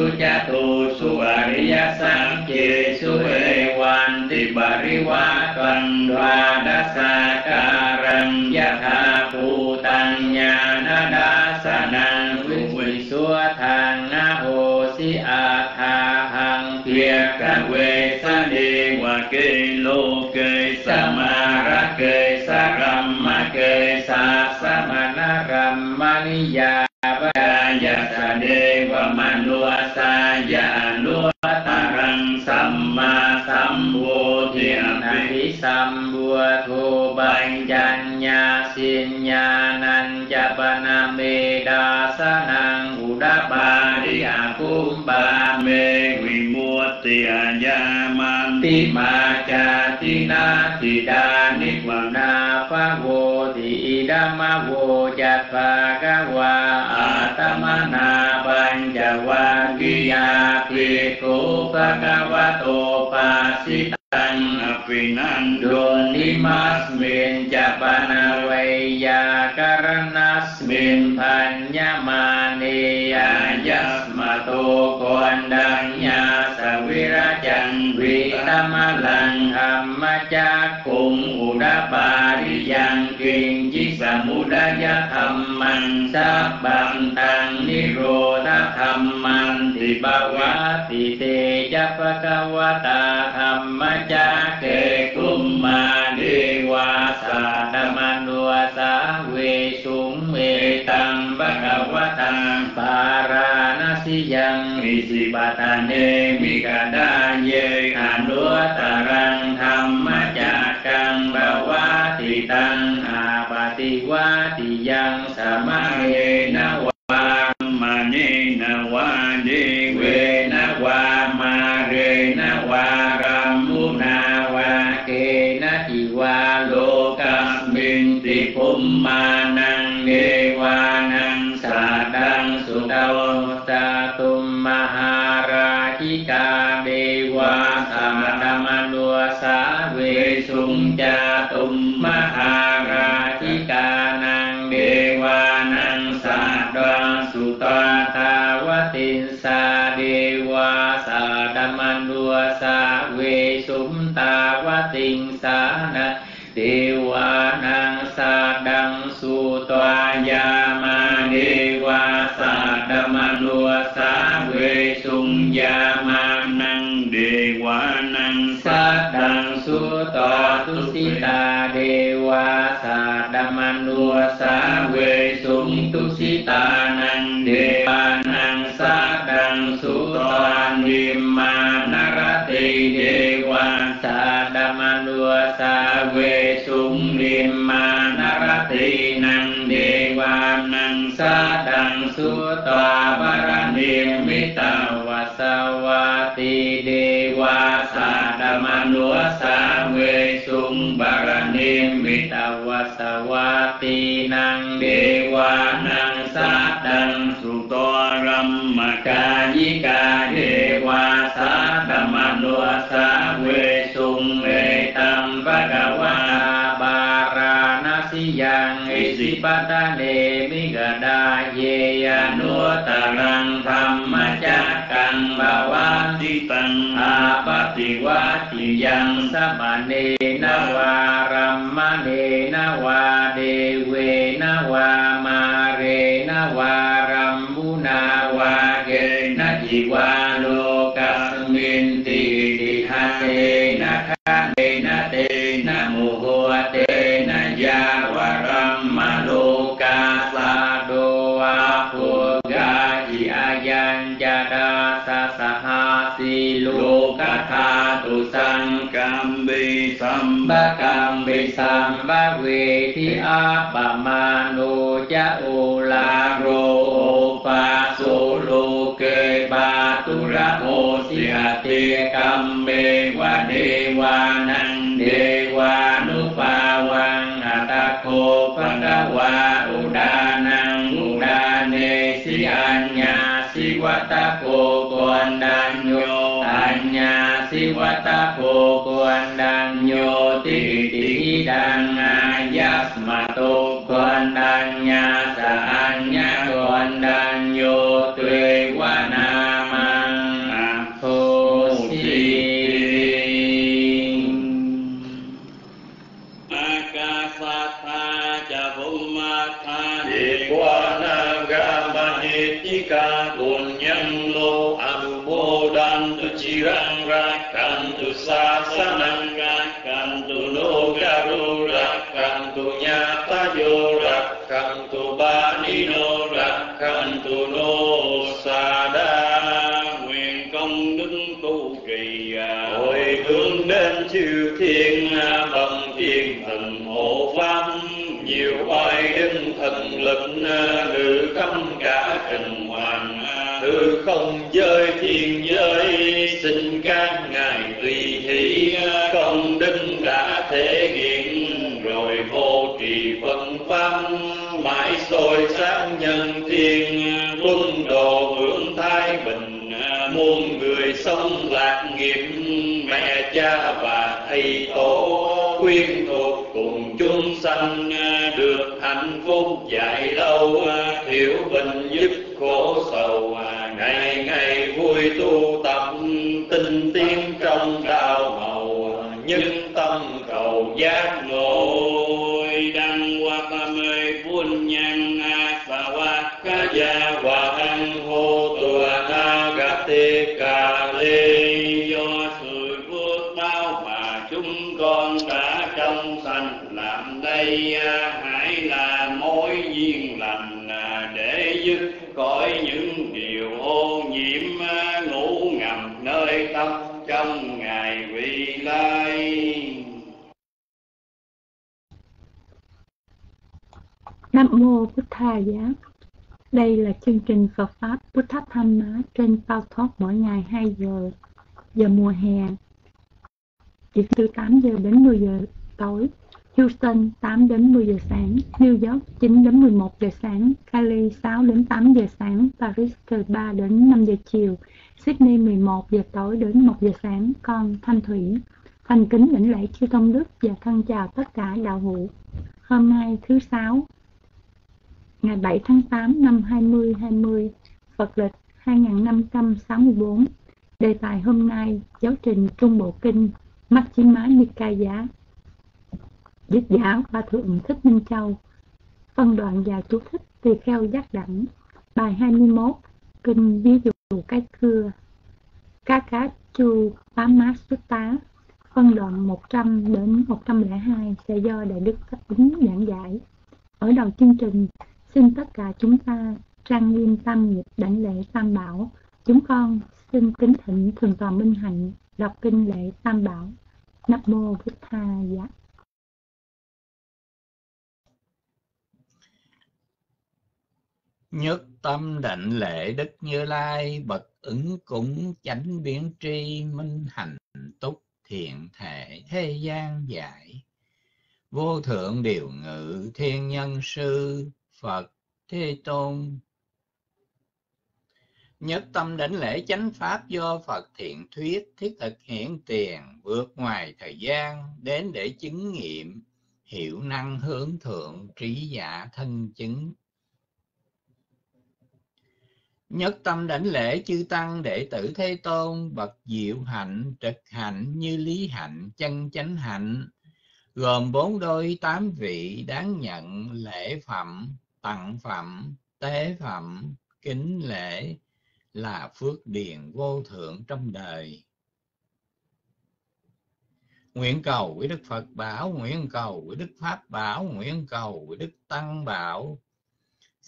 สุจตุสุอริยสังเจสุเอวันติบริวากันวาดัสสาการังยะธาภูตัญญาณดาสนังวิวิสุทางนาโหสิอาทาหังเพียกเวสเนวะเกโลเกสมาระเกสรัมมะเกสาสมณรัมมนิยา ติมาจาตินาติดานิวนาภาโวติอิดามะโวจัตตากวาอาตมนาปัญจวัคคียาภิกขุภะคะวะโตปัสสิตังอภินันโดนิมัสมินจะปนาเวยากรณัสมินพัญญมาเนยายัสมะโตโกนดัญญาสวิราจังวิ ตมะลังธรรมจักขุงอุดปาริยังกิงจิสมุดยธรรมังสัพพังตังนิโรธธรรมันติบวะติเตจะปะกวตาธรรมจักเกกุมมาเดวาสาธมนุสาเวสุงเมตังปะกวตังปารา สิยังมิสิปตาเนมิกาดาเยอนุตรังธรรมจักกังบวาติตังอาปติวาติยังสมาเยนว จาตุมมหาราชิกานังเดวานังสาดังสุตาทาวตินสาเดวาสาดมนุสาเวสุมตาวติงสานะเดวานังสาดังสุตวายามาเดวาสาดมนุสาเวสุงยามา ตตุสิตาเดวาสาดมนุสาเวสุงตุสิตานังเดวานังสาดังสุตานิมานรติเดวาสาดมนุสาเวสุงนิมานรตินังเดวานังสาดั ตวาบรณิมิตาวาสวาติเดวาสาดมนุสาเวสุงบารณิมิตาวาสวาตินังเดวานังสาดังสุตรัมมกายิกาเดวาสาดมนุสาเวสุงเอตัมภะกวาบาราณสิยังอิสิปตาเนมิกดาเยนุตรังธรรมจักกังบาวาติตังอาปติวัติยังสมเนนวารัมมเนนวาเดเวนวามาเรนวารัมมุนาวาเกนะจิวา สัมบะกังวิสัมบะเวทิอา ติ sông sống lạc nghiệp, mẹ cha và thầy tổ quyên thuộc cùng chúng sanh, được hạnh phúc. Nam mô Bút Tha Giá. Đây là chương trình Phật pháp Bút Tháp Tham Má trên Bao Thoát mỗi ngày 2 giờ giờ mùa hè. Chỉ từ 8 giờ đến 10 giờ tối. Houston 8 đến 10 giờ sáng, New York 9 đến 11 giờ sáng, Cali 6 đến 8 giờ sáng, Paris từ 3 đến 5 giờ chiều, Sydney 11 giờ tối đến 1 giờ sáng, con Thanh Thủy. Thành kính lĩnh lễ chư Tông Đức và thân chào tất cả đạo hữu. Hôm nay thứ Sáu, ngày 7 tháng 8 năm 2020, Phật lịch 2564. Đề tài hôm nay, giáo trình Trung Bộ Kinh, Majjhima Nikaya, Đức giả và Thượng Thích Minh Châu, phân đoạn và chú thích tùy theo giác đẳng, bài 21, Kinh ví dụ cái cưa, Cá Cá Chu Tám Má Xuất Tá, phân đoạn 100 đến 102 sẽ do Đại Đức Pháp Ứng giảng giải. Ở đầu chương trình, xin tất cả chúng ta trang nghiêm tam nghiệp đảnh lễ tam bảo. Chúng con xin kính thỉnh Thường Toàn Minh Hạnh đọc kinh lễ tam bảo. Nam Mô Bụt Tha dạ Nhất tâm đảnh lễ Đức Như Lai, bậc ứng cúng chánh biến tri minh hạnh túc thiện thể thế gian giải. Vô thượng điều ngự thiên nhân sư Phật Thế Tôn. Nhất tâm đảnh lễ chánh pháp do Phật thiện thuyết thiết thực hiện tiền vượt ngoài thời gian đến để chứng nghiệm hiểu năng hướng thượng trí giả thân chứng Nhất tâm đảnh lễ chư tăng đệ tử Thế Tôn, bậc diệu hạnh, trực hạnh như lý hạnh, chân chánh hạnh, gồm bốn đôi tám vị đáng nhận lễ phẩm, tặng phẩm, tế phẩm, kính lễ là phước điền vô thượng trong đời. Nguyện cầu với Đức Phật bảo, nguyện cầu với Đức Pháp bảo, nguyện cầu với Đức Tăng bảo,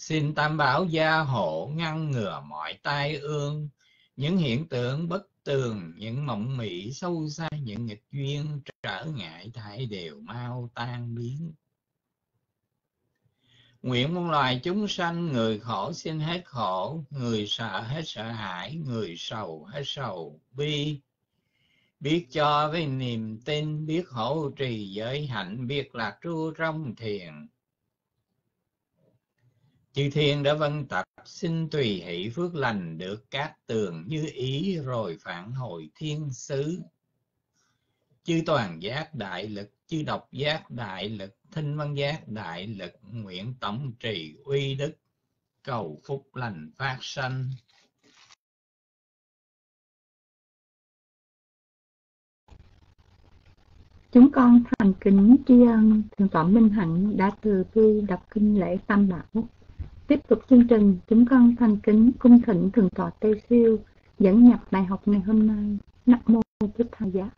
Xin Tam Bảo gia hộ ngăn ngừa mọi tai ương, những hiện tượng bất tường, những mộng mị sâu xa, những nghịch duyên trở ngại thải đều mau tan biến. Nguyện muôn loài chúng sanh, người khổ xin hết khổ, người sợ hết sợ hãi, người sầu hết sầu bi. Biết cho với niềm tin, biết hỗ trì giới hạnh, biết lạc tru trong thiền Chư thiên đã vân tập xin tùy hỷ phước lành được các tường như ý rồi phản hồi thiên sứ. Chư toàn giác đại lực, chư độc giác đại lực, thinh văn giác đại lực, nguyện tổng trì uy đức, cầu phúc lành phát sanh. Chúng con thành kính tri ân Thượng tọa Minh Hạnh đã từ bi đọc kinh lễ Tam Bảo Tiếp tục chương trình, chúng con thành kính cung thỉnh Thượng tọa Tây Siêu dẫn nhập bài học ngày hôm nay. Nam mô Bụt Thầy Giá.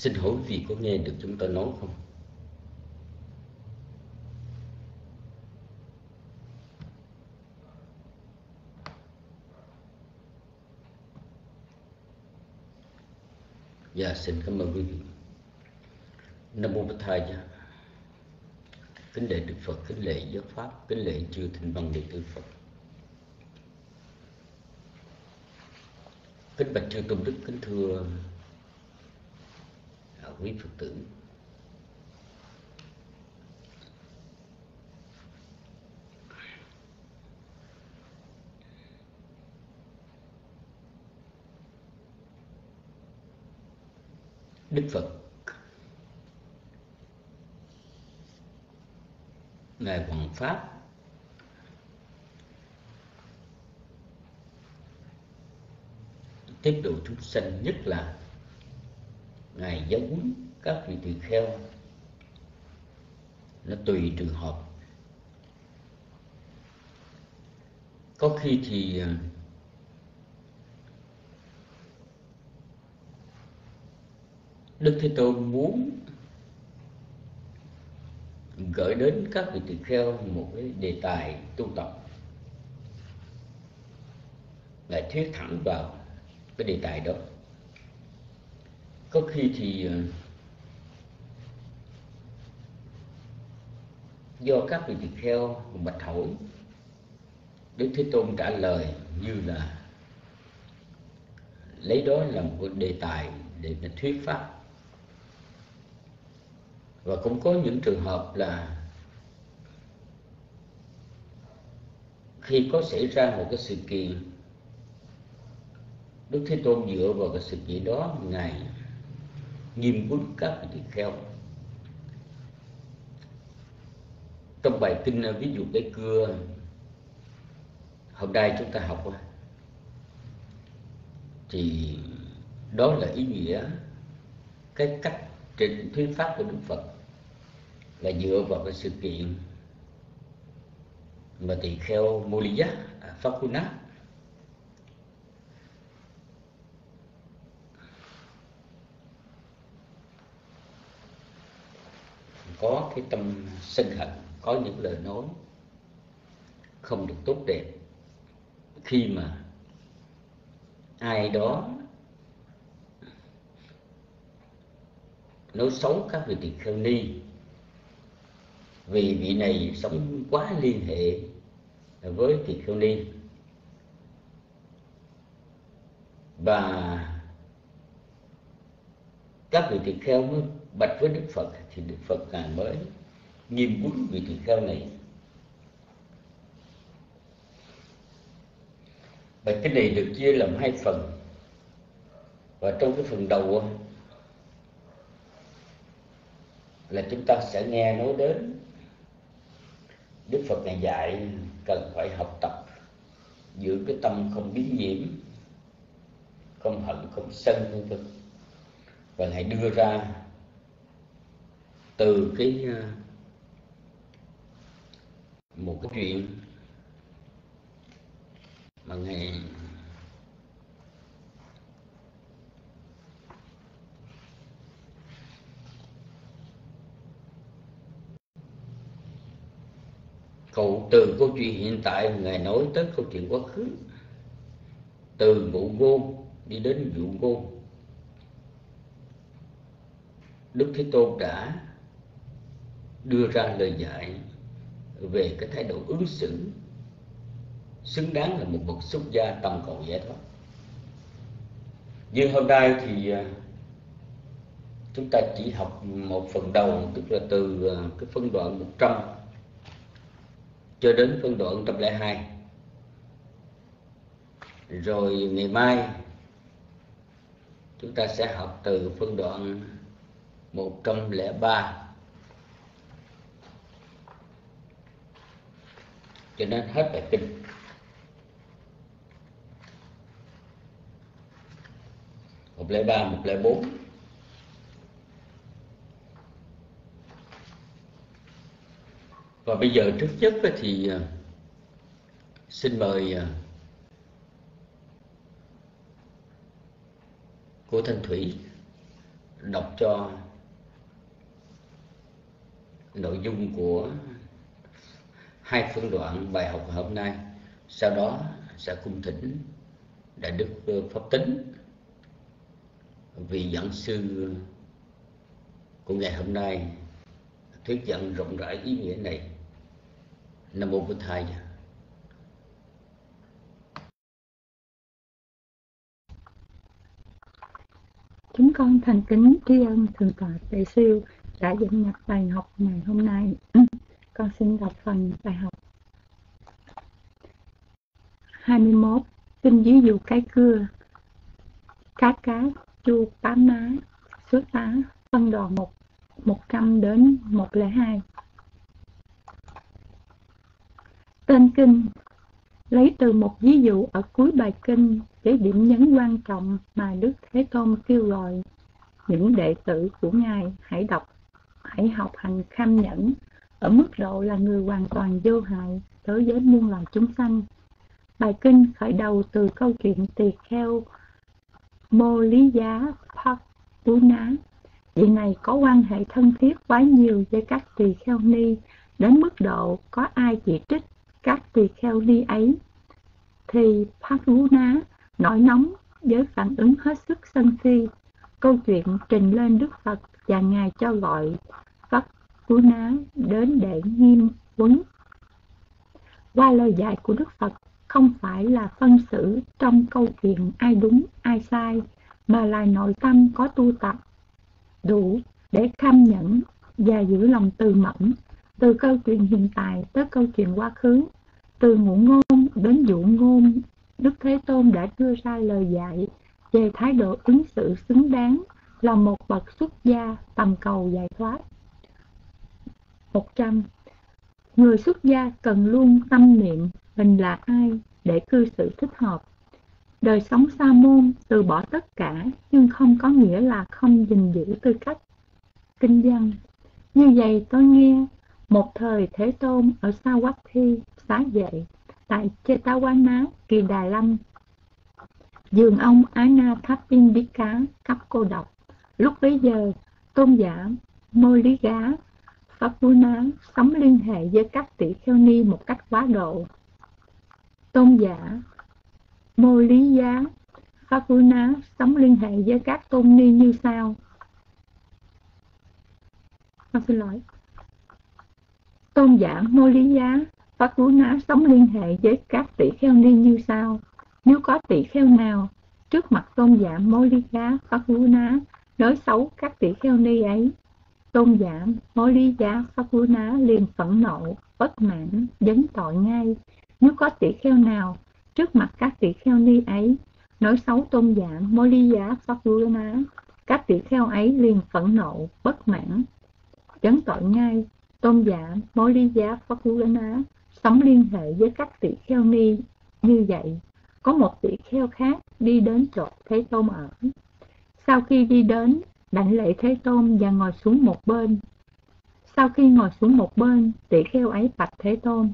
Xin hỏi vì có nghe được chúng ta nói không? Dạ xin cảm ơn quý vị. Nam Mô Bích Thai Giá dạ. Kính lễ Đức Phật, kính lễ Giáo Pháp, kính lễ chư thịnh văn đệ tử Phật. Kính bạch chư tôn đức, kính thưa quý Phật tử. Đức Phật. Ngài Hoàng Pháp. Tiếp độ chúng sanh nhất là ngài giáo huấn các vị tỳ kheo. Nó tùy trường hợp. Có khi thì à, Đức Thế Tôn muốn gửi đến các vị tỳ kheo một cái đề tài tu tập. Lại thuyết thẳng vào cái đề tài đó có khi thì ờ, do các vị tỳ kheo bạch hỏi đức thế tôn trả lời như là, lấy đó làm một đề tài để mà thuyết pháp. Và cũng có những trường hợp là, khi có xảy ra một cái sự kiện, đức thế tôn dựa vào cái sự kiện đó ngài nghiêm quấn các vị tỳ kheo. Trong bài kinh à, ví dụ cái cưa, hôm nay chúng ta học thì đó là ý nghĩa cái cách trình thuyết pháp của đức phật là dựa vào cái sự kiện mà tỳ kheo Moliya à, Phakuna có cái tâm sân hận, có những lời nói không được tốt đẹp. Khi mà ai đó nói xấu các vị tỳ kheo ni, vì vị này sống quá liên hệ với tỳ kheo ni, và các vị tỳ kheo mới bạch với đức phật thì đức phật ngài mới nghiêm quấn vị tỳ kheo này. Và cái này được chia làm hai phần. Và trong cái phần đầu là chúng ta sẽ nghe nói đến Đức Phật ngài dạy cần phải học tập, giữ cái tâm không biến nhiễm, không hận, không sân, vân vân. Và ngài đưa ra từ cái ờ, một cái chuyện mà ngày cậu từ câu chuyện hiện tại, ngài nói tới câu chuyện quá khứ. Từ vụ ngôn đi đến vụ ngôn đức thế tôn đã đưa ra lời dạy về cái thái độ ứng xử. Xứng đáng là một bậc xuất gia tầm cầu giải thoát. Nhưng hôm nay thì à, chúng ta chỉ học một phần đầu, tức là từ à, cái phân đoạn 100 cho đến phân đoạn 102 rồi ngày mai, chúng ta sẽ học từ phân đoạn 103 cho nên hết bài kinh. Một lẻ ba, một lẻ bốn. Và bây giờ trước nhất thì à, xin mời à, cô Thanh Thủy đọc cho nội dung của hai phân đoạn bài học hôm nay. Sau đó sẽ cung thỉnh đại đức ờ, pháp tính vì giảng sư của ngày hôm nay thuyết giảng rộng rãi ý nghĩa này. Nam mô bổn thầy. Chúng con thành kính tri ân thượng tọa tề siêu đã dẫn nhập bài học ngày hôm nay con xin đọc phần bài học. 21 kinh ví dụ cái cưa. Cá cá chu tám má xuất tá phân đoạn một 100 đến 102 Tên kinh. Lấy từ một ví dụ ở cuối bài kinh để điểm nhấn quan trọng mà Đức Thế Tôn kêu gọi những đệ tử của Ngài hãy đọc, hãy học hành kham nhẫn ở mức độ là người hoàn toàn vô hại, đối với muôn loài chúng sanh. Bài kinh khởi đầu từ câu chuyện tỳ kheo Mô Lý Giá Phật Tú Ná. Vị này có quan hệ thân thiết quá nhiều với các tỳ kheo ni, đến mức độ có ai chỉ trích các tỳ kheo ni ấy. Thì Phaguna nổi nóng với phản ứng hết sức sân si. Câu chuyện trình lên Đức Phật và Ngài cho gọi Phật ná đến để nghiêm vấn qua lời dạy của Đức Phật, không phải là phân xử trong câu chuyện ai đúng, ai sai, mà là nội tâm có tu tập, đủ để kham nhẫn và giữ lòng từ mẫn, từ câu chuyện hiện tại tới câu chuyện quá khứ, từ ngụ ngôn đến dụ ngôn. Đức thế tôn đã đưa ra lời dạy về thái độ ứng xử xứng đáng là một bậc xuất gia tầm cầu giải thoát. 100 Người xuất gia cần luôn tâm niệm mình là ai để cư xử thích hợp Đời sống sa môn từ bỏ tất cả nhưng không có nghĩa là không gìn giữ tư cách kinh văn Như vậy tôi nghe một thời Thế Tôn ở Sa Quát Thi xá dậy tại Chetawana, Kỳ Đà Lâm. Dường ông Ana Thapin Bí Cá cấp cô độc. Lúc bấy giờ, tôn giả Mô Lý Pháp sống liên hệ với các tỷ kheo ni một cách quá độ. Tôn giả Mô Lý Giá Phaguna sống liên hệ với các tôn ni như sau. Con xin lỗi. Tôn giả Mô Lý Giá Phaguna sống liên hệ với các tỷ kheo ni như sau. Nếu có tỷ kheo nào trước mặt tôn giả Mô Lý Giá Phaguna nói xấu các tỷ kheo ni ấy, tôn giả Mô Lý Giá Phaguna liền phẫn nộ, bất mãn, dấn tội ngay. Nếu có tỷ kheo nào trước mặt các tỷ kheo ni ấy nói xấu tôn giả mối lý giá pháp ná các tỷ kheo ấy liền phẫn nộ bất mãn dấn tội ngay. Tôn giả mối lý giá pháp ná sống liên hệ với các tỷ kheo ni như vậy. Có một tỷ kheo khác đi đến chỗ thế tôn ở. Sau khi đi đến đảnh lễ thế tôn và ngồi xuống một bên. Sau khi ngồi xuống một bên tỷ kheo ấy bạch thế tôn.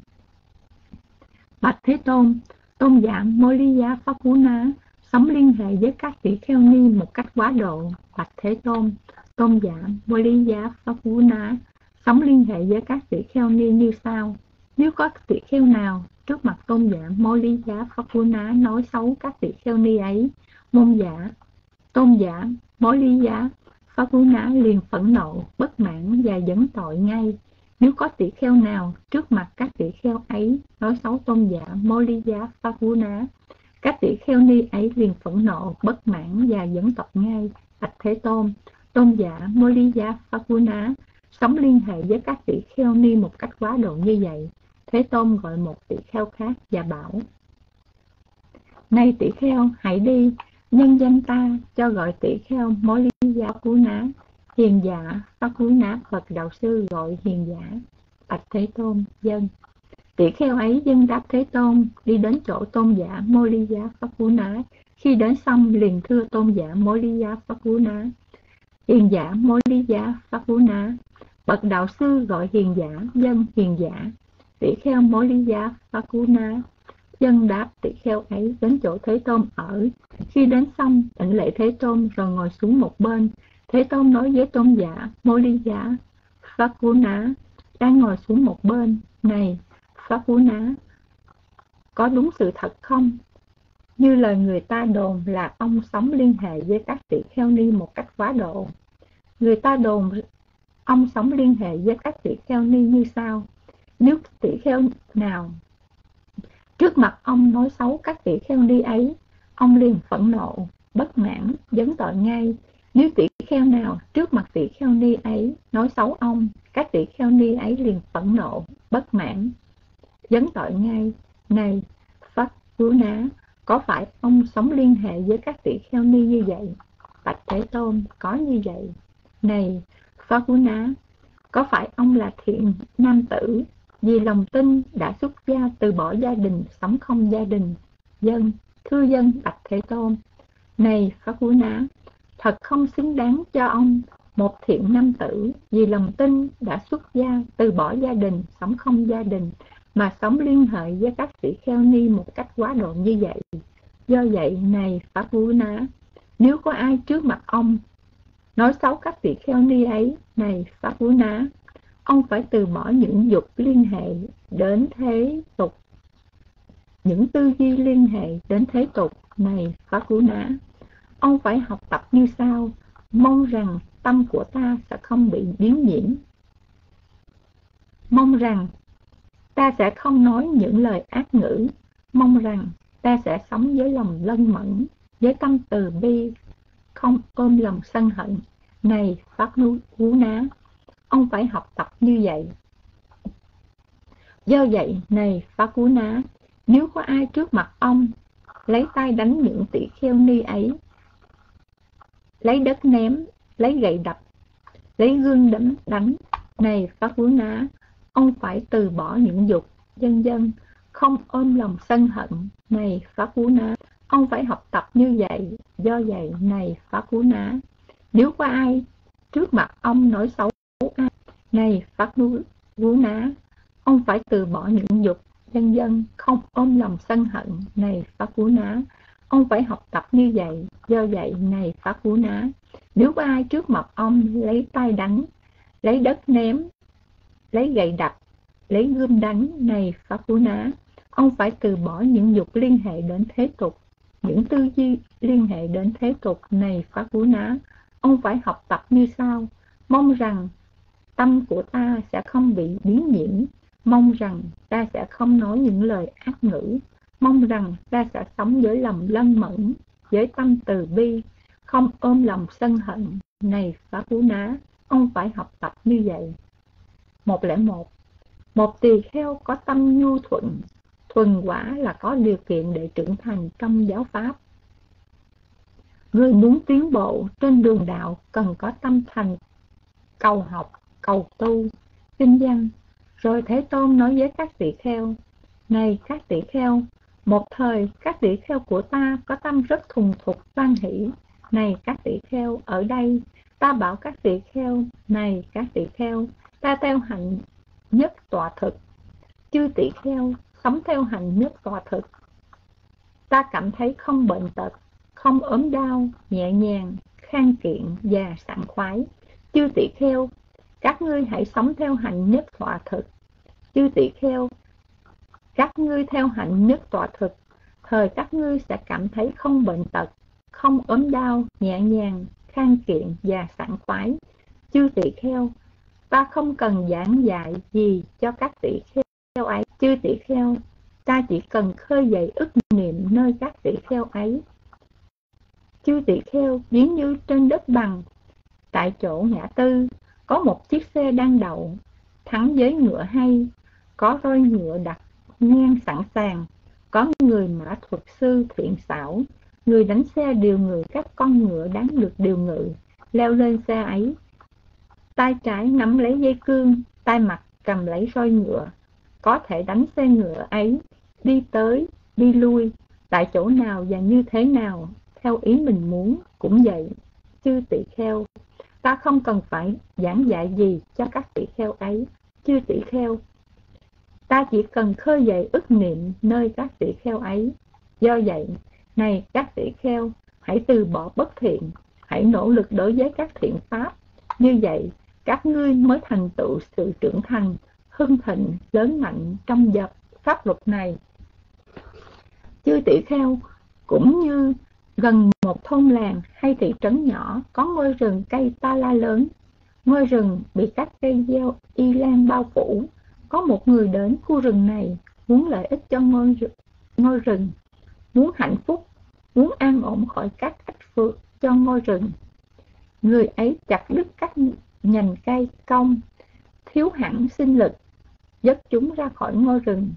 Bạch thế tôn tôn giả Moliya Pháp-cú-ná sống liên hệ với các tỷ kheo ni một cách quá độ. Bạch thế tôn tôn giả Moliya Pháp-cú-ná sống liên hệ với các tỷ kheo ni như sau. Nếu có tỷ kheo nào trước mặt tôn giả Moliya Pháp-cú-ná nói xấu các tỷ kheo ni ấy, môn giả, tôn giả Pháp-cú-ná liền phẫn nộ bất mãn và dẫn tội ngay nếu có tỷ kheo nào trước mặt các tỷ kheo ấy nói xấu tôn giả Moliya Phaguna, các tỷ kheo ni ấy liền phẫn nộ, bất mãn và dẫn tộc ngay. Bạch Thế Tôn, tôn giả Moliya Phaguna sống liên hệ với các tỷ kheo ni một cách quá độ như vậy. Thế Tôn gọi một tỷ kheo khác và bảo Này tỷ kheo, hãy đi, nhân danh ta cho gọi tỷ kheo Moliya giáo cứu ná. Hiền giả Phaguna Phật Đạo Sư gọi hiền giả, bạch Thế Tôn, dân. Tỷ kheo ấy dân đáp Thế Tôn, đi đến chỗ tôn giả Moliya ná. Khi đến xong liền thưa tôn giả Moliya ná. Hiền giả Moliya ná. Bậc đạo sư gọi hiền giả dân hiền giả. Tỷ kheo Moliya ná dân đáp tỷ kheo ấy đến chỗ Thế Tôn ở khi đến xong tỉnh lệ Thế Tôn rồi ngồi xuống một bên Thế Tôn nói với tôn giả Moli giả Pháp cú-na đang ngồi xuống một bên này Pháp Cú Ná, có đúng sự thật không như lời người ta đồn là ông sống liên hệ với các tỷ kheo ni một cách quá độ. Người ta đồn ông sống liên hệ với các tỷ kheo ni như sau. Nếu tỷ kheo nào trước mặt ông nói xấu các tỷ kheo ni ấy, ông liền phẫn nộ, bất mãn, dấn tội ngay. Nếu tỷ kheo nào trước mặt tỷ kheo ni ấy nói xấu ông, các tỷ kheo ni ấy liền phẫn nộ, bất mãn, dấn tội ngay. Này, Phật cứu Ná, có phải ông sống liên hệ với các tỷ kheo ni như vậy? Bạch Thế Tôn, có như vậy. Này, phật cứu Ná, có phải ông là thiện nam tử vì lòng tin đã xuất gia từ bỏ gia đình sống không gia đình? Dân, thưa dân Bạch Thế Tôn. Này Phá quý Ná, thật không xứng đáng cho ông một thiện nam tử vì lòng tin đã xuất gia từ bỏ gia đình sống không gia đình mà sống liên hệ với các sĩ kheo ni một cách quá độ như vậy. Do vậy, này Pháp Vũ Ná, nếu có ai trước mặt ông nói xấu các vị kheo ni ấy, này Pháp Vũ Ná, ông phải từ bỏ những dục liên hệ đến thế tục, những tư duy liên hệ đến thế tục, này Pháp cú Ná. Ông phải học tập như sau, mong rằng tâm của ta sẽ không bị biến nhiễm. Mong rằng ta sẽ không nói những lời ác ngữ, mong rằng ta sẽ sống với lòng lân mẫn, với tâm từ bi, không ôm lòng sân hận. Này Pháp núi Hú Ná, ông phải học tập như vậy. Do vậy, này phá cú ná. nếu có ai trước mặt ông, lấy tay đánh những tỷ kheo ni ấy, lấy đất ném, lấy gậy đập, lấy gương đấm đánh, này phá cú ná. ông phải từ bỏ những dục, dân dân, không ôm lòng sân hận, này phá cú ná. Ông phải học tập như vậy, do vậy, này phá cú ná. Nếu có ai trước mặt ông nói xấu ai, này núi, Cú Ná, ông phải từ bỏ những dục, dân dân, không ôm lòng sân hận, này phát Cú Ná. Ông phải học tập như vậy, do vậy, này phát Cú Ná. Nếu có ai trước mặt ông lấy tay đánh, lấy đất ném, lấy gậy đập, lấy gươm đánh này phát Cú Ná. Ông phải từ bỏ những dục liên hệ đến thế tục, những tư duy liên hệ đến thế tục này phát Cú Ná. Ông phải học tập như sau, mong rằng tâm của ta sẽ không bị biến nhiễm, mong rằng ta sẽ không nói những lời ác ngữ, mong rằng ta sẽ sống với lòng lân mẫn, với tâm từ bi, không ôm lòng sân hận. Này phá Cú Ná, ông phải học tập như vậy. 101. Một tỳ kheo có tâm nhu thuận, thuần quả là có điều kiện để trưởng thành trong giáo pháp. Người muốn tiến bộ trên đường đạo cần có tâm thành cầu học, cầu tu, kinh văn. Rồi Thế Tôn nói với các tỷ kheo, Này các tỷ kheo, một thời các tỷ kheo của ta có tâm rất thùng thục van hỷ. Này các tỷ kheo, ở đây ta bảo các tỷ kheo, này các tỷ kheo, ta theo hạnh nhất tọa thực. Chư tỷ kheo sống theo hạnh nhất tọa thực. Ta cảm thấy không bệnh tật, không ốm đau, nhẹ nhàng, khang kiện và sảng khoái. Chư tỷ kheo, các ngươi hãy sống theo hạnh nhất tọa thực. Chư tỷ kheo, các ngươi theo hạnh nhất tọa thực, thời các ngươi sẽ cảm thấy không bệnh tật, không ốm đau, nhẹ nhàng, khang kiện và sảng khoái. Chư tỷ kheo, ta không cần giảng dạy gì cho các tỷ kheo ấy chư tỷ kheo ta chỉ cần khơi dậy ức niệm nơi các tỷ kheo ấy chư tỷ kheo biến như trên đất bằng tại chỗ ngã tư có một chiếc xe đang đậu thắng với ngựa hay, có roi ngựa đặt ngang sẵn sàng. Có người mã thuật sư thiện xảo, người đánh xe điều ngự các con ngựa đáng được điều ngự, leo lên xe ấy. Tay trái nắm lấy dây cương tay mặt cầm lấy roi ngựa. Có thể đánh xe ngựa ấy, đi tới, đi lui, tại chỗ nào và như thế nào, theo ý mình muốn, cũng vậy. Chư tỳ kheo ta không cần phải giảng dạy gì cho các tỷ kheo ấy, chư tỷ kheo. Ta chỉ cần khơi dậy ức niệm nơi các tỷ kheo ấy. Do vậy, này các tỷ kheo, hãy từ bỏ bất thiện, hãy nỗ lực đối với các thiện pháp. Như vậy, các ngươi mới thành tựu sự trưởng thành, hưng thịnh, lớn mạnh trong dập pháp luật này. Chư tỷ kheo, cũng như gần một thôn làng hay thị trấn nhỏ có ngôi rừng cây ta la lớn. Ngôi rừng bị các cây gieo y lan bao phủ. Có một người đến khu rừng này muốn lợi ích cho ngôi, ngôi rừng muốn hạnh phúc muốn an ổn khỏi các ách phượt cho ngôi rừng. Người ấy chặt đứt các nhành cây cong thiếu hẳn sinh lực dứt chúng ra khỏi ngôi rừng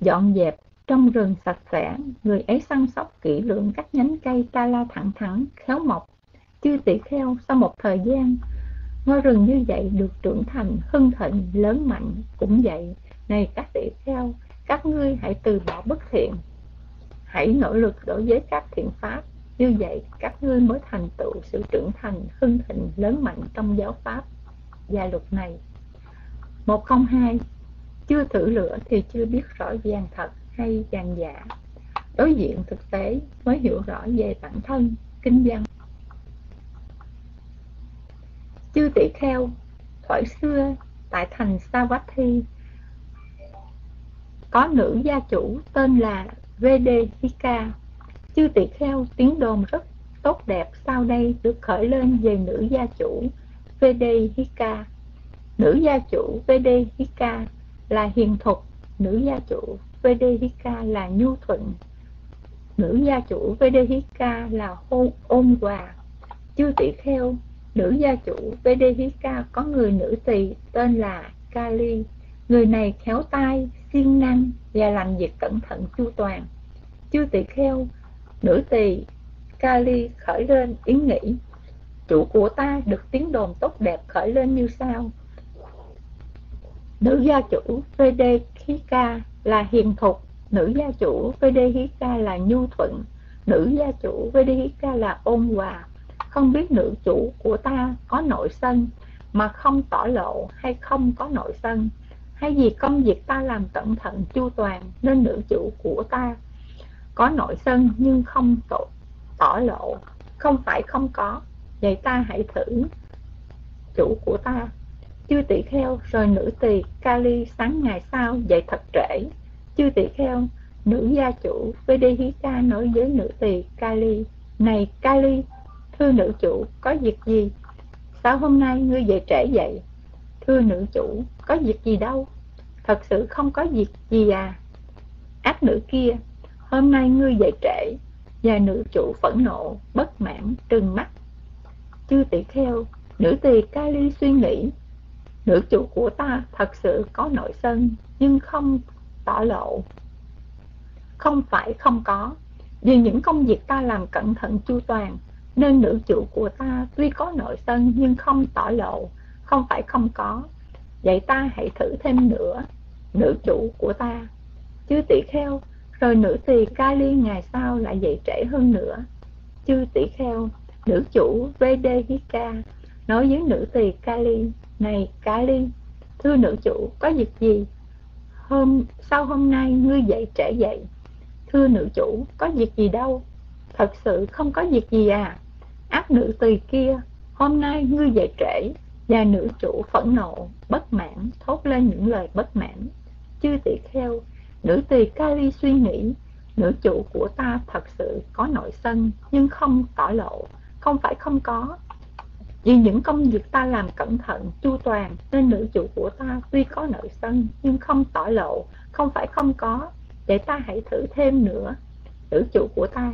dọn dẹp trong rừng sạch sẽ, người ấy săn sóc kỹ lưỡng các nhánh cây ta la thẳng thẳng khéo mọc chư tỷ kheo sau một thời gian. Ngôi rừng như vậy được trưởng thành, hưng thịnh, lớn mạnh cũng vậy. Này các tỷ kheo, các ngươi hãy từ bỏ bất thiện. Hãy nỗ lực đối với các thiện pháp. Như vậy, các ngươi mới thành tựu sự trưởng thành, hưng thịnh, lớn mạnh trong giáo pháp. Và luật này. 102 chưa thử lửa thì chưa biết rõ vàng thật hay vàng giả đối diện thực tế mới hiểu rõ về bản thân, kinh văn. Chư tỷ kheo, thuở xưa tại thành Savatthi, có nữ gia chủ tên là Vedehika. Chư tỷ kheo tiếng đồn rất tốt đẹp sau đây được khởi lên về nữ gia chủ Vedehika. Nữ gia chủ Vedehika là hiền thục, nữ gia chủ Vedehika là nhu thuận. Nữ gia chủ Vedehika là hôn, ôn hòa. Chư tỷ kheo, nữ gia chủ Vedehika có người nữ tỳ tên là Kali. Người này khéo tay siêng năng và làm việc cẩn thận chu toàn. Chư tỷ kheo, nữ tỳ Kali khởi lên ý nghĩ. Chủ của ta được tiếng đồn tốt đẹp khởi lên như sau. Nữ gia chủ Vedehika Hí Ca là hiền thục nữ gia chủ Vedehika là nhu thuận nữ gia chủ Vedehika là ôn hòa. Không biết nữ chủ của ta có nội sân mà không tỏ lộ hay không có nội sân? Hay vì công việc ta làm cẩn thận chu toàn nên nữ chủ của ta có nội sân nhưng không tỏ, tỏ lộ? Không phải không có. Vậy ta hãy thử. Chủ của ta chư tỷ kheo, rồi nữ tỳ Kali sáng ngày sau, dậy thật trễ. Chư tỷ kheo, nữ gia chủ Vedehika nói với nữ tỳ Kali này Kali thưa nữ chủ, có việc gì? Sao hôm nay ngươi dậy trễ vậy? Thưa nữ chủ, có việc gì đâu? Thật sự không có việc gì à? Ác nữ kia, hôm nay ngươi dậy trễ, và nữ chủ phẫn nộ, bất mãn, trừng mắt. Chư tỷ kheo, nữ tỳ Kali suy nghĩ nữ chủ của ta thật sự có nội sân, nhưng không tỏ lộ. Không phải không có. Vì những công việc ta làm cẩn thận chu toàn, nên nữ chủ của ta tuy có nội sân nhưng không tỏ lộ, không phải không có. Vậy ta hãy thử thêm nữa, nữ chủ của ta. Chư tỷ kheo, rồi nữ tỳ ly ngày sau lại dậy trễ hơn nữa. Chư tỷ kheo, nữ chủ Vedehika nói với nữ tỳ Kali này Kali thưa nữ chủ, có việc gì? Hôm, sau hôm nay ngươi dậy trễ dậy. Thưa nữ chủ, có việc gì đâu? Thật sự không có việc gì à. Ác nữ tỳ kia, hôm nay ngươi dậy trễ. Và nữ chủ phẫn nộ, bất mãn, thốt lên những lời bất mãn. Chư tỷ kheo, nữ tỳ Kali suy nghĩ, nữ chủ của ta thật sự có nội sân, nhưng không tỏ lộ, không phải không có vì những công việc ta làm cẩn thận, chu toàn, nên nữ chủ của ta tuy có nội sân nhưng không tỏ lộ, không phải không có. Để ta hãy thử thêm nữa. Nữ chủ của ta,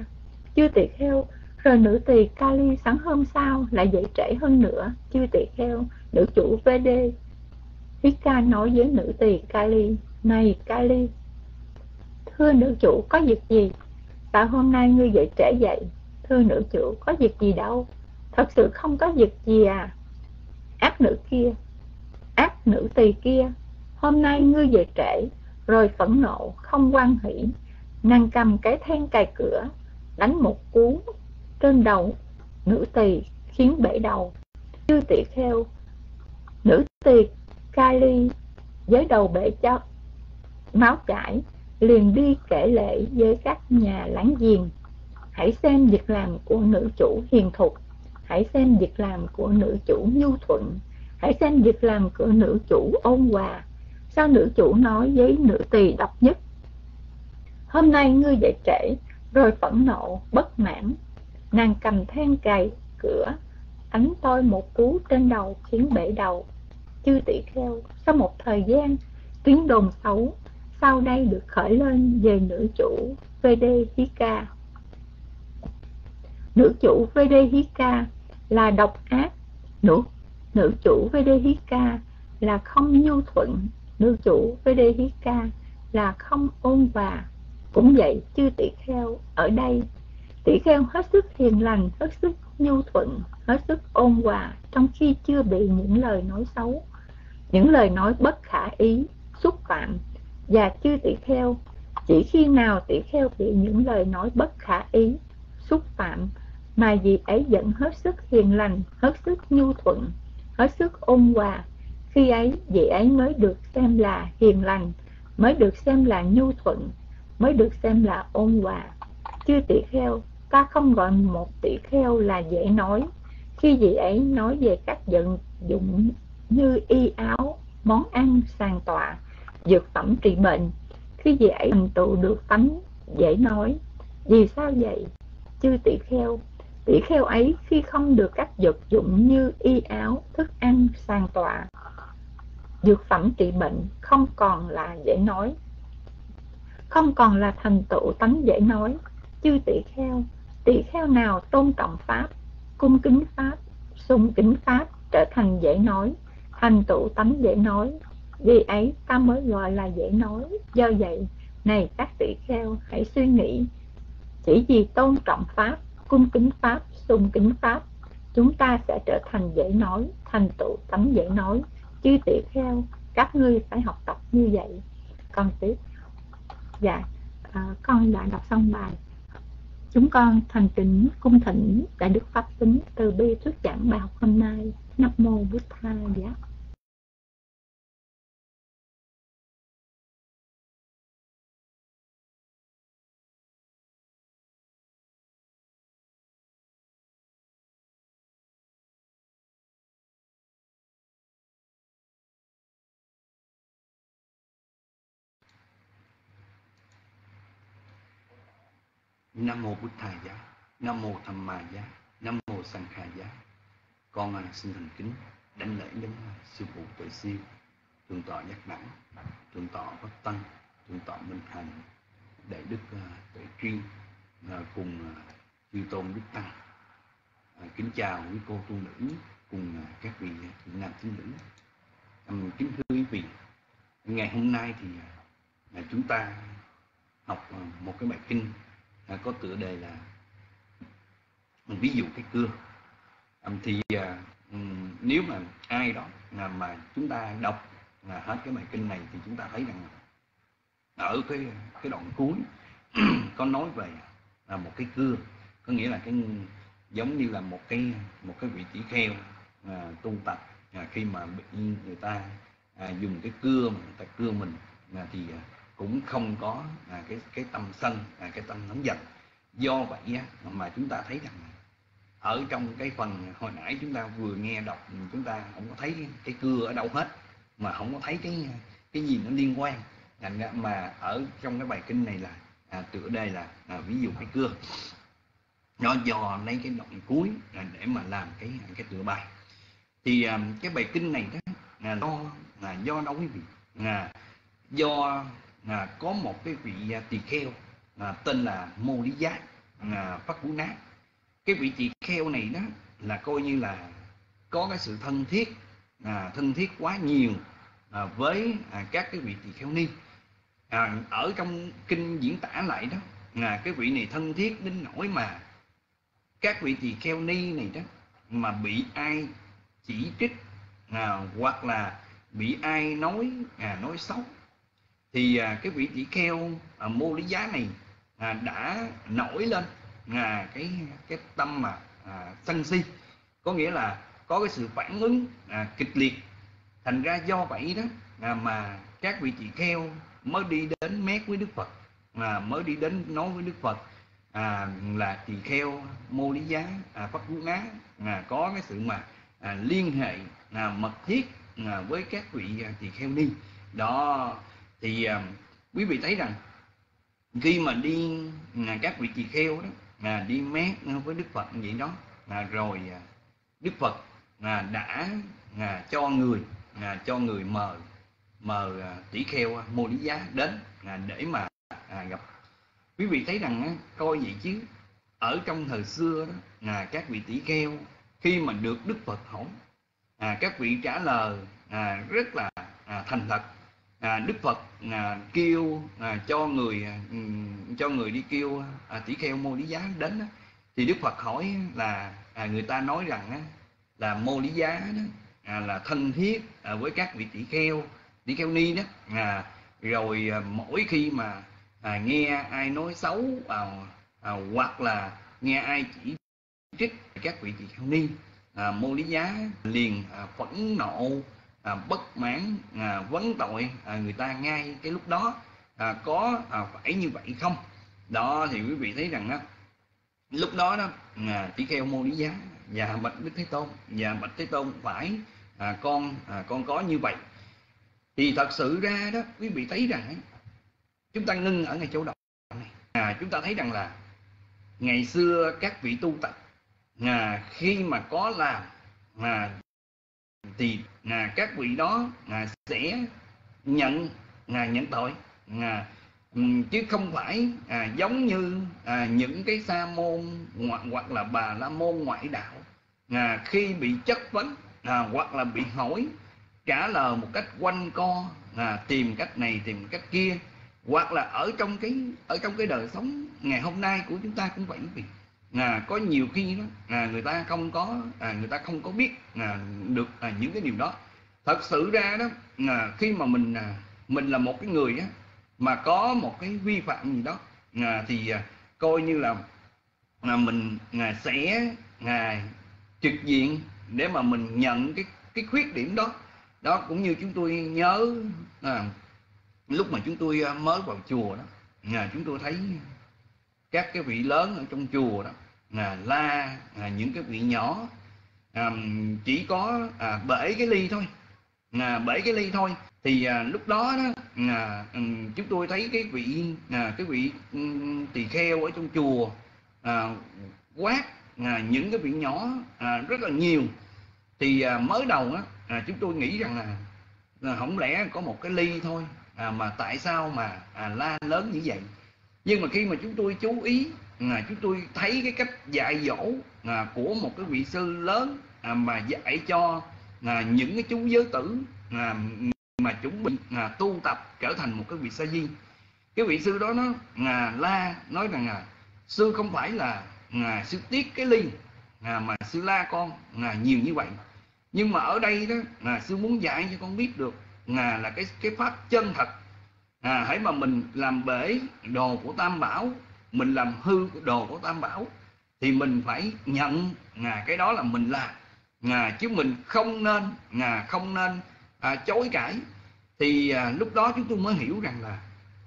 chưa tỳ kheo, rồi nữ tỳ Kali sáng hôm sau lại dậy trễ hơn nữa. Chưa tỳ kheo, nữ chủ VD Hika nói với nữ tỳ Kali này Kali thưa nữ chủ, có việc gì? Tại hôm nay ngươi dậy trễ dậy. Thưa nữ chủ, có việc gì đâu? Thật sự không có việc gì à. Ác nữ kia, ác nữ tỳ kia, hôm nay ngươi về trễ, rồi phẫn nộ, không quan hỷ. Nàng cầm cái then cài cửa, đánh một cú trên đầu nữ tỳ, khiến bể đầu. Chư tỷ kheo, nữ tỳ Kali với đầu bể cho máu chảy, liền đi kể lệ với các nhà láng giềng. Hãy xem việc làm của nữ chủ hiền thục hãy xem việc làm của nữ chủ nhu thuận. Hãy xem việc làm của nữ chủ ôn hòa. Sao nữ chủ nói với nữ tỳ độc nhất? Hôm nay ngươi dậy trễ, rồi phẫn nộ, bất mãn. Nàng cầm then cài cửa, ánh tôi một cú trên đầu khiến bể đầu. Chư tỷ kheo, sau một thời gian tiếng đồn xấu, sau đây được khởi lên về nữ chủ VD Hika nữ chủ VD Hika là độc ác. Nữ nữ chủ Vedehika là không nhu thuận. Nữ chủ Vedehika là không ôn hòa. Cũng vậy, chư tỷ kheo ở đây, tỷ kheo hết sức hiền lành, hết sức nhu thuận, hết sức ôn hòa trong khi chưa bị những lời nói xấu, những lời nói bất khả ý, xúc phạm. Và chư tỷ kheo, chỉ khi nào tỷ kheo bị những lời nói bất khả ý, xúc phạm mà vị ấy vẫn hết sức hiền lành, hết sức nhu thuận, hết sức ôn hòa. Khi ấy, vị ấy mới được xem là hiền lành, mới được xem là nhu thuận, mới được xem là ôn hòa. Chư tỷ kheo, ta không gọi một tỷ kheo là dễ nói. Khi vị ấy nói về các vận dụng như y áo, món ăn, sàn tọa, dược phẩm trị bệnh, khi vị ấy thành tựu được tánh, dễ nói. Vì sao vậy? Chư tỷ kheo tỷ kheo ấy khi không được các vật dụng như y áo, thức ăn sàn tọa dược phẩm trị bệnh không còn là dễ nói. Không còn là thành tựu tánh dễ nói. Chư tỷ kheo tỷ kheo nào tôn trọng pháp, cung kính pháp, sung kính pháp trở thành dễ nói, thành tựu tánh dễ nói. Vì ấy ta mới gọi là dễ nói. Do vậy, này các tỷ kheo, hãy suy nghĩ, chỉ vì tôn trọng pháp cung kính pháp sung kính pháp chúng ta sẽ trở thành dễ nói thành tựu tánh dễ nói chứ tỷ theo, các ngươi phải học tập như vậy. Con tiếp. Dạ à, con đã đọc xong bài. Chúng con thành kính cung thỉnh đại đức pháp tính từ bi thuyết giảng bài học hôm nay. Nam mô bút tha giác Nam mô bút Thầy giá, Nam mô Tham Ma giá, Nam mô sanh Kha giá. Con à, xin thành kính đánh lễ đến sư phụ tự siêu, thượng tọa Giác Đẳng, thượng tọa Bất Tăng, thượng tọa Minh Thành, đại đức à, tuệ chuyên à, cùng à, chư tôn đức tăng. Kính chào quý cô tu nữ cùng các vị thiện nam tín nữ. Kính thưa quý vị, ngày hôm nay thì chúng ta học một cái bài kinh à, có tựa đề là ví dụ cái cưa à, thì à, nếu mà ai đó mà, mà chúng ta đọc là hết cái bài kinh này thì chúng ta thấy rằng ở cái cái đoạn cuối có nói về là một cái cưa có nghĩa là cái giống như là một cái một cái vị tỷ kheo à, tu tập à, khi mà người ta à, dùng cái cưa mà người ta cưa mình à, thì à, cũng không có à, cái cái tâm sân à, cái tâm nóng giận. Do vậy á, mà chúng ta thấy rằng ở trong cái phần hồi nãy chúng ta vừa nghe đọc chúng ta không có thấy cái cưa ở đâu hết mà không có thấy cái cái gì nó liên quan. Thành ra mà ở trong cái bài kinh này là à, tựa đề là à, ví dụ cái cưa. Nó dò lấy cái đoạn cuối à, để mà làm cái à, cái tựa bài. Thì à, cái bài kinh này đó là do là do đâu quý vị? Là do à, có một cái vị à, tỳ kheo à, tên là Mô Lý Giác à, Phát Cú Nát cái vị tỳ kheo này đó là coi như là có cái sự thân thiết à, thân thiết quá nhiều à, với à, các cái vị tỳ kheo ni. À, ở trong kinh diễn tả lại đó là cái vị này thân thiết đến nỗi mà các vị tỳ kheo ni này đó mà bị ai chỉ trích à, hoặc là bị ai nói à, nói xấu thì à, cái vị tỷ kheo à, mô lý giá này à, đã nổi lên à, cái cái tâm mà à, sân si. Có nghĩa là có cái sự phản ứng à, kịch liệt. Thành ra do vậy đó à, mà các vị tỷ kheo mới đi đến mét với đức phật à, mới đi đến nói với đức phật à, là tỳ kheo mô lý giá à, pháp cú ná à, có cái sự mà à, liên hệ à, mật thiết à, với các vị à, tỳ kheo ni đó thì à, quý vị thấy rằng khi mà đi à, các vị tỳ kheo đó à, đi mét với đức phật vậy đó à, rồi à, đức phật à, đã à, cho người à, cho người mời mời à, tỷ kheo à, mô lý giá đến à, để mà à, gặp. Quý vị thấy rằng á, coi vậy chứ ở trong thời xưa đó à, các vị tỷ kheo khi mà được đức phật hỏi à, các vị trả lời à, rất là à, thành thật à, đức phật à, kêu à, cho người à, ừ, cho người đi kêu à, tỷ kheo mô lý giá đến đó. thì đức phật hỏi là à, người ta nói rằng á, là mô lý giá đó à, là thân thiết à, với các vị tỷ kheo tỷ kheo ni đó à, rồi à, mỗi khi mà à, nghe ai nói xấu à, à, hoặc là nghe ai chỉ trích các vị tỷ kheo ni à, mô lý giá liền à, phẫn nộ à, bất mãn à, vấn tội à, người ta ngay cái lúc đó à, có à, phải như vậy không? Đó thì quý vị thấy rằng đó lúc đó đó à, tỷ kheo mô lý giá và bạch đức thế tôn và bạch thế tôn phải à, con à, con có như vậy. Thì thật sự ra đó quý vị thấy rằng chúng ta ngưng ở ngay chỗ đầu này. À, chúng ta thấy rằng là ngày xưa các vị tu tập à, khi mà có làm mà thì à, các vị đó à, sẽ nhận à, nhận tội. À, chứ không phải à, giống như à, những cái sa môn hoặc, hoặc là bà la môn ngoại đạo. À, khi bị chất vấn à, hoặc là bị hỏi trả lời một cách quanh co à, tìm cách này tìm cách kia hoặc là ở trong cái ở trong cái đời sống ngày hôm nay của chúng ta cũng vậy. vì à, có nhiều khi đó à, người ta không có à, người ta không có biết à, được à, những cái điều đó. Thật sự ra đó à, khi mà mình à, mình là một cái người á, mà có một cái vi phạm gì đó à, thì à, coi như là là mình à, sẽ à, trực diện để mà mình nhận cái cái khuyết điểm đó. Đó cũng như chúng tôi nhớ à, lúc mà chúng tôi à, mới vào chùa đó à, chúng tôi thấy các cái vị lớn ở trong chùa đó à, la à, những cái vị nhỏ à, chỉ có à, bể cái ly thôi. À, bể cái ly thôi. Thì à, lúc đó đó à, ừ, chúng tôi thấy cái vị à, cái vị ừ, tỳ kheo ở trong chùa à, quát à, những cái vị nhỏ à, rất là nhiều. Thì à, mới đầu á à, chúng tôi nghĩ rằng là, là không lẽ có một cái ly thôi à, mà tại sao mà à, la lớn như vậy? Nhưng mà khi mà chúng tôi chú ý à, chúng tôi thấy cái cách dạy dỗ à, của một cái vị sư lớn à, mà dạy cho à, những cái chú giới tử à, mà chuẩn bị à, tu tập trở thành một cái vị sa di. Cái vị sư đó nó à, la nói rằng là sư không phải là à, sư tiết cái ly à, mà sư la con à, nhiều như vậy. Nhưng mà ở đây đó là sư muốn dạy cho con biết được là là cái cái pháp chân thật. À hãy mà mình làm bể đồ của tam bảo mình làm hư đồ của tam bảo thì mình phải nhận ngà cái đó là mình làm. Ngà chứ mình không nên ngà không nên à, chối cãi. Thì à, lúc đó chúng tôi mới hiểu rằng là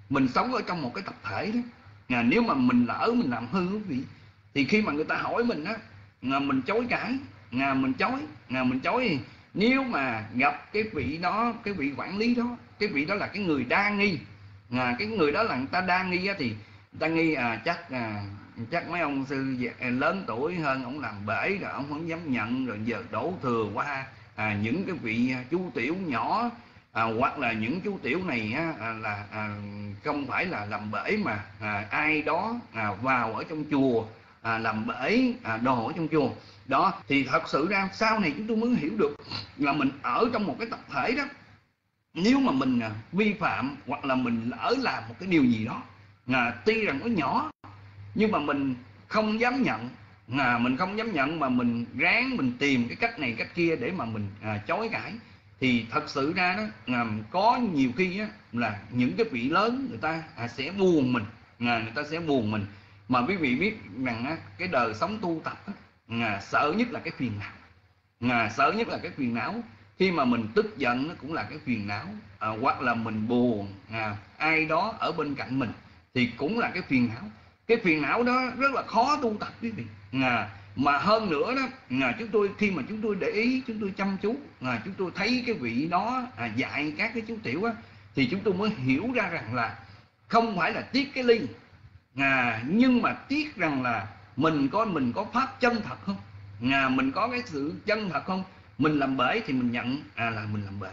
mình sống ở trong một cái tập thể đó. À, nếu mà mình lỡ mình làm hư quý vị thì khi mà người ta hỏi mình á à, mình chối cãi à, mình chối à, mình chối thì nếu mà gặp cái vị đó cái vị quản lý đó cái vị đó là cái người đa nghi à, cái người đó là người ta đa nghi á, thì ta nghi à, chắc à, chắc mấy ông sư à, lớn tuổi hơn ông làm bể rồi ông không dám nhận rồi giờ đổ thừa qua à, những cái vị à, chú tiểu nhỏ à, hoặc là những chú tiểu này á, à, là à, không phải là làm bể mà à, ai đó à, vào ở trong chùa à, làm bể à, đồ ở trong chùa. Đó thì thật sự ra sau này chúng tôi mới hiểu được là mình ở trong một cái tập thể đó. Nếu mà mình à, vi phạm hoặc là mình lỡ làm một cái điều gì đó à, tuy rằng nó nhỏ nhưng mà mình không dám nhận. À, mình không dám nhận mà mình ráng mình tìm cái cách này cách kia để mà mình à, chối cãi. Thì thật sự ra đó à, có nhiều khi á, là những cái vị lớn người ta à, sẽ buồn mình. À, người ta sẽ buồn mình. Mà quý vị biết rằng á, cái đời sống tu tập á, à, sợ nhất là cái phiền não. À, sợ nhất là cái phiền não. Khi mà mình tức giận nó cũng là cái phiền não. À, hoặc là mình buồn à, ai đó ở bên cạnh mình thì cũng là cái phiền não. Cái phiền não đó rất là khó tu tập quý vị. À, mà hơn nữa đó à, chúng tôi khi mà chúng tôi để ý chúng tôi chăm chú à, chúng tôi thấy cái vị đó à, dạy các cái chú tiểu á thì chúng tôi mới hiểu ra rằng là không phải là tiếc cái ly. À, nhưng mà tiếc rằng là mình có mình có pháp chân thật không? À, mình có cái sự chân thật không? Mình làm bể thì mình nhận à là mình làm bể.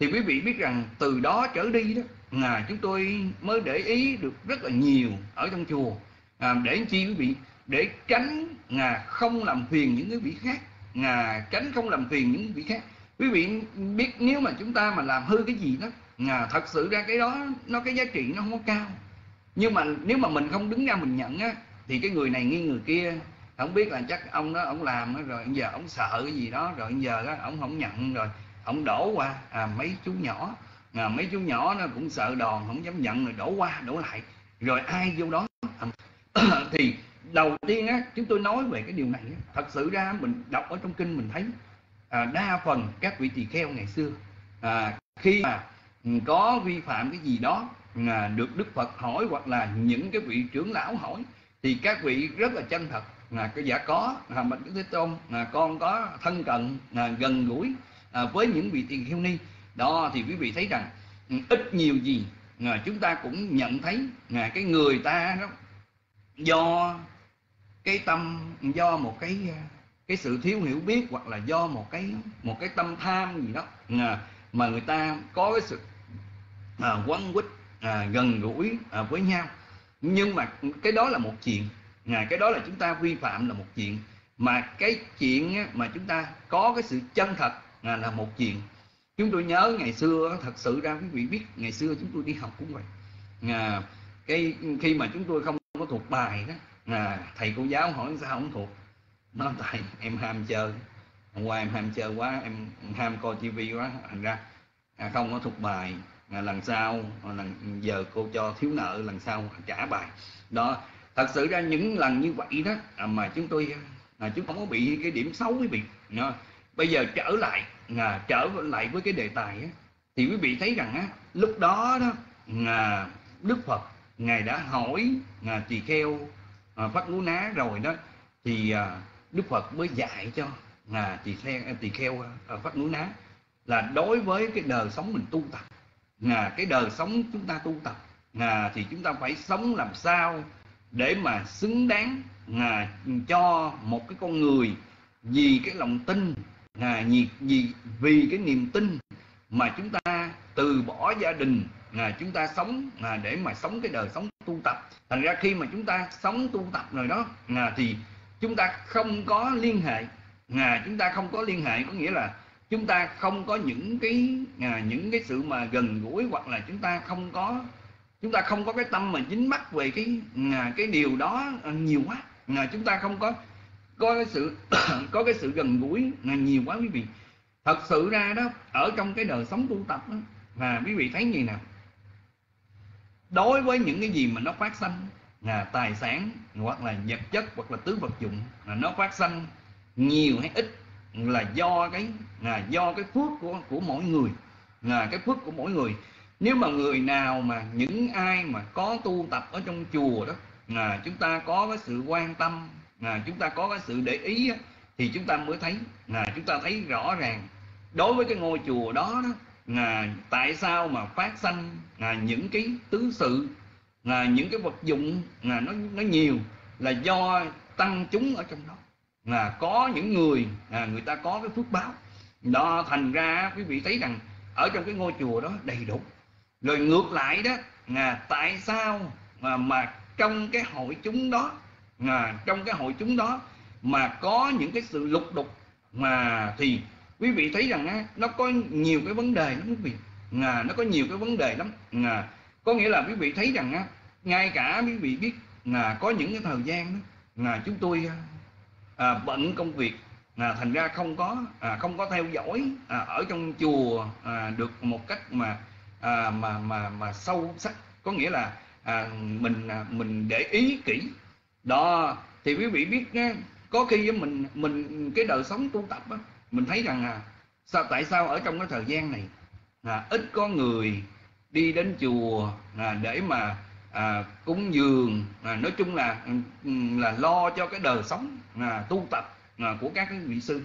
Thì quý vị biết rằng từ đó trở đi đó là chúng tôi mới để ý được rất là nhiều ở trong chùa. À, để chi quý vị? Để tránh là không làm phiền những cái vị khác. Là tránh không làm phiền những vị khác. Quý vị biết nếu mà chúng ta mà làm hư cái gì đó là thật sự ra cái đó nó cái giá trị nó không có cao. Nhưng mà nếu mà mình không đứng ra mình nhận á thì cái người này nghi người kia không biết là chắc ông đó ông làm rồi giờ ông sợ cái gì đó rồi giờ đó ông không nhận rồi ông đổ qua à, mấy chú nhỏ à, mấy chú nhỏ nó cũng sợ đòn không dám nhận rồi đổ qua đổ lại. Rồi ai vô đó? Thì đầu tiên á chúng tôi nói về cái điều này thật sự ra mình đọc ở trong kinh mình thấy à, đa phần các vị tỳ kheo ngày xưa à, khi mà có vi phạm cái gì đó à, được đức phật hỏi hoặc là những cái vị trưởng lão hỏi thì các vị rất là chân thật. Là cái giả có là mình đức thế tôn là con có thân cận à, gần gũi à, với những vị tỳ kheo ni đó thì quý vị thấy rằng ừ, ít nhiều gì à, chúng ta cũng nhận thấy à, cái người ta đó do cái tâm do một cái cái sự thiếu hiểu biết hoặc là do một cái một cái tâm tham gì đó à, mà người ta có cái sự à, quấn quýt à, gần gũi à, với nhau. Nhưng mà cái đó là một chuyện à, cái đó là chúng ta vi phạm là một chuyện. Mà cái chuyện á, mà chúng ta có cái sự chân thật à, là một chuyện chúng tôi nhớ ngày xưa thật sự ra quý vị biết ngày xưa chúng tôi đi học cũng vậy. À, cái khi mà chúng tôi không có thuộc bài đó à, thầy cô giáo hỏi sao không thuộc? Nó tại em ham chơi. Hôm qua em ham chơi quá em ham coi tivi quá thành ra à, không có thuộc bài. À, lần sau à, lần giờ cô cho thiếu nợ lần sau trả bài. Đó thật sự ra những lần như vậy đó à, mà chúng tôi à, chúng không có bị cái điểm xấu quý vị. Bây giờ trở lại à, trở lại với cái đề tài á, thì quý vị thấy rằng á, lúc đó đó à, đức phật ngài đã hỏi à, tỳ kheo à, phát ngũ ná rồi đó thì à, đức phật mới dạy cho à, tỳ kheo tỳ kheo à, phát ngũ ná là đối với cái đời sống mình tu tập. À, cái đời sống chúng ta tu tập à, thì chúng ta phải sống làm sao để mà xứng đáng à, cho một cái con người vì cái lòng tin à, vì, vì vì cái niềm tin mà chúng ta từ bỏ gia đình à, chúng ta sống à, để mà sống cái đời sống tu tập. Thành ra khi mà chúng ta sống tu tập rồi đó à, thì chúng ta không có liên hệ. À, chúng ta không có liên hệ có nghĩa là chúng ta không có những cái à, những cái sự mà gần gũi hoặc là chúng ta không có chúng ta không có cái tâm mà dính mắc về cái à, cái điều đó à, nhiều quá. À, chúng ta không có có cái sự có cái sự gần gũi ngày nhiều quá quý vị. Thật sự ra đó ở trong cái đời sống tu tập đó, mà quý vị thấy như nào? Đối với những cái gì mà nó phát sinh là tài sản hoặc là vật chất hoặc là tứ vật dụng là nó phát sinh nhiều hay ít là do cái là do cái phước của của mỗi người là cái phước của mỗi người. Nếu mà người nào mà những ai mà có tu tập ở trong chùa đó là chúng ta có cái sự quan tâm là chúng ta có cái sự để ý thì chúng ta mới thấy. Là chúng ta thấy rõ ràng. Đối với cái ngôi chùa đó đó là tại sao mà phát sanh là những cái tứ sự là những cái vật dụng là nó nó nhiều là do tăng chúng ở trong đó. Là có những người à, người ta có cái phước báo. Đó thành ra quý vị thấy rằng ở trong cái ngôi chùa đó đầy đủ. Rồi ngược lại đó là tại sao mà, mà trong cái hội chúng đó à, trong cái hội chúng đó mà có những cái sự lục đục mà thì quý vị thấy rằng á, nó có nhiều cái vấn đề lắm quý vị. À, nó có nhiều cái vấn đề lắm. À, có nghĩa là quý vị thấy rằng á, ngay cả quý vị biết là có những cái thời gian đó là chúng tôi à, à, bận công việc à, thành ra không có à, không có theo dõi à, ở trong chùa à, được một cách mà à, mà mà mà sâu sắc. Có nghĩa là à, mình à, mình để ý kỹ đó thì quý vị biết nhé có khi với mình mình cái đời sống tu tập á, mình thấy rằng à, sao tại sao ở trong cái thời gian này à, ít có người đi đến chùa à, để mà à, cúng dường à, nói chung là ừ, là lo cho cái đời sống à, tu tập à, của các vị sư.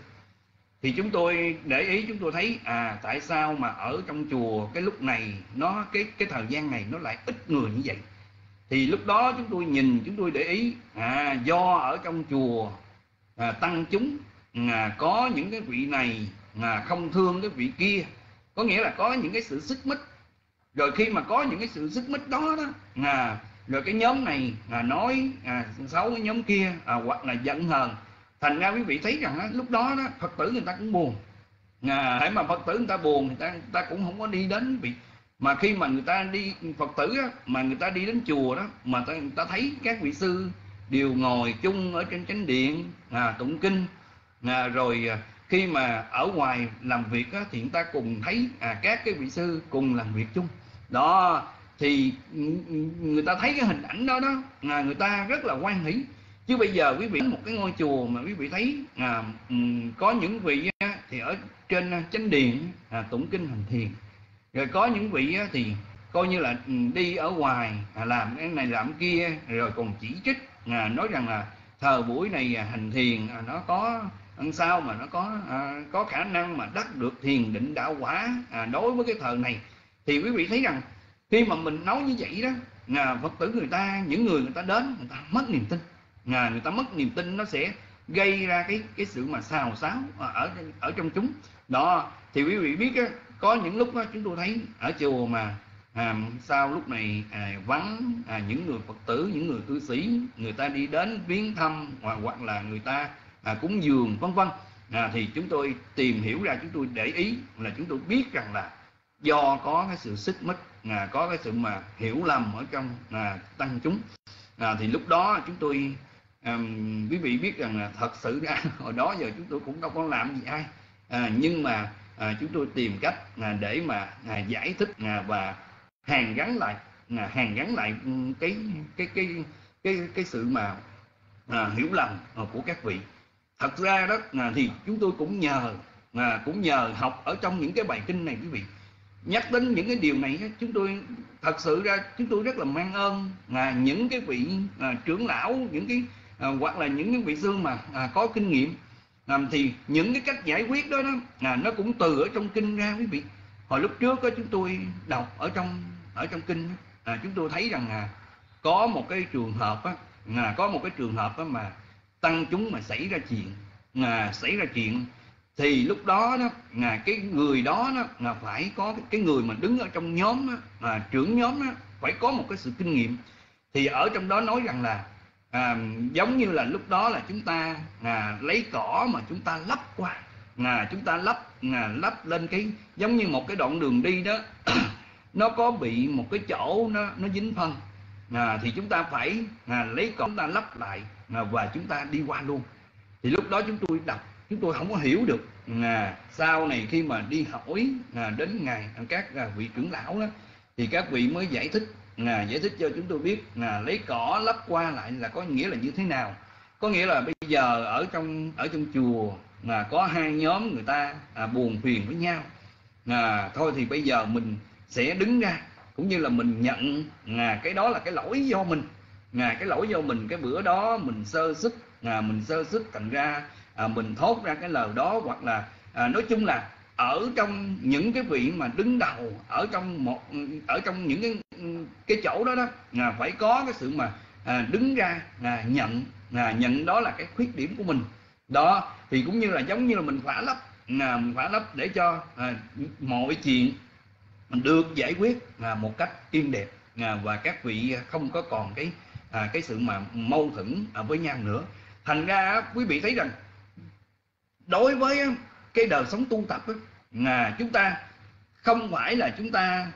Thì chúng tôi để ý chúng tôi thấy à tại sao mà ở trong chùa cái lúc này nó cái cái thời gian này nó lại ít người như vậy? Thì lúc đó chúng tôi nhìn chúng tôi để ý à do ở trong chùa à, tăng chúng à, có những cái vị này à, không thương cái vị kia. Có nghĩa là có những cái sự xích mích. Rồi khi mà có những cái sự xích mích đó đó à, rồi cái nhóm này à, nói à, xấu cái nhóm kia à, hoặc là giận hờn. Thành ra quý vị thấy rằng á, lúc đó đó phật tử người ta cũng buồn. À, hãy mà phật tử người ta buồn người ta, người ta cũng không có đi đến vị mà khi mà người ta đi phật tử á, mà người ta đi đến chùa đó mà ta, người ta thấy các vị sư đều ngồi chung ở trên chánh điện à, tụng kinh à, rồi à, khi mà ở ngoài làm việc á, thì người ta cùng thấy à, các cái vị sư cùng làm việc chung. Đó thì người ta thấy cái hình ảnh đó đó là người ta rất là quan hỷ. Chứ bây giờ quý vị một cái ngôi chùa mà quý vị thấy à, có những vị á, thì ở trên à, chánh điện à, tụng kinh hành thiền rồi có những vị thì coi như là ừ, đi ở ngoài à, làm cái này làm cái kia rồi còn chỉ trích à, nói rằng là thờ buổi này à, hành thiền nó có ăn sao mà nó có à, có khả năng mà đắc được thiền định đạo quả à, đối với cái thờ này. Thì quý vị thấy rằng khi mà mình nói như vậy đó à, phật tử người ta những người người ta đến người ta mất niềm tin. À, người ta mất niềm tin nó sẽ gây ra cái cái sự mà xào xáo ở ở trong chúng. Đó thì quý vị biết á, có những lúc đó chúng tôi thấy ở chùa mà à, sau lúc này à, vắng à, những người phật tử những người cư sĩ người ta đi đến viếng thăm hoặc, hoặc là người ta à, cúng dường vân vân. À, thì chúng tôi tìm hiểu ra chúng tôi để ý là chúng tôi biết rằng là do có cái sự xích mích à, có cái sự mà hiểu lầm ở trong à, tăng chúng. À, thì lúc đó chúng tôi à, quý vị biết rằng là thật sự ra hồi đó giờ chúng tôi cũng đâu có làm gì ai. À, nhưng mà à, chúng tôi tìm cách à, để mà à, giải thích à, và hàn gắn lại à, hàn gắn lại ừ, cái cái cái cái cái sự mà à, hiểu lầm à, của các vị. Thật ra đó à, thì chúng tôi cũng nhờ à, cũng nhờ học ở trong những cái bài kinh này quý vị. Nhắc đến những cái điều này chúng tôi thật sự ra chúng tôi rất là mang ơn là những cái vị à, trưởng lão những cái à, hoặc là những cái vị sư mà à, có kinh nghiệm à, thì những cái cách giải quyết đó đó là nó cũng từ ở trong kinh ra quý vị. Hồi lúc trước đó, chúng tôi đọc ở trong ở trong kinh à, chúng tôi thấy rằng à, có một cái trường hợp á, à, có một cái trường hợp á mà tăng chúng mà xảy ra chuyện à, xảy ra chuyện thì lúc đó đó là cái người đó đó là phải có cái người mà đứng ở trong nhóm đó, là trưởng nhóm đó, phải có một cái sự kinh nghiệm. Thì ở trong đó nói rằng là à, giống như là lúc đó là chúng ta à, lấy cỏ mà chúng ta lấp qua. Là chúng ta lấp, à, lấp lên cái giống như một cái đoạn đường đi đó nó có bị một cái chỗ nó nó dính phân. À, thì chúng ta phải à, lấy cỏ chúng ta lấp lại à, và chúng ta đi qua luôn. Thì lúc đó chúng tôi đọc chúng tôi không có hiểu được à, sau này khi mà đi hỏi à, đến ngài các à, vị trưởng lão đó thì các vị mới giải thích à, giải thích cho chúng tôi biết là lấy cỏ lấp qua lại là có nghĩa là như thế nào. Có nghĩa là bây giờ ở trong ở trong chùa là có hai nhóm người ta à, buồn phiền với nhau. À, thôi thì bây giờ mình sẽ đứng ra cũng như là mình nhận à, cái đó là cái lỗi do mình. À, cái lỗi do mình cái bữa đó mình sơ sức à, mình sơ sức thành ra à, mình thốt ra cái lời đó hoặc là à, nói chung là ở trong những cái vị mà đứng đầu ở trong một ở trong những cái cái chỗ đó đó là phải có cái sự mà à, đứng ra là nhận là nhận đó là cái khuyết điểm của mình. Đó thì cũng như là giống như là mình phá lấp là mình phá lấp để cho à, mọi chuyện được giải quyết là một cách yên đẹp à, và các vị không có còn cái à, cái sự mà mâu thuẫn à, với nhau nữa. Thành ra quý vị thấy rằng đối với cái đời sống tu tập ấy, là chúng ta không phải là chúng ta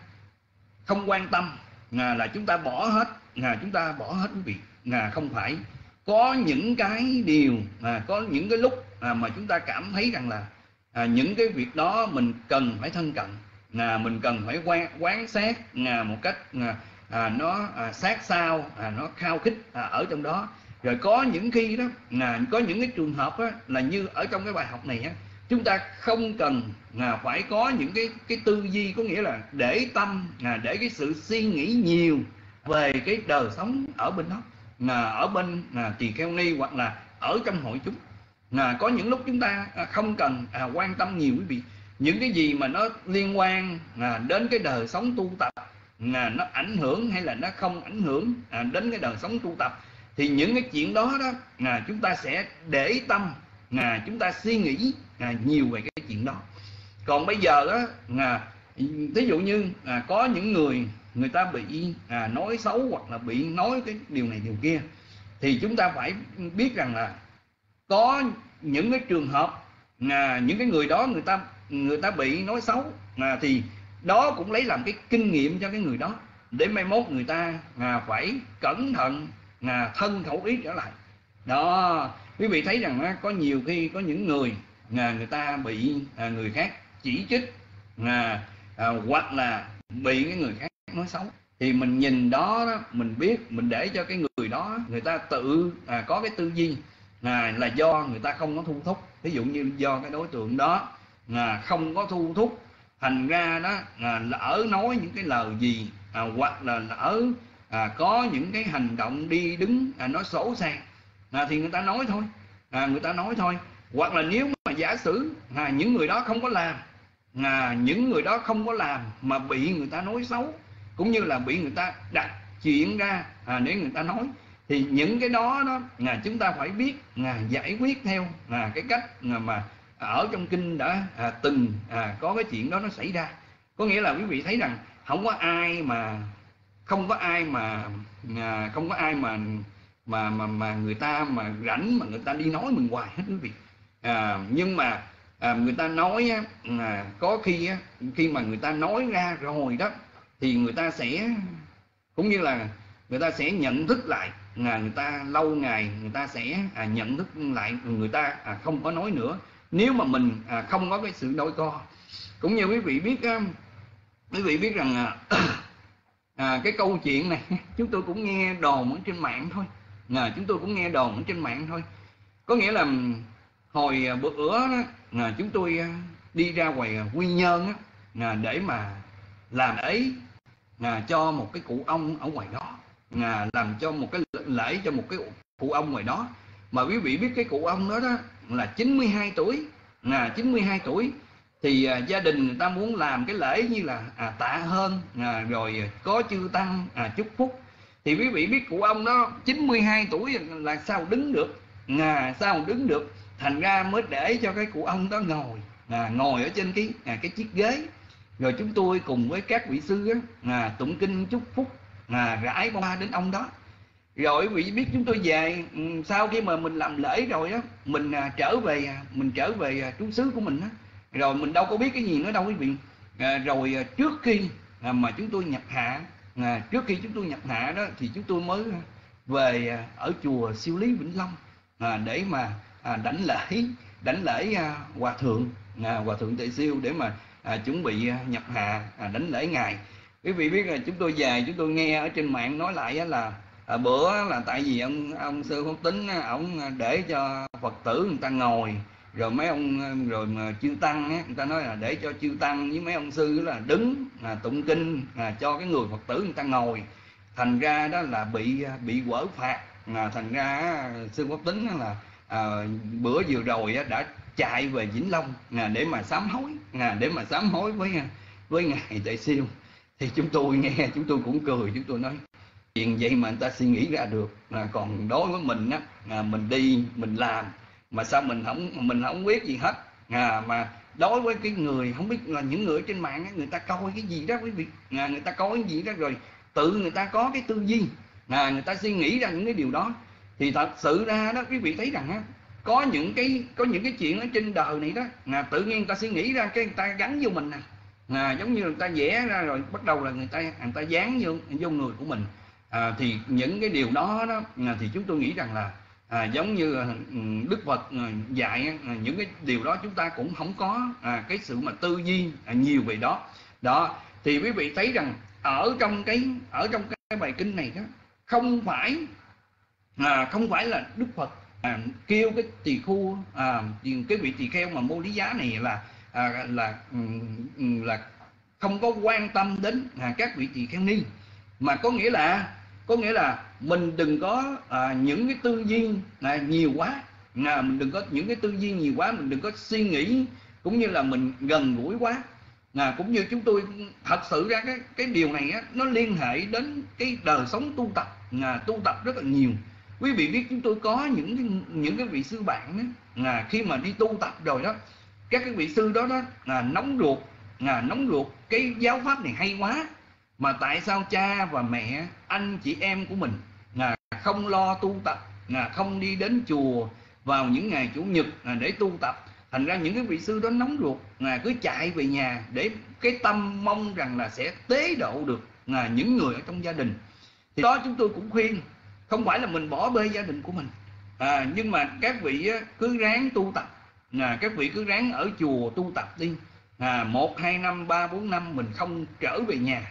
không quan tâm là, là chúng ta bỏ hết là chúng ta bỏ hết quý vị là không phải. Có những cái điều à, có những cái lúc à, mà chúng ta cảm thấy rằng là à, những cái việc đó mình cần phải thân cận là mình cần phải quan quán sát là một cách à, à, nó à, sát sao à, nó khao khích à, ở trong đó. Rồi có những khi đó là có những cái trường hợp đó, là như ở trong cái bài học này á chúng ta không cần là phải có những cái cái tư duy có nghĩa là để tâm là để cái sự suy nghĩ nhiều về cái đời sống ở bên đó là ở bên là tỳ kheo ni hoặc là ở trong hội chúng. Là có những lúc chúng ta à, không cần à, quan tâm nhiều quý vị. Những cái gì mà nó liên quan à, đến cái đời sống tu tập là nó ảnh hưởng hay là nó không ảnh hưởng à, đến cái đời sống tu tập thì những cái chuyện đó đó là chúng ta sẽ để tâm là chúng ta suy nghĩ à, nhiều về cái chuyện đó. Còn bây giờ á à, ví dụ như à, có những người người ta bị à, nói xấu hoặc là bị nói cái điều này điều kia thì chúng ta phải biết rằng là có những cái trường hợp à, những cái người đó người ta người ta bị nói xấu à, thì đó cũng lấy làm cái kinh nghiệm cho cái người đó để mai mốt người ta à, phải cẩn thận à, thân khẩu ý trở lại. Đó quý vị thấy rằng á, có nhiều khi có những người à, người ta bị à, người khác chỉ trích à, à, hoặc là bị cái người khác nói xấu. Thì mình nhìn đó, đó mình biết mình để cho cái người đó người ta tự à, có cái tư duy à, là do người ta không có thu thúc. Ví dụ như do cái đối tượng đó à, không có thu thúc thành ra đó à, lỡ nói những cái lời gì à, hoặc là lỡ à, có những cái hành động đi đứng à, nói xấu xa à, thì người ta nói thôi à, người ta nói thôi. Hoặc là nếu mà giả sử à, những người đó không có làm à, những người đó không có làm mà bị người ta nói xấu cũng như là bị người ta đặt chuyện ra à, để người ta nói thì những cái đó đó là chúng ta phải biết là giải quyết theo là cái cách mà ở trong kinh đã à, từng à, có cái chuyện đó nó xảy ra. Có nghĩa là quý vị thấy rằng không có ai mà không có ai mà à, không có ai mà mà mà mà người ta mà rảnh mà người ta đi nói mình hoài hết quý vị à, nhưng mà à, người ta nói á, à, có khi á, khi mà người ta nói ra rồi đó thì người ta sẽ cũng như là người ta sẽ nhận thức lại là người ta lâu ngày người ta sẽ à, nhận thức lại người ta à, không có nói nữa. Nếu mà mình à, không có cái sự đôi co cũng như quý vị biết á, quý vị biết rằng à, à, cái câu chuyện này chúng tôi cũng nghe đồn ở trên mạng thôi. À, chúng tôi cũng nghe đồn ở trên mạng thôi. Có nghĩa là hồi à, bữa đó là chúng tôi à, đi ra ngoài à, quy nhơn đó là để mà làm ấy là cho một cái cụ ông ở ngoài đó là làm cho một cái lễ cho một cái cụ ông ngoài đó. Mà quý vị biết cái cụ ông đó đó là 92 tuổi là 92 tuổi thì à, gia đình người ta muốn làm cái lễ như là à, tạ hơn à, rồi có chư tăng à, chúc phúc. Thì quý vị biết cụ ông đó 92 tuổi là sao đứng được à, sao đứng được? Thành ra mới để cho cái cụ ông đó ngồi à, ngồi ở trên cái à, cái chiếc ghế. Rồi chúng tôi cùng với các vị sư á, à, tụng kinh chúc phúc à, rải qua đến ông đó. Rồi vị biết chúng tôi về ừ, sau khi mà mình làm lễ rồi á mình à, trở về à, mình trở về à, trú xứ của mình á. Rồi mình đâu có biết cái gì nữa đâu quý vị. À, rồi à, trước khi à, mà chúng tôi nhập hạ à, trước khi chúng tôi nhập hạ đó thì chúng tôi mới à, về à, ở chùa siêu lý vĩnh long à, để mà à, đánh lễ đánh lễ à, hòa thượng à, hòa thượng tề siêu để mà à, chuẩn bị à, nhập hạ à, đánh lễ ngài. Quý vị biết là chúng tôi về chúng tôi nghe ở trên mạng nói lại á, là à, bữa là tại vì ông ông sư không tính ông à, để cho phật tử người ta ngồi rồi mấy ông à, rồi mà chư tăng á người ta nói là để cho chư tăng với mấy ông sư là đứng à, tụng kinh à, cho cái người phật tử người ta ngồi. Thành ra đó là bị à, bị quở phạt. À, thành ra sư quốc tính là à, bữa vừa rồi á, đã chạy về vĩnh long à, để mà sám hối à, để mà sám hối với à, với ngài đại siêu. Thì chúng tôi nghe chúng tôi cũng cười chúng tôi nói chuyện vậy mà người ta suy nghĩ ra được à, còn đối với mình á à, mình đi mình làm mà sao mình không mình không biết gì hết. À, mà đối với cái người không biết là những người trên mạng á, người ta coi cái gì đó quý vị à, người ta coi cái gì đó rồi tự người ta có cái tư duy à, người ta suy nghĩ ra những cái điều đó thì thật sự ra đó quý vị thấy rằng á có những cái có những cái chuyện ở trên đời này đó là tự nhiên người ta suy nghĩ ra cái người ta gắn vô mình nè. À, giống như người ta vẽ ra rồi bắt đầu là người ta người ta dán vô vô người của mình. À, thì những cái điều đó đó à, thì chúng tôi nghĩ rằng là à, giống như à, đức phật à, dạy à, những cái điều đó chúng ta cũng không có à, cái sự mà tư duy à, nhiều về đó. Đó thì quý vị thấy rằng ở trong cái ở trong cái bài kinh này đó không phải à, không phải là đức phật à, kêu cái tỳ khu à, cái vị tỳ kheo mà mô lý giá này là à, là ừ, ừ, là không có quan tâm đến à, các vị tỳ kheo ni. Mà có nghĩa là có nghĩa là mình đừng có à, những cái tư duy à, nhiều quá à, mình đừng có những cái tư duy nhiều quá mình đừng có suy nghĩ cũng như là mình gần gũi quá. À, cũng như chúng tôi thật sự ra cái cái điều này á, nó liên hệ đến cái đời sống tu tập à, tu tập rất là nhiều quý vị biết chúng tôi có những những cái vị sư bạn đó, à, khi mà đi tu tập rồi đó các cái vị sư đó đó là nóng ruột à, nóng ruột cái giáo pháp này hay quá mà tại sao cha và mẹ anh chị em của mình à, không lo tu tập à, không đi đến chùa vào những ngày chủ nhật à, để tu tập. Thành ra những cái vị sư đó nóng ruột à, cứ chạy về nhà để cái tâm mong rằng là sẽ tế độ được à, những người ở trong gia đình. Thì đó chúng tôi cũng khuyên không phải là mình bỏ bê gia đình của mình. À, nhưng mà các vị cứ ráng tu tập. À, các vị cứ ráng ở chùa tu tập đi. À, một hai năm ba bốn năm mình không trở về nhà.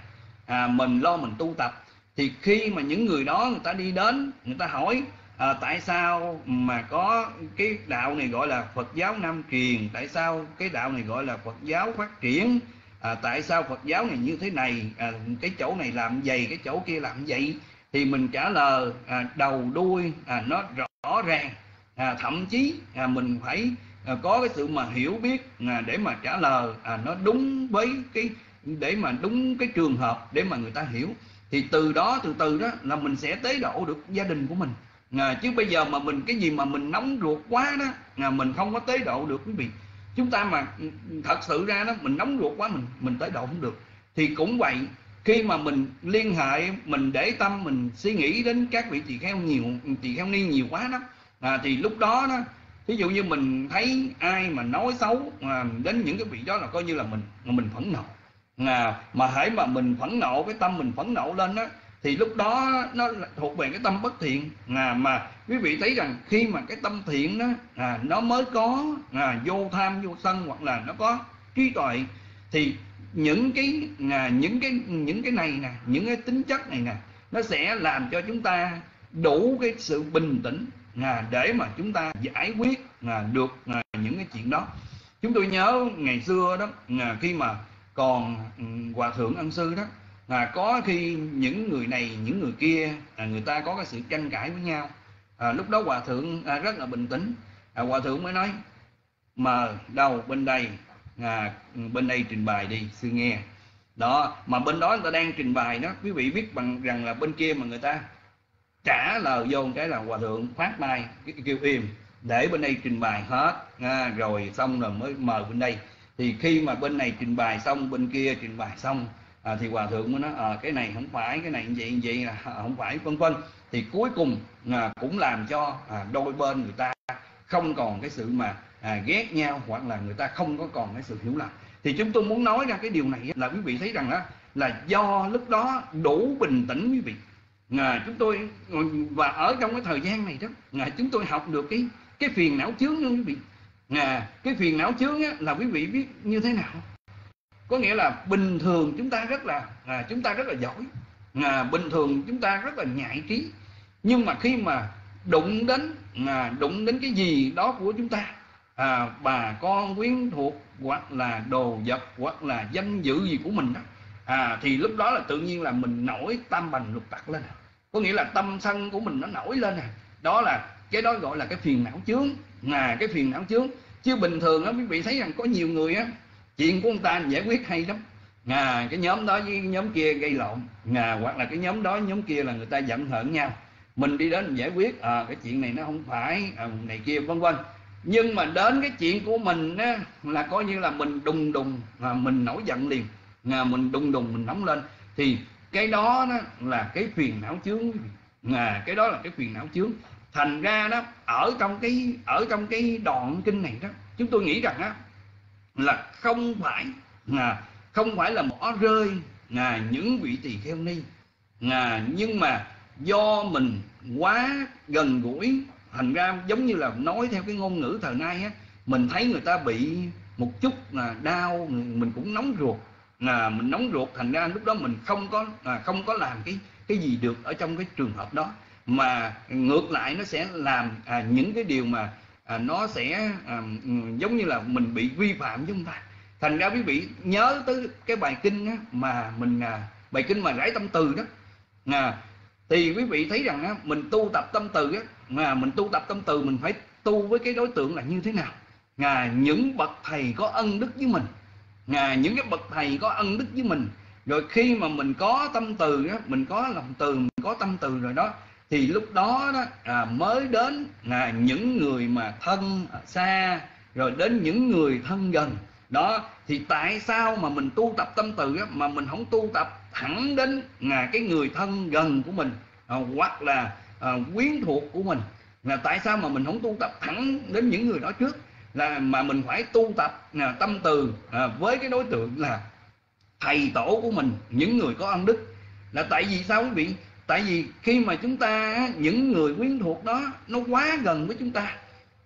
À, mình lo mình tu tập. Thì khi mà những người đó người ta đi đến người ta hỏi à, tại sao mà có cái đạo này gọi là Phật giáo Nam truyền? Tại sao cái đạo này gọi là Phật giáo phát triển? À, tại sao Phật giáo này như thế này? À, cái chỗ này làm vậy cái chỗ kia làm vậy? Thì mình trả lời à, đầu đuôi à, nó rõ ràng. À, thậm chí à, mình phải à, có cái sự mà hiểu biết à, để mà trả lời à, nó đúng với cái để mà đúng cái trường hợp để mà người ta hiểu. Thì từ đó từ từ đó là mình sẽ tế độ được gia đình của mình. À, chứ bây giờ mà mình cái gì mà mình nóng ruột quá đó là mình không có tế độ được quý vị. Chúng ta mà ừ, ừ, thật sự ra đó mình nóng ruột quá mình mình tế độ không được. Thì cũng vậy khi mà mình liên hệ mình để tâm mình suy nghĩ đến các vị tỳ kheo nhiều tỳ kheo ni nhiều quá đó à, thì lúc đó đó ví dụ như mình thấy ai mà nói xấu à, đến những cái vị đó là coi như là mình mình phẫn nộ. À, mà hãy mà mình phẫn nộ cái tâm mình phẫn nộ lên đó thì lúc đó nó thuộc về cái tâm bất thiện. À, mà quý vị thấy rằng khi mà cái tâm thiện đó à, nó mới có à, vô tham vô sân hoặc là nó có trí tuệ thì những cái à, những cái những cái này nè những cái tính chất này nè nó sẽ làm cho chúng ta đủ cái sự bình tĩnh à, để mà chúng ta giải quyết à, được à, những cái chuyện đó. Chúng tôi nhớ ngày xưa đó à, khi mà còn ừ, hòa thượng ân sư đó là có khi những người này những người kia à, người ta có cái sự tranh cãi với nhau. À, lúc đó hòa thượng à, rất là bình tĩnh. À, hòa thượng mới nói mờ đầu bên đây à, bên đây trình bày đi sư nghe. Đó mà bên đó người ta đang trình bày đó quý vị biết bằng rằng là bên kia mà người ta trả lời vô cái là hòa thượng phát tay kêu im để bên đây trình bày hết. À, rồi xong rồi mới mời bên đây. Thì khi mà bên này trình bày xong bên kia trình bày xong à, thì hòa thượng mới nói à, cái này không phải cái này như vậy như vậy là không phải vân vân. Thì cuối cùng à, cũng làm cho à, đôi bên người ta không còn cái sự mà à, ghét nhau hoặc là người ta không có còn cái sự hiểu lầm. Thì chúng tôi muốn nói ra cái điều này là quý vị thấy rằng đó là do lúc đó đủ bình tĩnh quý vị. À, chúng tôi và ở trong cái thời gian này đó à, chúng tôi học được cái cái phiền não chướng quý vị. À, cái phiền não chướng á, là quý vị biết như thế nào? Có nghĩa là bình thường chúng ta rất là à, chúng ta rất là giỏi. À, bình thường chúng ta rất là nhạy trí. Nhưng mà khi mà đụng đến à, đụng đến cái gì đó của chúng ta à, bà con quyến thuộc hoặc là đồ vật hoặc là danh dự gì của mình đó. À, thì lúc đó là tự nhiên là mình nổi tam bành lục tặc lên. Có nghĩa là tâm sân của mình nó nổi lên. À đó là cái đó gọi là cái phiền não chướng. Là cái phiền não chướng chứ bình thường á quý vị thấy rằng có nhiều người á chuyện của ông ta giải quyết hay lắm. À, cái nhóm đó với nhóm kia gây lộn. À, hoặc là cái nhóm đó nhóm kia là người ta giận hờn nhau. Mình đi đến mình giải quyết à, cái chuyện này nó không phải à, này kia vân vân nhưng mà đến cái chuyện của mình á, là coi như là mình đùng đùng là mình nổi giận liền. Là mình đùng đùng mình nóng lên. Thì cái đó, đó là cái phiền não chướng. À, cái đó là cái phiền não chướng. Thành ra đó ở trong cái ở trong cái đoạn kinh này đó chúng tôi nghĩ rằng á là không phải là không phải là bỏ rơi là những vị tỳ kheo ni. À, nhưng mà do mình quá gần gũi thành ra giống như là nói theo cái ngôn ngữ thời nay á mình thấy người ta bị một chút là đau mình cũng nóng ruột. Là mình nóng ruột thành ra lúc đó mình không có à, không có làm cái cái gì được ở trong cái trường hợp đó. Mà ngược lại nó sẽ làm à, những cái điều mà à, nó sẽ à, giống như là mình bị vi phạm với chúng ta. Thành ra quý vị nhớ tới cái bài kinh á, mà mình à, bài kinh mà rải tâm từ đó. À, thì quý vị thấy rằng á, mình tu tập tâm từ á, mà mình tu tập tâm từ mình phải tu với cái đối tượng là như thế nào? Ngài những bậc thầy có ân đức với mình. Ngài những cái bậc thầy có ân đức với mình. Rồi khi mà mình có tâm từ á, mình có lòng từ mình có tâm từ rồi đó thì lúc đó đó à, mới đến là những người mà thân xa rồi đến những người thân gần. Đó thì tại sao mà mình tu tập tâm từ á, mà mình không tu tập thẳng đến là cái người thân gần của mình? À, hoặc là à, quyến thuộc của mình. Là tại sao mà mình không tu tập thẳng đến những người đó trước? Là mà mình phải tu tập là tâm từ à, với cái đối tượng là thầy tổ của mình những người có ân đức. Là tại vì sao quý vị? Tại vì khi mà chúng ta những người quyến thuộc đó nó quá gần với chúng ta.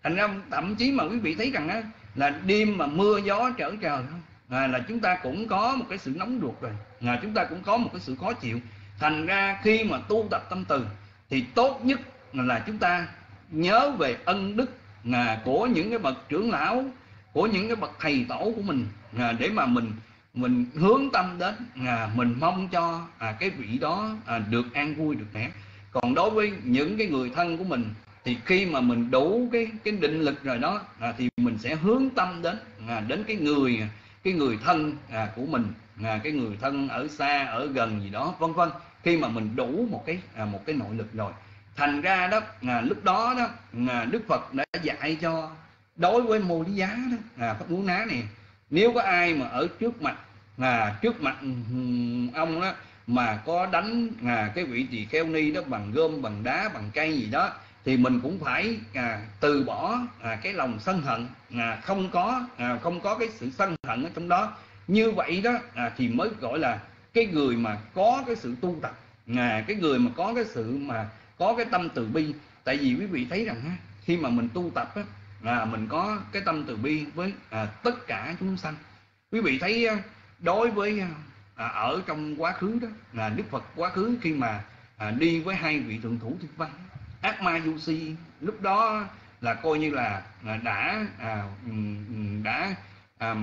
Thành ra thậm chí mà quý vị thấy rằng á, là đêm mà mưa gió trở trời à, là chúng ta cũng có một cái sự nóng ruột rồi. À, chúng ta cũng có một cái sự khó chịu. Thành ra khi mà tu tập tâm từ thì tốt nhất là chúng ta nhớ về ân đức à, của những cái bậc trưởng lão của những cái bậc thầy tổ của mình à, để mà mình mình hướng tâm đến à, mình mong cho à, cái vị đó à, được an vui được khỏe. Còn đối với những cái người thân của mình thì khi mà mình đủ cái cái định lực rồi đó à, thì mình sẽ hướng tâm đến à, đến cái người cái người thân à, của mình à, cái người thân ở xa ở gần gì đó vân vân khi mà mình đủ một cái à, một cái nội lực rồi. Thành ra đó à, lúc đó đó à, đức phật đã dạy cho đối với mô lý giá đó à, pháp muốn ná này nếu có ai mà ở trước mặt à, trước mặt ông đó mà có đánh à, cái vị tỳ kheo ni đó bằng gôm bằng đá bằng cây gì đó thì mình cũng phải à, từ bỏ à, cái lòng sân hận à, không có à, không có cái sự sân hận ở trong đó. Như vậy đó à, thì mới gọi là cái người mà có cái sự tu tập à, cái người mà có cái sự mà có cái tâm từ bi. Tại vì quý vị thấy rằng khi mà mình tu tập á, là mình có cái tâm từ bi với à, tất cả chúng sanh. Quý vị thấy à, đối với à, à, ở trong quá khứ đó là đức phật quá khứ khi mà à, đi với hai vị thượng thủ thiên văn ác ma du si lúc đó là coi như là đã à, đã à, à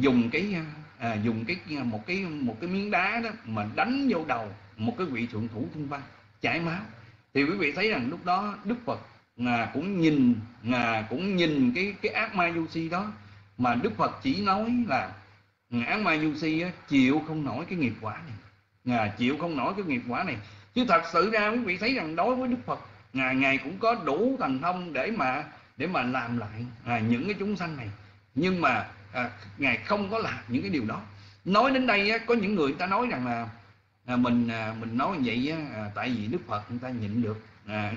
dùng cái à, dùng cái một cái một cái miếng đá đó mà đánh vô đầu một cái vị thượng thủ thiên văn chảy máu. Thì quý vị thấy rằng lúc đó đức phật à, cũng nhìn à, cũng nhìn cái cái ác ma du si đó mà đức phật chỉ nói là ác ma du si á, chịu không nổi cái nghiệp quả này. À, chịu không nổi cái nghiệp quả này. Chứ thật sự ra quý vị thấy rằng đối với đức phật ngài ngài cũng có đủ thần thông để mà để mà làm lại à, những cái chúng sanh này. Nhưng mà à, ngài không có làm những cái điều đó. Nói đến đây á, có những người ta nói rằng là à, mình à, mình nói vậy á, à, tại vì đức phật người ta nhịn được. À,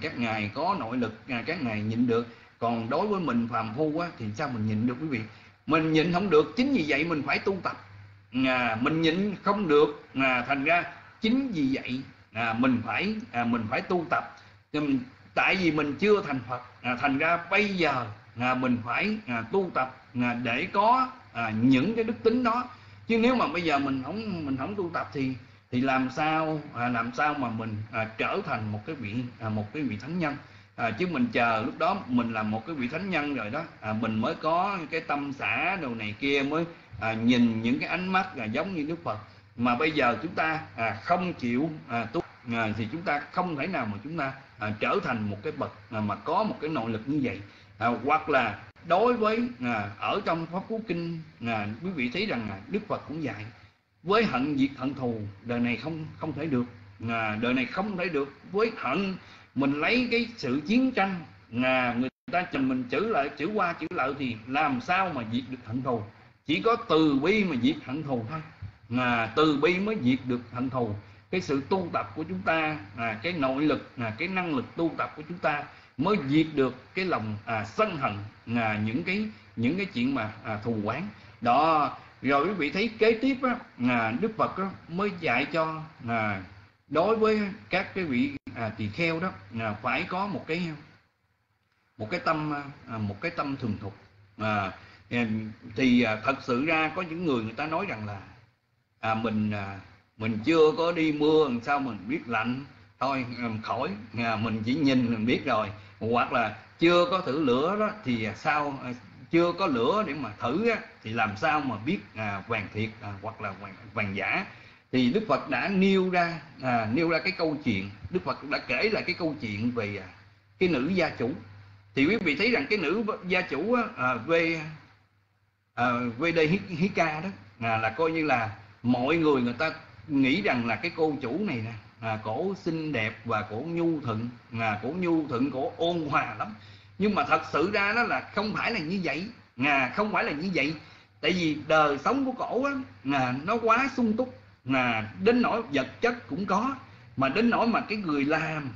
các ngài có nội lực à, các ngài nhịn được. Còn đối với mình phàm phu á, thì sao mình nhịn được quý vị? Mình nhịn không được chính vì vậy mình phải tu tập. À, mình nhịn không được à, thành ra chính vì vậy à, mình phải à, mình phải tu tập. Tại vì mình chưa thành phật à, thành ra bây giờ à, mình phải à, tu tập à, để có à, những cái đức tính đó. Chứ nếu mà bây giờ mình không mình không tu tập thì thì làm sao à, làm sao mà mình à, trở thành một cái vị à, một cái vị thánh nhân? À, chứ mình chờ lúc đó mình là một cái vị thánh nhân rồi đó à, mình mới có cái tâm xã đồ này kia mới à, nhìn những cái ánh mắt là giống như đức phật. Mà bây giờ chúng ta à, không chịu à, tu à, thì chúng ta không thể nào mà chúng ta à, trở thành một cái bậc à, mà có một cái nội lực như vậy à, hoặc là đối với à, ở trong pháp cú kinh à, quý vị thấy rằng à, đức phật cũng dạy với hận diệt hận thù đời này không không thể được. À, đời này không thể được. Với hận mình lấy cái sự chiến tranh à, người ta chừng mình chữ lại chữ qua chữ lại thì làm sao mà diệt được hận thù? Chỉ có từ bi mà diệt hận thù thôi. À, từ bi mới diệt được hận thù. Cái sự tu tập của chúng ta à, cái nội lực à, cái năng lực tu tập của chúng ta mới diệt được cái lòng à, sân hận à, những cái những cái chuyện mà à, thù quán đó rồi quý vị thấy kế tiếp á, à, đức phật á, mới dạy cho à, đối với các cái vị à, tỳ kheo đó à, phải có một cái một cái tâm à, à một cái tâm thường thục. À, à, thì à, thật sự ra có những người người ta nói rằng là à, mình à, mình chưa có đi mưa làm sao mình biết lạnh thôi khỏi. À, mình chỉ nhìn mình biết rồi. Hoặc là chưa có thử lửa đó thì à, sao à, chưa có lửa để mà thử á, thì làm sao mà biết à, vàng thiệt à, hoặc là vàng, vàng giả. Thì Đức Phật đã nêu ra à, nêu ra cái câu chuyện. Đức Phật đã kể lại cái câu chuyện về à, cái nữ gia chủ. Thì quý vị thấy rằng cái nữ gia chủ á, à, về à, về đây Hika đó à, là coi như là mọi người người ta nghĩ rằng là cái cô chủ này nè à, cổ xinh đẹp và cổ nhu thuận. À, cổ nhu thuận cổ ôn hòa lắm. Nhưng mà thật sự ra nó là không phải là như vậy. À, không phải là như vậy. Tại vì đời sống của cổ á, à, nó quá sung túc. À, đến nỗi vật chất cũng có mà đến nỗi mà cái người làm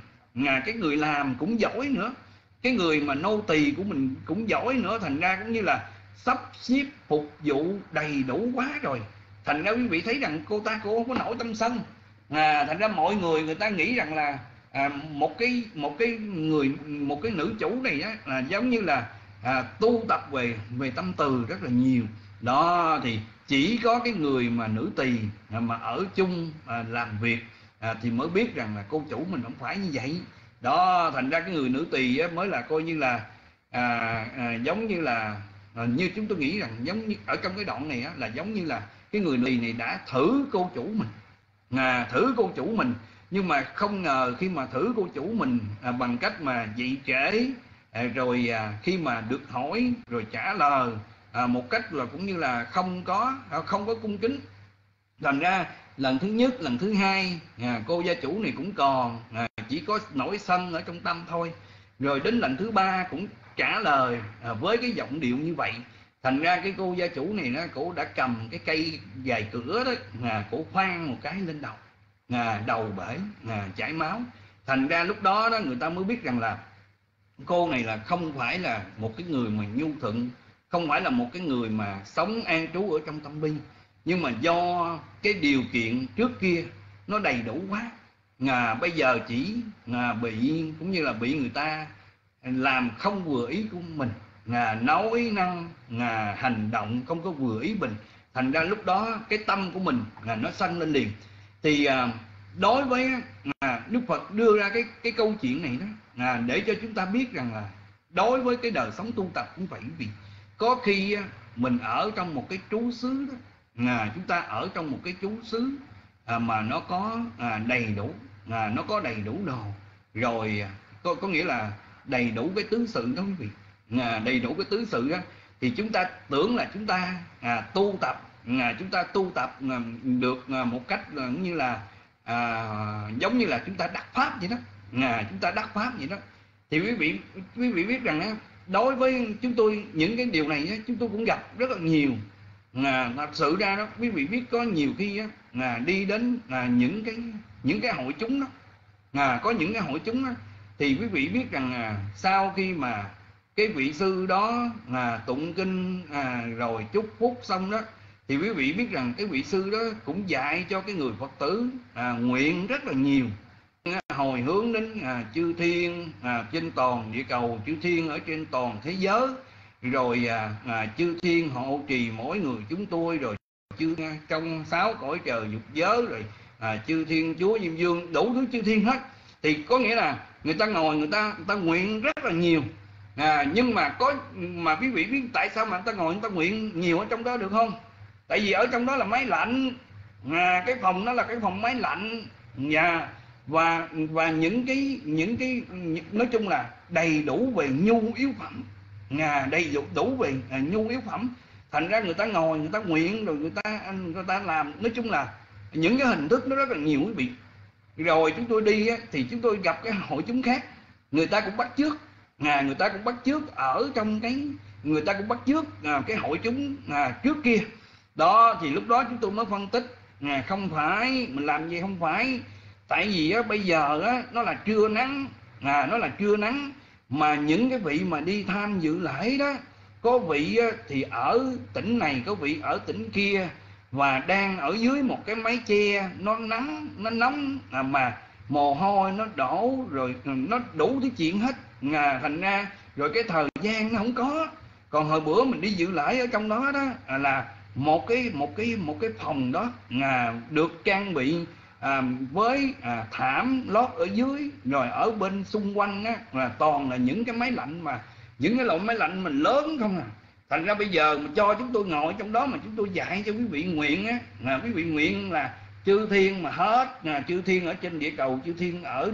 à, cái người làm cũng giỏi nữa. Cái người mà nô tỳ của mình cũng giỏi nữa thành ra cũng như là sắp xếp phục vụ đầy đủ quá rồi. Thành ra quý vị thấy rằng cô ta cô không có nổi tâm sân à, thành ra mọi người người ta nghĩ rằng là à, một cái một cái người một cái nữ chủ này á, là giống như là à, tu tập về về tâm từ rất là nhiều. Đó thì chỉ có cái người mà nữ tỳ mà ở chung à, làm việc à, thì mới biết rằng là cô chủ mình không phải như vậy. Đó thành ra cái người nữ tỳ mới là coi như là à, à, giống như là à, như chúng tôi nghĩ rằng giống như ở trong cái đoạn này á, là giống như là cái người tỳ này đã thử cô chủ mình à, thử cô chủ mình. Nhưng mà không ngờ khi mà thử cô chủ mình à, bằng cách mà dị trễ à, rồi à, khi mà được hỏi rồi trả lời à, một cách là cũng như là không có à, không có cung kính. Thành ra lần thứ nhất lần thứ hai à, cô gia chủ này cũng còn à, chỉ có nổi sân ở trong tâm thôi. Rồi đến lần thứ ba cũng trả lời à, với cái giọng điệu như vậy thành ra cái cô gia chủ này nó cổ đã cầm cái cây dài cửa đó là cổ khoan một cái lên đầu là đầu bể là chảy máu. Thành ra lúc đó đó người ta mới biết rằng là cô này là không phải là một cái người mà nhu thuận không phải là một cái người mà sống an trú ở trong tâm bi. Nhưng mà do cái điều kiện trước kia nó đầy đủ quá à, bây giờ chỉ à, bị cũng như là bị người ta làm không vừa ý của mình ngà nói năng ngà hành động không có vừa ý mình. Thành ra lúc đó cái tâm của mình là nó sanh lên liền. Thì à, đối với à, Đức Phật đưa ra cái cái câu chuyện này đó à, để cho chúng ta biết rằng là đối với cái đời sống tu tập cũng vậy. Vì có khi à, mình ở trong một cái trú xứ đó à, chúng ta ở trong một cái trú xứ à, mà nó có à, đầy đủ à, nó có đầy đủ đồ. Rồi à, có có nghĩa là đầy đủ cái tứ sự đó quý vị à, đầy đủ cái tứ sự á, thì chúng ta tưởng là chúng ta à, tu tập à, chúng ta tu tập à, được à, một cách à, như là à, giống như là chúng ta đắc pháp vậy đó. À, chúng ta đắc pháp vậy đó. Thì quý vị quý vị biết rằng á, đối với chúng tôi những cái điều này á, chúng tôi cũng gặp rất là nhiều. À, thật sự ra đó quý vị biết có nhiều khi á, à, đi đến à, những cái những cái hội chúng đó. À, có những cái hội chúng đó thì quý vị biết rằng à, sau khi mà cái vị sư đó à, tụng kinh à, rồi chúc phúc xong đó thì quý vị biết rằng cái vị sư đó cũng dạy cho cái người phật tử à, nguyện rất là nhiều. Hồi hướng đến à, chư thiên à, trên toàn địa cầu chư thiên ở trên toàn thế giới rồi à, à, chư thiên hộ trì mỗi người chúng tôi rồi chư trong sáu cõi trời dục giới rồi à, chư thiên chúa diêm dương đủ thứ chư thiên hết. Thì có nghĩa là người ta ngồi người ta người ta nguyện rất là nhiều à, nhưng mà có mà quý vị biết tại sao mà người ta ngồi người ta nguyện nhiều ở trong đó được không? Tại vì ở trong đó là máy lạnh. À, cái phòng đó là cái phòng máy lạnh. Nhà và và những cái những cái nói chung là đầy đủ về nhu yếu phẩm. À, đầy đủ đủ về à, nhu yếu phẩm. Thành ra người ta ngồi người ta nguyện rồi người ta người ta làm. Nói chung là những cái hình thức nó rất là nhiều quý vị. Rồi chúng tôi đi á, thì chúng tôi gặp cái hội chúng khác. Người ta cũng bắt trước à, người ta cũng bắt trước ở trong cái người ta cũng bắt trước à, cái hội chúng à, trước kia. Đó thì lúc đó chúng tôi mới phân tích à, không phải mình làm gì không phải. Tại vì á, bây giờ á, nó là trưa nắng à, nó là trưa nắng mà những cái vị mà đi tham dự lễ đó có vị á, thì ở tỉnh này có vị ở tỉnh kia và đang ở dưới một cái mái che nó nắng nó nóng à, mà mồ hôi nó đổ rồi ừ, nó đủ thứ chuyện hết à, thành ra rồi cái thời gian nó không có. Còn hồi bữa mình đi dự lễ ở trong đó đó à, là một cái một cái một cái phòng đó à, được trang bị à, với à, thảm lót ở dưới rồi ở bên xung quanh á là toàn là những cái máy lạnh mà những cái loại máy lạnh mình lớn không à. Thành ra bây giờ mà cho chúng tôi ngồi trong đó mà chúng tôi dạy cho quý vị nguyện á là quý vị nguyện là chư thiên mà hết à, chư thiên ở trên địa cầu chư thiên ở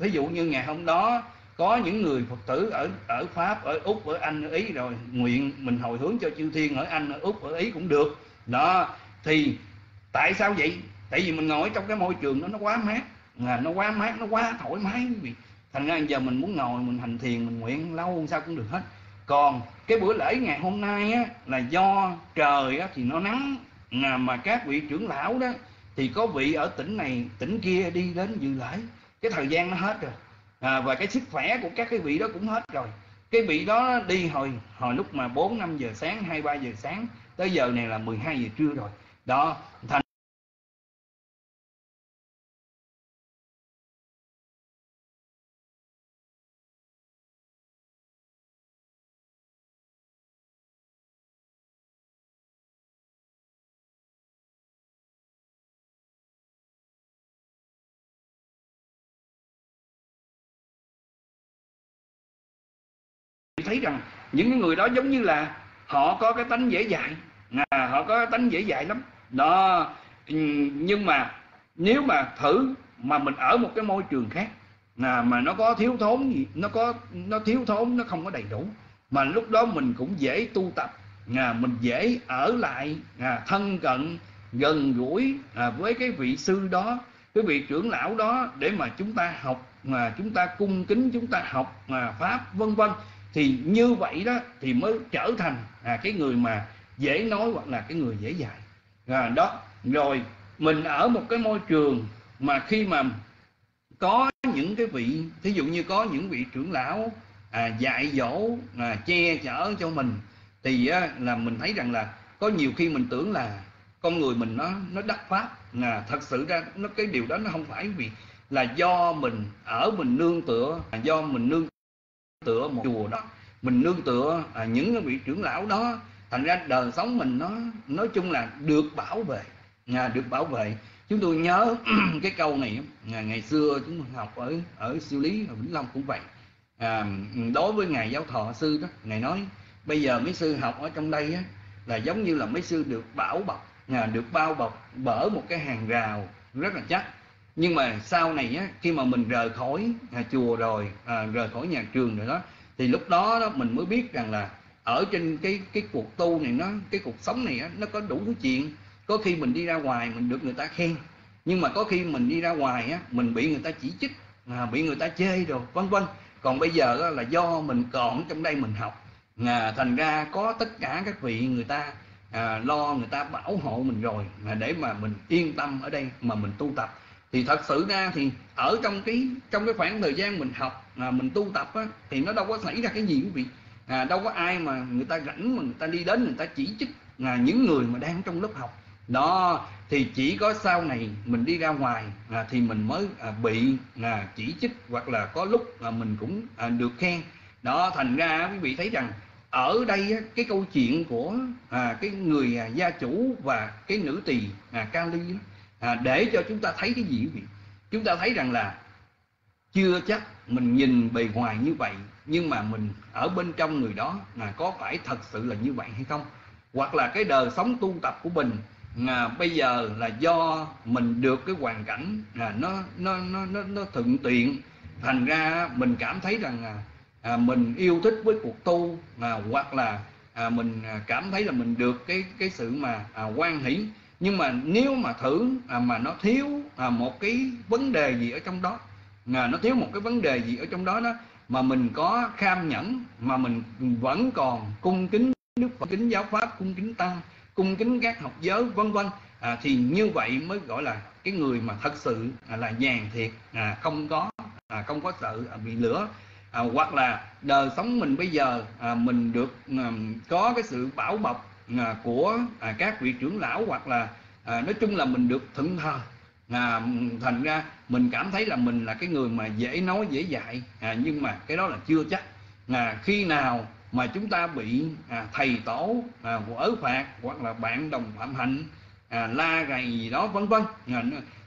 thí dụ như ngày hôm đó có những người phật tử ở ở pháp ở úc ở anh ở ý rồi nguyện mình hồi hướng cho chư thiên ở anh ở úc ở ý cũng được. Đó thì tại sao vậy? Tại vì mình ngồi trong cái môi trường đó nó quá mát. À, nó quá mát nó quá thoải mái thành ra giờ mình muốn ngồi mình hành thiền mình nguyện lâu sao cũng được hết. Còn cái bữa lễ ngày hôm nay á, là do trời á, thì nó nắng. À, mà các vị trưởng lão đó thì có vị ở tỉnh này tỉnh kia đi đến dự lễ. Cái thời gian nó hết rồi à, và cái sức khỏe của các cái vị đó cũng hết rồi. Cái vị đó đi hồi hồi lúc mà 4 5 giờ sáng 2 3 giờ sáng tới giờ này là 12 giờ trưa rồi. Đó thành thấy rằng những người đó giống như là họ có cái tánh dễ dãi. À, họ có cái tánh dễ dãi lắm. Đó ừ, nhưng mà nếu mà thử mà mình ở một cái môi trường khác à, mà nó có thiếu thốn gì nó có nó thiếu thốn nó không có đầy đủ mà lúc đó mình cũng dễ tu tập à, mình dễ ở lại à, thân cận gần gũi à, với cái vị sư đó cái vị trưởng lão đó để mà chúng ta học mà chúng ta cung kính chúng ta học mà pháp vân vân thì như vậy đó thì mới trở thành à, cái người mà dễ nói hoặc là cái người dễ dạy. À, đó rồi mình ở một cái môi trường mà khi mà có những cái vị thí dụ như có những vị trưởng lão à, dạy dỗ à, che chở cho mình thì á, là mình thấy rằng là có nhiều khi mình tưởng là con người mình nó nó đắc pháp. Là thật sự ra nó cái điều đó nó không phải vì là do mình ở mình nương tựa à, do mình nương tựa một chùa đó. Mình nương tựa à, những cái vị trưởng lão đó. Thành ra đời sống mình nó nói chung là được bảo vệ à, được bảo vệ. Chúng tôi nhớ cái câu này ngày ngày xưa chúng tôi học ở ở siêu lý ở vĩnh long cũng vậy. À, đối với ngài giáo thọ sư đó ngài nói bây giờ mấy sư học ở trong đây á, là giống như là mấy sư được bảo bọc à, được bao bọc bởi một cái hàng rào rất là chắc nhưng mà sau này á, khi mà mình rời khỏi à, chùa rồi à, rời khỏi nhà trường rồi đó thì lúc đó, đó mình mới biết rằng là ở trên cái cái cuộc tu này nó cái cuộc sống này á, nó có đủ thứ chuyện. Có khi mình đi ra ngoài mình được người ta khen nhưng mà có khi mình đi ra ngoài á, mình bị người ta chỉ trích à, bị người ta chê rồi vân vân. Còn bây giờ á, là do mình còn trong đây mình học à, thành ra có tất cả các vị người ta à, lo người ta bảo hộ mình rồi à, để mà mình yên tâm ở đây mà mình tu tập thì thật sự ra thì ở trong cái trong cái khoảng thời gian mình học à, mình tu tập á, thì nó đâu có xảy ra cái gì quý vị. À, đâu có ai mà người ta rảnh mà người ta đi đến người ta chỉ trích là những người mà đang trong lớp học. Đó thì chỉ có sau này mình đi ra ngoài à, thì mình mới à, bị à, chỉ trích hoặc là có lúc à, mình cũng à, được khen. Đó thành ra quý vị thấy rằng ở đây á, cái câu chuyện của à, cái người à, gia chủ và cái nữ tỳ à, Kali đó, à, để cho chúng ta thấy cái gì quý vị? Chúng ta thấy rằng là chưa chắc mình nhìn bề ngoài như vậy nhưng mà mình ở bên trong người đó là có phải thật sự là như vậy hay không? Hoặc là cái đời sống tu tập của mình à, bây giờ là do mình được cái hoàn cảnh à, nó nó nó nó nó thuận tiện. Thành ra mình cảm thấy rằng là à, mình yêu thích với cuộc tu à, hoặc là à, mình à, cảm thấy là mình được cái cái sự mà à, quan hỷ nhưng mà nếu mà thử à, mà nó thiếu à, một cái vấn đề gì ở trong đó à, nó thiếu một cái vấn đề gì ở trong đó đó mà mình có kham nhẫn mà mình vẫn còn cung kính đức phật kính giáo pháp cung kính tăng cung kính các học giới vân vân à, thì như vậy mới gọi là cái người mà thật sự à, là nhàn thiệt à, không có à, không có sợ à, bị lửa. À, hoặc là đời sống mình bây giờ à, mình được à, có cái sự bảo bọc à, của à, các vị trưởng lão hoặc là à, nói chung là mình được thượng thờ. À, thành ra mình cảm thấy là mình là cái người mà dễ nói dễ dạy. À, nhưng mà cái đó là chưa chắc. À, khi nào mà chúng ta bị à, thầy tổ à, quở phạt hoặc là bạn đồng phạm hạnh à, la gầy gì đó vân vân. À,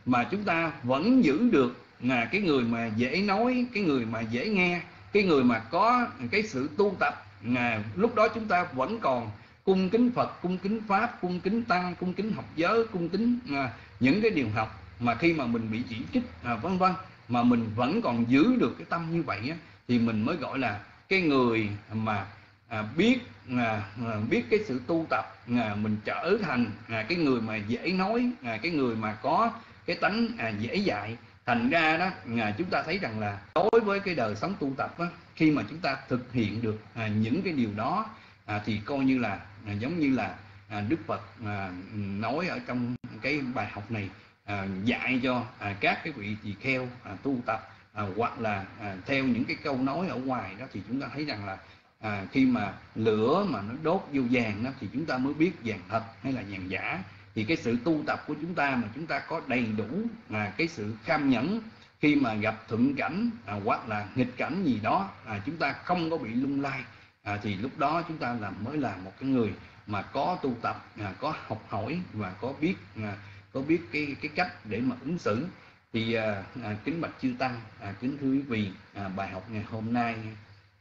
mà chúng ta vẫn giữ được là cái người mà dễ nói cái người mà dễ nghe cái người mà có cái sự tu tập. À, lúc đó chúng ta vẫn còn cung kính Phật cung kính Pháp cung kính Tăng cung kính học giới cung kính à, những cái điều học mà khi mà mình bị chỉ trích à, vân vân mà mình vẫn còn giữ được cái tâm như vậy á, thì mình mới gọi là cái người mà à, biết à, à, biết cái sự tu tập à, mình trở thành à, cái người mà dễ nói à, cái người mà có cái tánh à, dễ dạy. Thành ra đó à, chúng ta thấy rằng là đối với cái đời sống tu tập á, khi mà chúng ta thực hiện được à, những cái điều đó à, thì coi như là à, giống như là à, Đức Phật à, nói ở trong cái bài học này à, dạy cho à, các cái vị tỳ kheo à, tu tập à, hoặc là à, theo những cái câu nói ở ngoài đó thì chúng ta thấy rằng là à, khi mà lửa mà nó đốt vô vàng đó thì chúng ta mới biết vàng thật hay là vàng giả. Thì cái sự tu tập của chúng ta mà chúng ta có đầy đủ à, cái sự kham nhẫn khi mà gặp thuận cảnh à, hoặc là nghịch cảnh gì đó à, chúng ta không có bị lung lay à, thì lúc đó chúng ta là mới là một cái người mà có tu tập à, có học hỏi và có biết à, có biết cái cái cách để mà ứng xử. Thì à, à, kính bạch chư tăng à, kính thưa quý vị à, bài học ngày hôm nay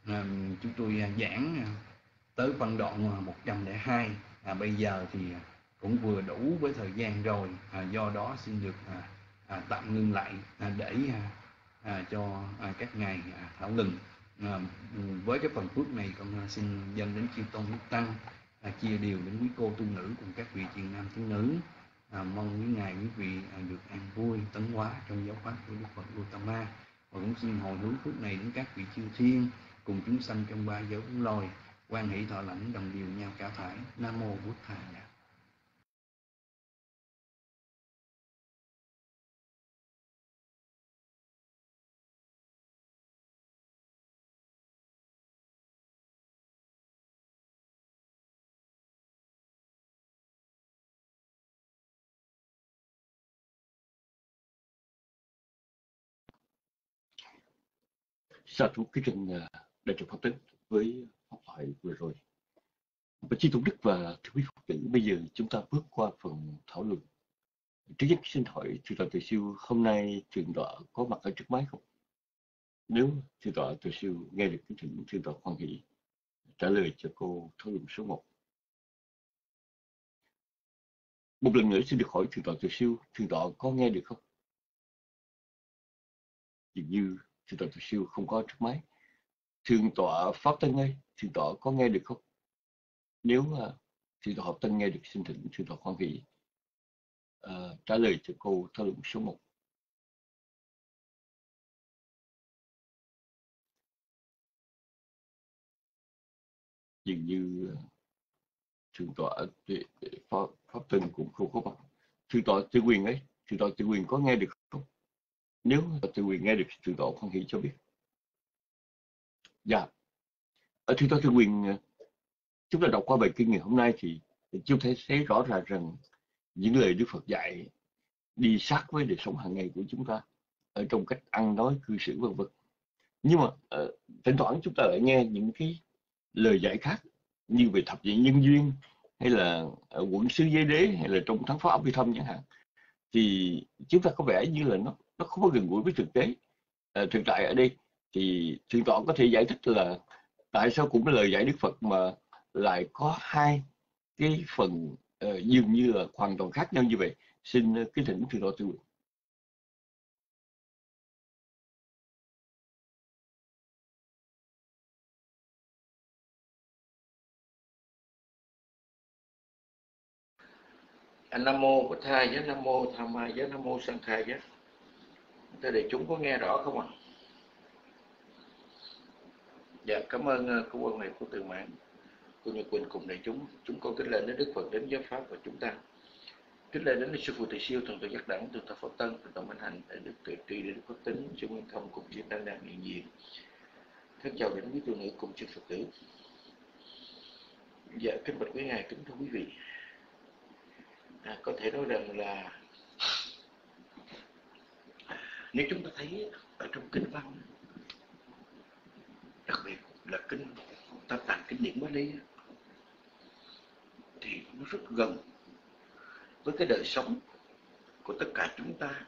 à, chúng tôi à, giảng à, tới phân đoạn 102 à, bây giờ thì cũng vừa đủ với thời gian rồi à, do đó xin được à, à, tạm ngưng lại à, để à, à, cho à, các ngài à, thảo luận à, với cái phần phước này con à, xin dâng đến chư tôn đức tăng à, chia điều đến quý cô tu nữ cùng các vị truyền nam thiếu nữ. À, mong quý ngài quý vị à, được an vui tấn hóa trong giáo pháp của đức phật Gautama và cũng xin hồi hướng phước này đến các vị chư thiên cùng chúng sanh trong ba giới bốn loài quan hệ thọ lãnh đồng điều nhau cả thải. Nam mô bổn thầy Sa thú cái trình ờ, đại trưởng pháp tính với học thoại vừa rồi. Và chi thủ đức và thưa quý Phật tử, bây giờ chúng ta bước qua phần thảo luận. Trước nhất xin hỏi thượng tọa Từ siêu hôm nay thượng tọa có mặt ở trước máy không? Nếu thượng tọa Từ siêu nghe được cái trình, thượng tọa khoan hỷ trả lời cho cô thảo luận số 1. Một lần nữa xin được hỏi thượng tọa Từ siêu, thượng tọa có nghe được không? Dường như thượng tọa tự siêu không có trước máy. Thượng tọa pháp tân ơi thượng tọa có nghe được không? Nếu uh, thượng tọa học tân nghe được xin thỉnh thượng tọa khoan hỷ uh, trả lời cho câu thảo luận số 1 dường như uh, thượng tọa pháp, pháp tân cũng không có bằng thượng tọa tư quyền ấy thượng tọa tư quyền có nghe được không nếu tự quyền nghe được từ tọa không hỷ cho biết. Dạ. Ờ, ở thượng tôi tự quyền ờ, chúng ta đọc qua bài kinh ngày hôm nay thì chúng ta thấy rõ ràng rằng những lời đức phật dạy đi sát với đời sống hàng ngày của chúng ta ở trong cách ăn nói cư xử vân vân. Nhưng mà uh, thỉnh thoảng chúng ta lại nghe những cái lời dạy khác như về thập diện nhân duyên hay là ở quận sư giới đế hay là trong thắng pháp vi thâm chẳng hạn thì chúng ta có vẻ như là nó nó không có gần gũi với thực tế. À, thực tại ở đây thì thượng tọa có thể giải thích là tại sao cũng lời dạy đức phật mà lại có hai cái phần uh, dường như là hoàn toàn khác nhau như vậy. Xin ờ, kính thỉnh thượng tọa tư dạ, Nam mô Bổn Thầy Nam mô Tham Ma, Nam mô Sang Khai Thưa đại chúng có nghe rõ không ạ? À? Dạ, cảm ơn uh, cô quan này của Từ Mạng, cô Như Quỳnh cùng đại chúng. Chúng con kính lên đến Đức Phật đến giáo pháp và chúng ta. kính lên đến sư phụ thầy siêu thượng tự giác đẳng thượng tọa pháp tân thượng tọa minh hạnh đại đức tuệ tri Đại Đức Pháp tính sư nguyên thông cùng chư tăng đang hiện diện thân chào đến quý tu nữ cùng chư phật tử dạ kính bạch quý ngài kính thưa quý vị à, có thể nói rằng là nếu chúng ta thấy ở trong kinh văn, đặc biệt là kinh, ta tạng kinh điển Bali thì nó rất gần với cái đời sống của tất cả chúng ta.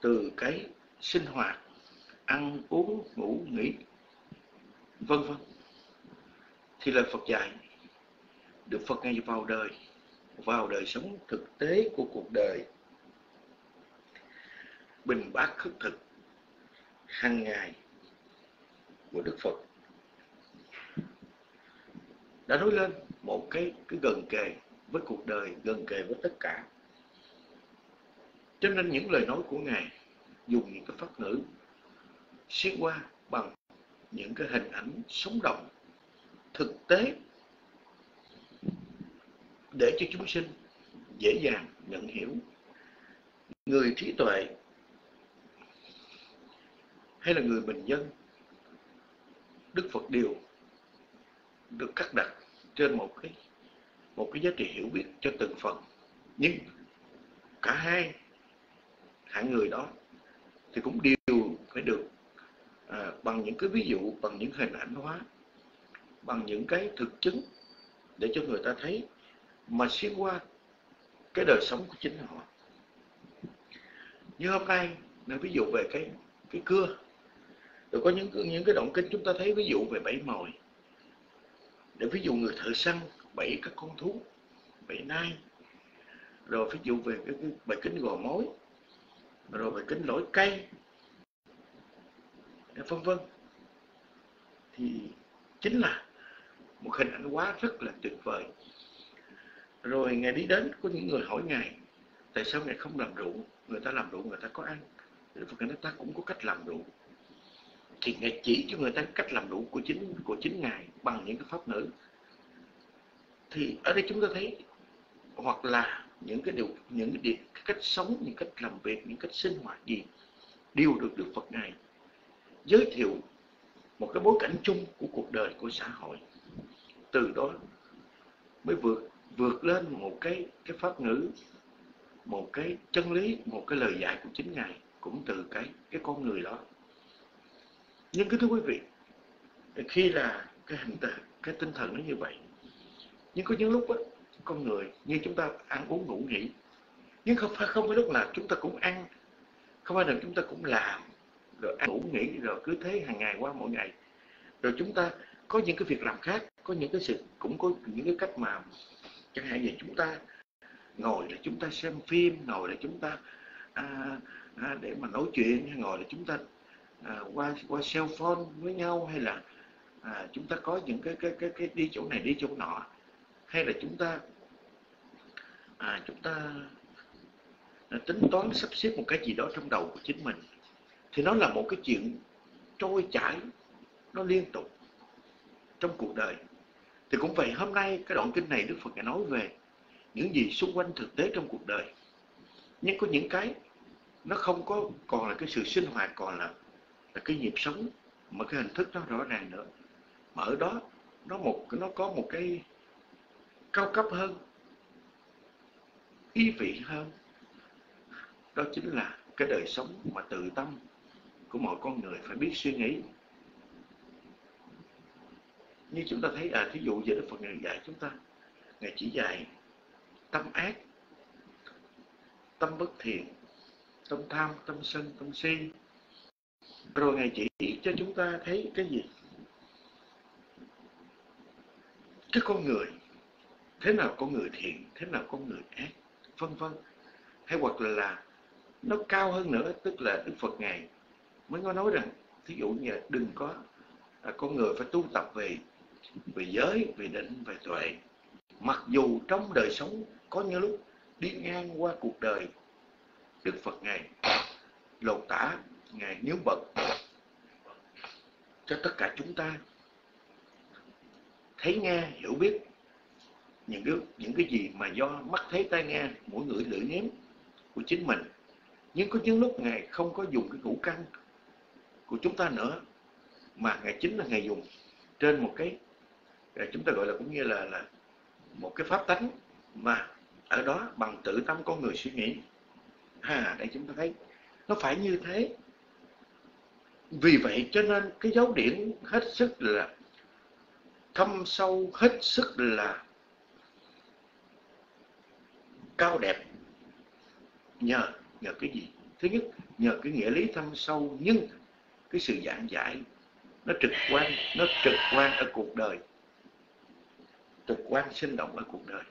Từ cái sinh hoạt, ăn uống, ngủ, nghỉ, vân vân. Thì lời Phật dạy, được Phật ngay vào đời vào đời sống thực tế của cuộc đời bình bát khất thực. Hàng ngày của Đức Phật. Đã nói lên một cái cái gần kề với cuộc đời, gần kề với tất cả. Cho nên những lời nói của ngài dùng những cái phát ngữ xuyên qua bằng những cái hình ảnh sống động, thực tế để cho chúng sinh dễ dàng nhận hiểu. Người trí tuệ hay là người bình dân Đức Phật đều được cắt đặt trên một cái một cái giá trị hiểu biết cho từng phần. Nhưng cả hai hạng người đó thì cũng đều phải được à, bằng những cái ví dụ bằng những hình ảnh hóa bằng những cái thực chứng để cho người ta thấy mà xuyên qua cái đời sống của chính họ. Như hôm nay là ví dụ về cái cái cưa rồi có những những cái động kinh chúng ta thấy ví dụ về bảy mồi. Để ví dụ người thợ săn bảy các con thú bảy nai. Rồi ví dụ về cái, cái bài kính gò mối. Rồi bài kính lỗi cây. Vân vân. Thì chính là một hình ảnh quá rất là tuyệt vời. Rồi ngày đi đến có những người hỏi ngài tại sao ngài không làm rượu? Người ta làm rượu người ta có ăn. Thì Phật nói ta cũng có cách làm rượu thì ngài chỉ cho người ta cách làm đủ của chính của chính ngài bằng những cái pháp ngữ. Thì ở đây chúng ta thấy hoặc là những cái điều những cái, điều, cái cách sống những cách làm việc những cách sinh hoạt gì đều được Đức Phật ngài giới thiệu một cái bối cảnh chung của cuộc đời của xã hội. Từ đó mới vượt vượt lên một cái cái pháp ngữ một cái chân lý một cái lời dạy của chính ngài cũng từ cái cái con người đó nhưng cứ thưa quý vị khi là cái hình cái tinh thần nó như vậy nhưng có những lúc đó, con người như chúng ta ăn uống ngủ nghỉ nhưng không phải không phải lúc nào chúng ta cũng ăn không phải là chúng ta cũng làm rồi ăn ngủ nghỉ rồi cứ thế hàng ngày qua mỗi ngày. Rồi chúng ta có những cái việc làm khác có những cái sự cũng có những cái cách mà chẳng hạn như chúng ta ngồi để chúng ta xem phim ngồi để chúng ta à, à, để mà nói chuyện ngồi để chúng ta à, qua qua cell phone với nhau hay là à, chúng ta có những cái cái cái cái đi chỗ này đi chỗ nọ? Hay là chúng ta à, chúng ta à, tính toán sắp xếp một cái gì đó trong đầu của chính mình? Thì nó là một cái chuyện trôi chảy nó liên tục trong cuộc đời. Thì cũng vậy hôm nay cái đoạn kinh này Đức Phật nói về những gì xung quanh thực tế trong cuộc đời. Nhưng có những cái nó không có còn là cái sự sinh hoạt còn là là cái nhịp sống, mà cái hình thức nó rõ ràng nữa. Mà ở đó, nó một, nó có một cái cao cấp hơn, ý vị hơn. Đó chính là cái đời sống mà tự tâm của mọi con người phải biết suy nghĩ. Như chúng ta thấy à thí dụ về Đức Phật ngài dạy chúng ta, ngài chỉ dạy tâm ác, tâm bất thiện, tâm tham, tâm sân, tâm si rồi ngài chỉ cho chúng ta thấy cái gì? Cái con người thế nào con người thiện thế nào con người ác vân vân. Hay hoặc là, là nó cao hơn nữa tức là đức phật ngài mới có nói rằng thí dụ như đừng có à, con người phải tu tập về về giới về định về tuệ. Mặc dù trong đời sống có những lúc đi ngang qua cuộc đời đức phật ngài lột tả ngài nếu bật cho tất cả chúng ta thấy nghe hiểu biết những cái những cái gì mà do mắt thấy tai nghe mỗi người lưỡi nếm của chính mình. Nhưng có những lúc ngài không có dùng cái ngũ căn của chúng ta nữa, mà ngài chính là ngài dùng trên một cái à, chúng ta gọi là cũng như là là một cái pháp tánh mà ở đó bằng tự tâm con người suy nghĩ. À đây chúng ta thấy, nó phải như thế vì vậy cho nên cái dấu điển hết sức là thâm sâu hết sức là cao đẹp. Nhờ nhờ cái gì? Thứ nhất nhờ cái nghĩa lý thâm sâu nhưng cái sự giảng giải nó trực quan nó trực quan ở cuộc đời. Trực quan sinh động ở cuộc đời.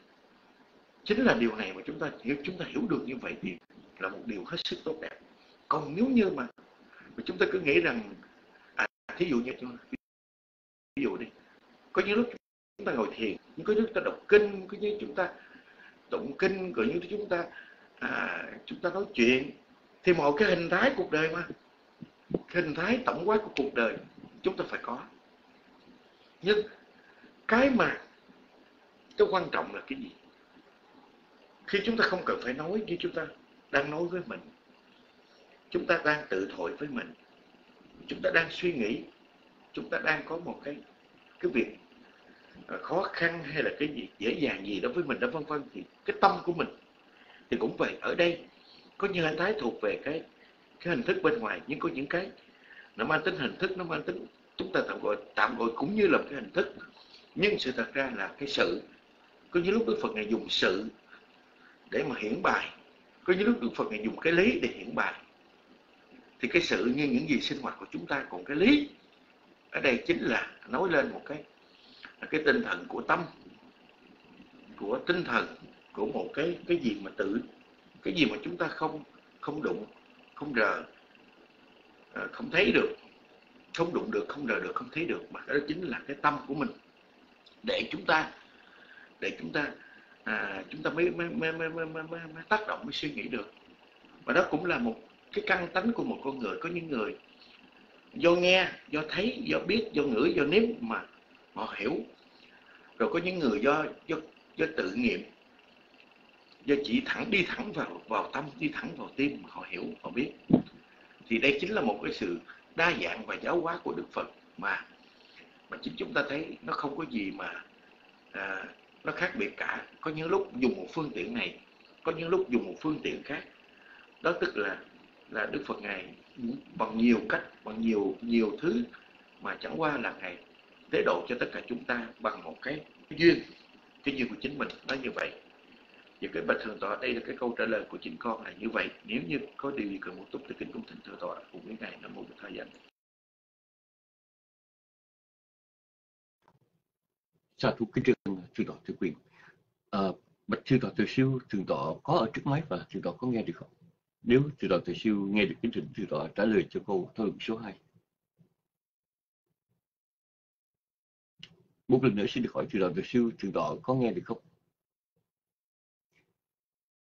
Chính là điều này mà chúng ta hiểu chúng ta hiểu được như vậy thì là một điều hết sức tốt đẹp. Còn nếu như mà, mà chúng ta cứ nghĩ rằng à, thí dụ như ví dụ đi có những lúc chúng ta ngồi thiền nhưng có những lúc chúng ta đọc kinh có những chúng ta tụng kinh có những chúng ta à, chúng ta nói chuyện thì mọi cái hình thái cuộc đời mà cái hình thái tổng quát của cuộc đời chúng ta phải có. Nhưng cái mà cái quan trọng là cái gì? Khi chúng ta không cần phải nói như chúng ta đang nói với mình chúng ta đang tự thổi với mình. Chúng ta đang suy nghĩ. Chúng ta đang có một cái cái việc à, khó khăn hay là cái gì dễ dàng gì đó với mình đó, vân vân. Thì cái tâm của mình thì cũng vậy. Ở đây có những hình thái thuộc về cái cái hình thức bên ngoài, nhưng có những cái nó mang tính hình thức, nó mang tính, chúng ta tạm gọi tạm gọi cũng như là cái hình thức. Nhưng sự thật ra là cái sự, có những lúc Đức Phật này dùng sự để mà hiển bài có những lúc Đức Phật này dùng cái lý để hiển bài thì cái sự như những gì sinh hoạt của chúng ta còn cái lý ở đây chính là nói lên một cái cái tinh thần của tâm của tinh thần của một cái cái gì mà tự cái gì mà chúng ta không không đụng không rờ ờ, không thấy được không đụng được không rờ được không thấy được mà đó chính là cái tâm của mình. Để chúng ta để chúng ta à, chúng ta mới, mới, mới, mới, mới, mới, mới tác động mới suy nghĩ được. Và đó cũng là một cái căn tánh của một con người có những người do nghe do thấy do biết do ngửi do nếm mà họ hiểu. Rồi có những người do do do tự nghiệm do chỉ thẳng đi thẳng vào vào tâm đi thẳng vào tim mà họ hiểu họ biết. Thì đây chính là một cái sự đa dạng và giáo hóa của đức phật mà mà chính chúng ta thấy nó không có gì mà à, nó khác biệt cả. Có những lúc dùng một phương tiện này có những lúc dùng một phương tiện khác. Đó tức là là đức phật ngài bằng nhiều cách bằng nhiều nhiều thứ mà chẳng qua là ngài tế độ cho tất cả chúng ta bằng một cái, duyên. Cái duyên của chính mình nói như vậy. Và cái bạch thường tọa đây là cái câu trả lời của chính con là như vậy. Nếu như có điều gì cần một túc thì kính cung thỉnh thưa tọa cùng với ngài nam mô bổn thầy danh sa thú kính trân ờ, sư tọa thưa quyền. À, bạch sư tọa từ siêu thường tọa có ở trước máy và sư tọa có nghe được không? Nếu từ đoàn thầy siêu nghe được kính trình từ đó trả lời cho câu thơ số 2 một lần nữa xin được hỏi từ đoàn thầy siêu từ đó có nghe được không?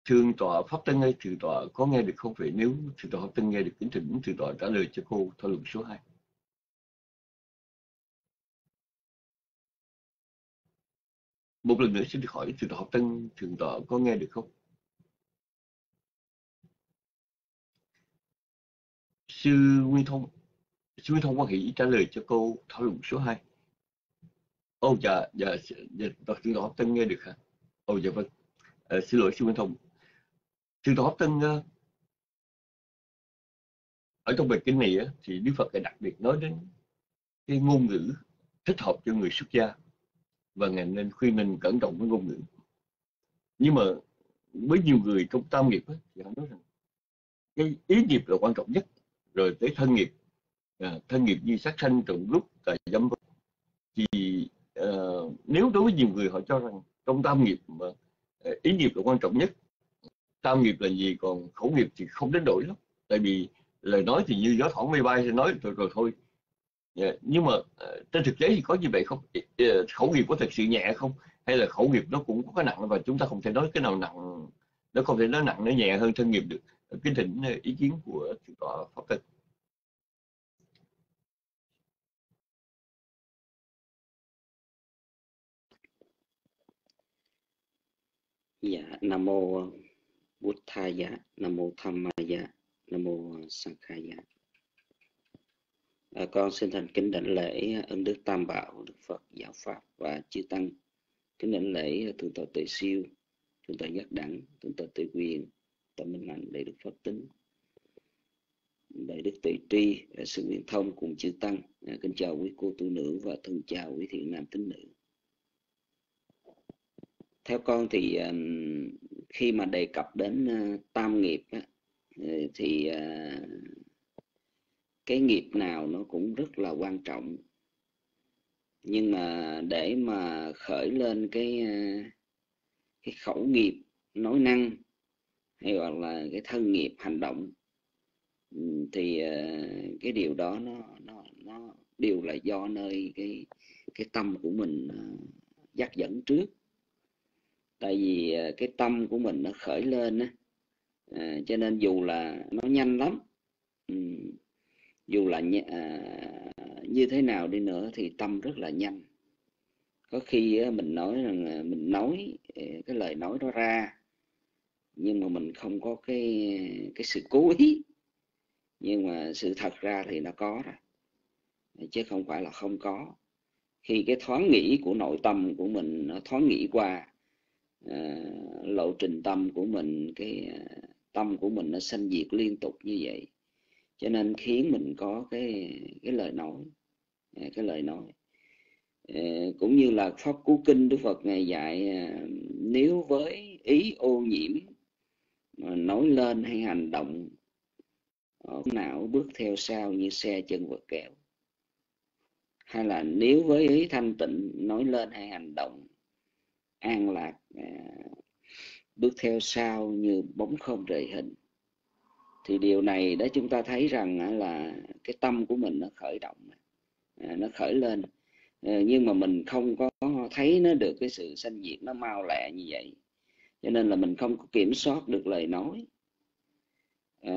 Thường tọa pháp tân ơi từ tọa có nghe được không? Vậy nếu từ tọa pháp tân nghe được kính trình từ tọa trả lời cho câu thảo luận số 2 một lần nữa xin được hỏi từ tọa học tân thường tọa có nghe được không? Sư nguyên thông sư nguyên thông quan hỷ trả lời cho câu thảo luận số 2 ô dạ dạ dạ bậc sư đó tân nghe được hả? Ô dạ vâng. À, xin lỗi sư nguyên thông. Sư đó tân ờ, ở trong bài kinh này thì đức phật đã đặc biệt nói đến cái ngôn ngữ thích hợp cho người xuất gia và ngài nên khuyên mình cẩn trọng với ngôn ngữ. Nhưng mà với nhiều người trong tam nghiệp ấy, thì họ nói rằng cái ý nghiệp là quan trọng nhất rồi tới thân nghiệp à, thân nghiệp như sát sanh trộm lúc tà dâm thì uh, nếu đối với nhiều người họ cho rằng trong tam nghiệp mà ờ, ý nghiệp là quan trọng nhất tam nghiệp là gì còn khẩu nghiệp thì không đến đổi lắm. Tại vì lời nói thì như gió thoảng mây bay sẽ nói rồi rồi thôi. Yeah. Nhưng mà uh, trên thực tế thì có như vậy không? Uh, khẩu nghiệp có thật sự nhẹ không? Hay là khẩu nghiệp nó cũng có cái nặng và chúng ta không thể nói cái nào nặng nó không thể nói nặng nó nhẹ hơn thân nghiệp được? Kính thỉnh ờ, ý kiến của chủ tọa pháp tịch Dạ, Nam mô Buddhaya, dạ, Nam mô Tham Mại, dạ, Nam mô Sankhaya. À, dạ. ờ, con xin thành kính đảnh lễ ân đức Tam Bảo, Đức Phật, Giáo Pháp và Chư Tăng. Kính đảnh lễ Thượng tọa Tuệ Siêu, Thượng tọa Giác Đẳng, Thượng tọa Tuệ Quyền, tâm Minh Hạnh, đầy Đức Pháp Tính, Đại Đức Tuệ Tri, sự Nguyễn Thông cùng Chư Tăng. À, kính chào quý cô tu nữ và thân chào quý thiện nam tín nữ. Theo con thì à, khi mà đề cập đến à, tam nghiệp thì à, cái nghiệp nào nó cũng rất là quan trọng nhưng mà để mà khởi lên cái cái khẩu nghiệp nói năng hay hoặc là cái thân nghiệp hành động. Ừ, thì ờ, cái điều đó nó nó nó đều là do nơi cái cái tâm của mình ờ, dắt dẫn trước. Tại vì ờ, cái tâm của mình nó khởi lên á à, cho nên dù là nó nhanh lắm ừ, dù là à, như thế nào đi nữa thì tâm rất là nhanh. Có khi mình nói rằng mình nói cái lời nói đó ra nhưng mà mình không có cái cái sự cố ý. Nhưng mà sự thật ra thì nó có rồi chứ không phải là không có. Khi cái thoáng nghĩ của nội tâm của mình nó thoáng nghĩ qua uh, lộ trình tâm của mình cái uh, tâm của mình nó sanh diệt liên tục như vậy. Cho nên khiến mình có cái cái lời nói. Ờ, cái lời nói. Cũng như là pháp cú kinh đức phật ngày dạy nếu với ý ô nhiễm Ờ, nói lên hay hành động ờ, nào não bước theo sau như xe chân vật kẹo hay là nếu với ý thanh tịnh, nói lên hay hành động, an lạc ờ, bước theo sau như bóng không rời hình, thì điều này đó chúng ta thấy rằng là cái tâm của mình nó khởi động nó khởi lên. Nhưng mà mình không có thấy nó được cái sự sanh diệt, nó mau lẹ như vậy cho nên là mình không có kiểm soát được lời nói. Ờ,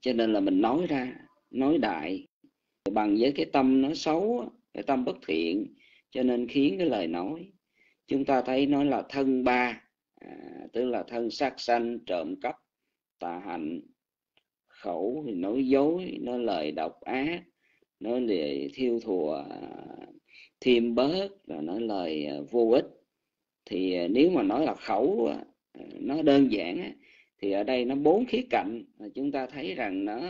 cho nên là mình nói ra nói đại. Bằng với cái tâm nó xấu cái tâm bất thiện cho nên khiến cái lời nói. Chúng ta thấy nó là thân ba à, tức là thân sát sanh trộm cắp tà hạnh khẩu thì nói dối nói lời độc ác nói lời thiêu thùa à, thêm bớt và nói lời à, vô ích thì à, nếu mà nói là khẩu à, nó đơn giản thì ở đây nó bốn khía cạnh chúng ta thấy rằng nó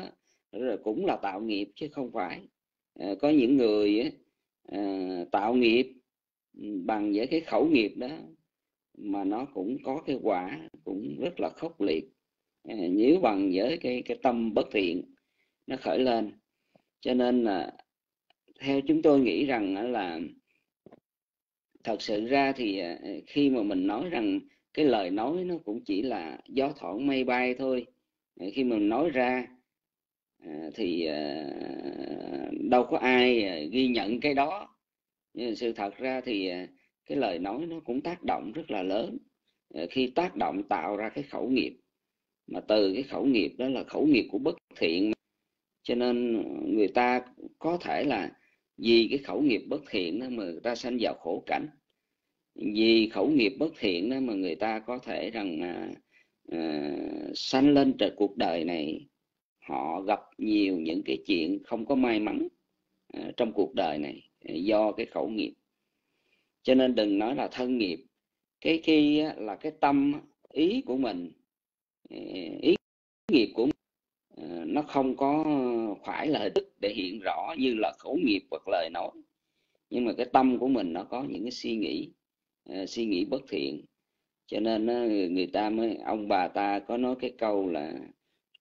cũng là tạo nghiệp chứ không phải. À, có những người tạo nghiệp ừ, bằng với cái khẩu nghiệp đó, mà nó cũng có cái quả cũng rất là khốc liệt. Nếu bằng với cái cái tâm bất thiện, nó khởi lên. Cho nên là, theo chúng tôi nghĩ rằng là thật sự ra thì à, khi mà mình nói rằng cái lời nói nó cũng chỉ là gió thoảng mây bay thôi à, khi mình nói ra à, thì đâu có ai ghi nhận cái đó. Nhưng sự thật ra thì cái lời nói nó cũng tác động rất là lớn. Khi tác động tạo ra cái khẩu nghiệp, mà từ cái khẩu nghiệp đó là khẩu nghiệp của bất thiện. Cho nên người ta có thể là vì cái khẩu nghiệp bất thiện đó mà người ta sanh vào khổ cảnh. Vì khẩu nghiệp bất thiện đó mà người ta có thể rằng à, à, sanh lên trên cuộc đời này. Họ gặp nhiều những cái chuyện không có may mắn à, trong cuộc đời này à, do cái khẩu nghiệp. Cho nên đừng nói là thân nghiệp. Cái khi là cái tâm ý của mình à, ý nghiệp của mình Ờ, nó không có phải là tức để hiện rõ như là khẩu nghiệp hoặc lời nói. Nhưng mà cái tâm của mình nó có những cái suy nghĩ uh, suy nghĩ bất thiện. Cho nên uh, người ta mới ông bà ta có nói cái câu là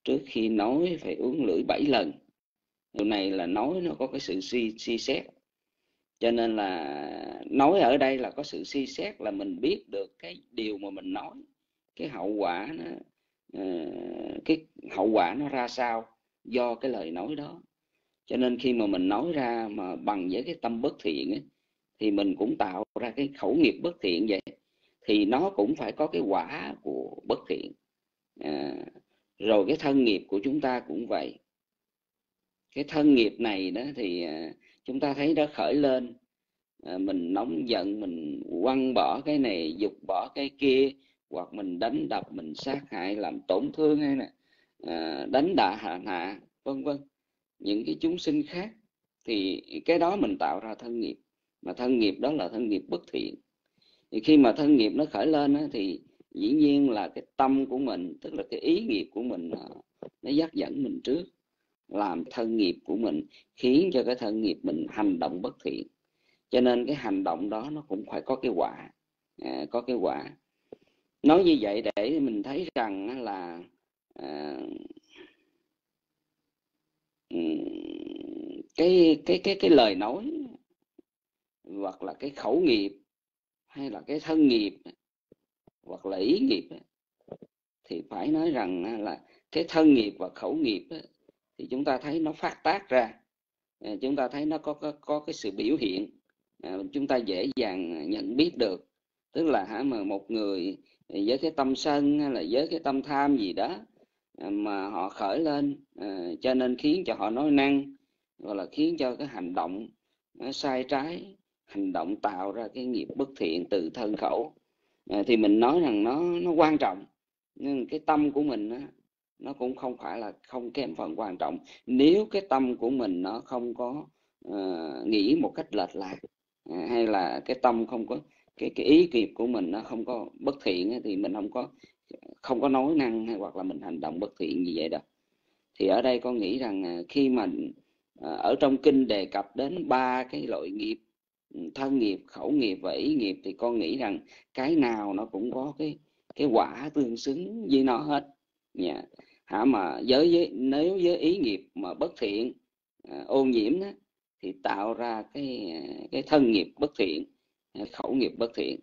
trước khi nói phải uống lưỡi bảy lần. Điều này là nói nó có cái sự suy suy xét. Cho nên là nói ở đây là có sự suy xét là mình biết được cái điều mà mình nói cái hậu quả nó Ờ, cái hậu quả nó ra sao do cái lời nói đó. Cho nên khi mà mình nói ra mà bằng với cái tâm bất thiện ấy, thì mình cũng tạo ra cái khẩu nghiệp bất thiện vậy thì nó cũng phải có cái quả của bất thiện. À, rồi cái thân nghiệp của chúng ta cũng vậy. Cái thân nghiệp này đó thì ờ, chúng ta thấy nó khởi lên. À, mình nóng giận mình quăng bỏ cái này dục bỏ cái kia hoặc mình đánh đập mình sát hại làm tổn thương hay là à, đánh đà hạ hạ vân vân. Những cái chúng sinh khác thì cái đó mình tạo ra thân nghiệp mà thân nghiệp đó là thân nghiệp bất thiện. Thì khi mà thân nghiệp nó khởi lên á, thì dĩ nhiên là cái tâm của mình tức là cái ý nghiệp của mình nó, nó dắt dẫn mình trước làm thân nghiệp của mình khiến cho cái thân nghiệp mình hành động bất thiện. Cho nên cái hành động đó nó cũng phải có cái quả à, có cái quả nói như vậy để mình thấy rằng là à, cái cái cái cái lời nói hoặc là cái khẩu nghiệp hay là cái thân nghiệp hoặc là ý nghiệp thì phải nói rằng là cái thân nghiệp và khẩu nghiệp thì chúng ta thấy nó phát tác ra ờ, chúng ta thấy nó có có, có cái sự biểu hiện ờ, chúng ta dễ dàng nhận biết được. Tức là hả mà một người với cái tâm sân hay là với cái tâm tham gì đó à, mà họ khởi lên à, cho nên khiến cho họ nói năng hoặc là khiến cho cái hành động nó sai trái hành động tạo ra cái nghiệp bất thiện từ thân khẩu. Thì mình nói rằng nó nó quan trọng nhưng cái tâm của mình á, nó cũng không phải là không kém phần quan trọng. Nếu cái tâm của mình nó không có uh, nghĩ một cách lệch lạc hay là cái tâm không có cái cái ý nghiệp của mình nó không có bất thiện thì mình không có không có nói năng hay hoặc là mình hành động bất thiện gì vậy đâu. Thì ở đây con nghĩ rằng à, khi mình à, ở trong kinh đề cập đến ba cái loại nghiệp ừ, thân nghiệp khẩu nghiệp và ý nghiệp thì con nghĩ rằng cái nào nó cũng có cái cái quả tương xứng với nó hết. Nha yeah. hả mà giới với nếu với ý nghiệp mà bất thiện à, ô nhiễm đó, thì tạo ra cái cái thân nghiệp bất thiện khẩu nghiệp bất thiện.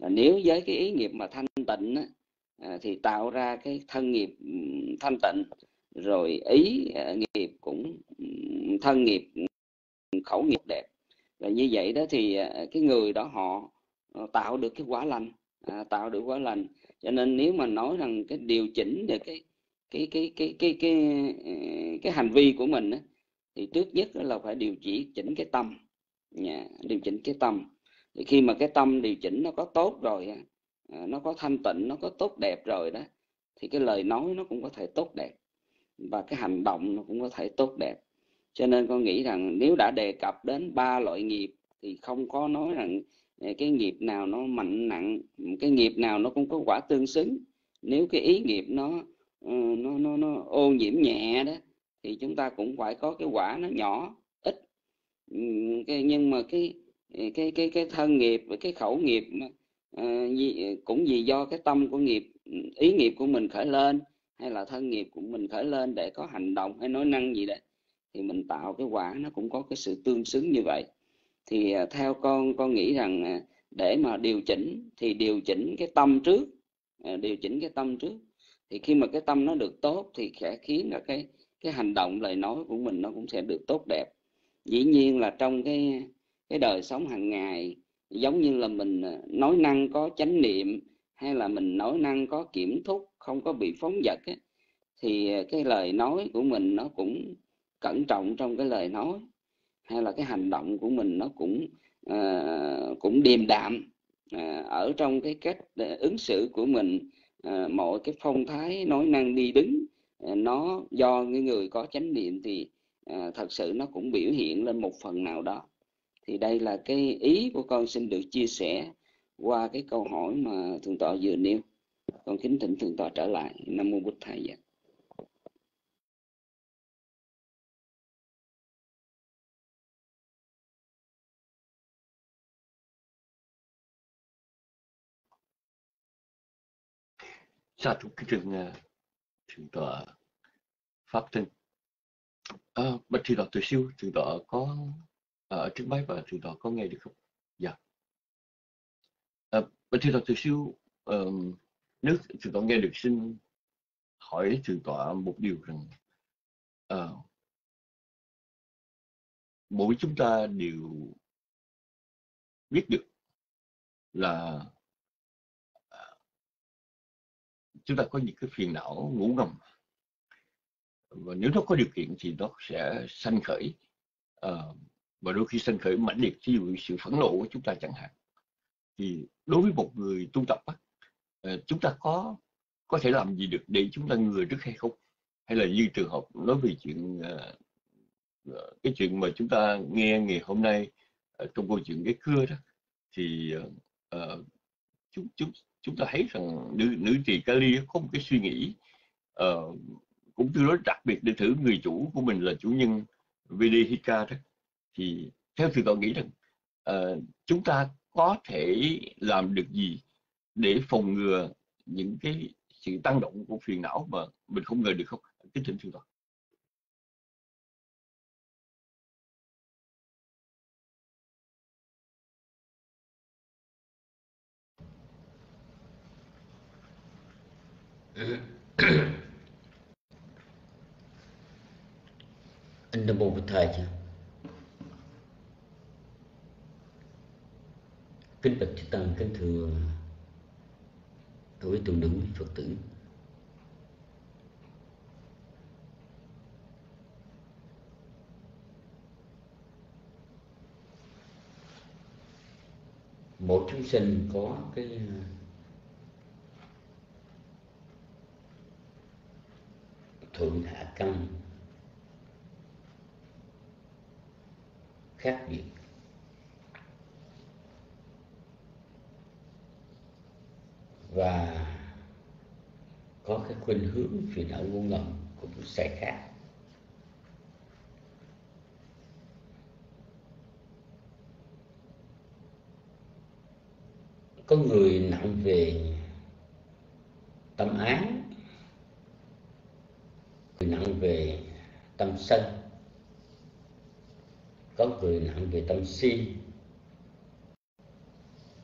À, nếu với cái ý nghiệp mà thanh tịnh á, à, thì tạo ra cái thân nghiệp thanh tịnh rồi ý à, nghiệp cũng thân nghiệp khẩu nghiệp đẹp. Và như vậy đó thì à, cái người đó họ ờ, tạo được cái quả lành à, tạo được quả lành. Cho nên nếu mà nói rằng cái điều chỉnh về cái cái cái cái cái cái cái, cái hành vi của mình á, thì trước nhất là phải điều chỉ chỉnh cái tâm. Dạ, điều chỉnh cái tâm thì khi mà cái tâm điều chỉnh nó có tốt rồi à, nó có thanh tịnh nó có tốt đẹp rồi đó thì cái lời nói nó cũng có thể tốt đẹp và cái hành động nó cũng có thể tốt đẹp. Cho nên con nghĩ rằng nếu đã đề cập đến ba loại nghiệp thì không có nói rằng à, cái nghiệp nào nó mạnh nặng cái nghiệp nào nó cũng có quả tương xứng. Nếu cái ý nghiệp nó ờ, nó nó, nó ô nhiễm nhẹ đó thì chúng ta cũng phải có cái quả nó nhỏ ít. Nhưng mà cái cái cái cái thân nghiệp với cái khẩu nghiệp ờ, cũng vì do cái tâm của nghiệp, ý nghiệp của mình khởi lên, hay là thân nghiệp của mình khởi lên để có hành động hay nói năng gì đấy, thì mình tạo cái quả nó cũng có cái sự tương xứng như vậy. Thì ờ, theo con con nghĩ rằng ờ, để mà điều chỉnh thì điều chỉnh cái tâm trước điều chỉnh cái tâm trước. Thì khi mà cái tâm nó được tốt thì sẽ khiến là cái cái hành động, lời nói của mình nó cũng sẽ được tốt đẹp. Dĩ nhiên là trong cái cái đời sống hàng ngày giống như là mình à, nói năng có chánh niệm hay là mình nói năng có kiểm thúc không có bị phóng dật ấy, thì à, cái lời nói của mình nó cũng cẩn trọng trong cái lời nói hay là cái hành động của mình nó cũng uh, cũng điềm đạm uh, ở trong cái cách uh, ứng xử của mình. Uh, mọi cái phong thái nói năng đi đứng uh, nó do cái người có chánh niệm thì uh, thật sự nó cũng biểu hiện lên một phần nào đó thì đây là cái ý của con xin được chia sẻ qua cái câu hỏi mà thượng tọa vừa nêu. Con kính thỉnh thượng tọa trở lại. Nam mô bích thầy dạ. sa thúc cái trường à, thượng tọa pháp tinh à, bạch thượng tọa từ siêu thượng tọa có ở trước máy và thượng đó có nghe được không? Dạ. Ờ, à, bạch thượng tọa từ siêu um, nếu thượng tọa nghe được xin hỏi thượng tọa một điều rằng uh, mỗi chúng ta đều biết được là chúng ta có những cái phiền não ngủ ngầm. Và nếu nó có điều kiện thì nó sẽ sanh khởi uh, và đôi khi sân khởi mãnh liệt ví dụ sự phẫn nộ của chúng ta chẳng hạn. Thì đối với một người tu tập á, ờ, chúng ta có có thể làm gì được để chúng ta ngừa trước hay không? Hay là như trường hợp nói về chuyện ờ, ờ, cái chuyện mà chúng ta nghe ngày hôm nay trong câu chuyện cái cưa đó thì uh, chúng chúng chúng ta thấy rằng nữ nữ trì Kali có một cái suy nghĩ uh, cũng tương đối đặc biệt để thử người chủ của mình là chủ nhân Vedehika đó thì theo thì tôi nghĩ rằng uh, chúng ta có thể làm được gì để phòng ngừa những cái sự tăng động của phiền não mà mình không ngờ được không? Kính thỉnh thưa toàn anh đã bồ bổn thầy chưa kính bạch chư tăng, kính thưa đối tu nữ phật tử. Mỗi chúng sinh có cái uh, thượng hạ căn khác biệt và có cái khuynh hướng phiền não vô ngầm cũng sẽ khác. Có người nặng về tâm ái, người nặng về tâm sân, có người nặng về tâm si,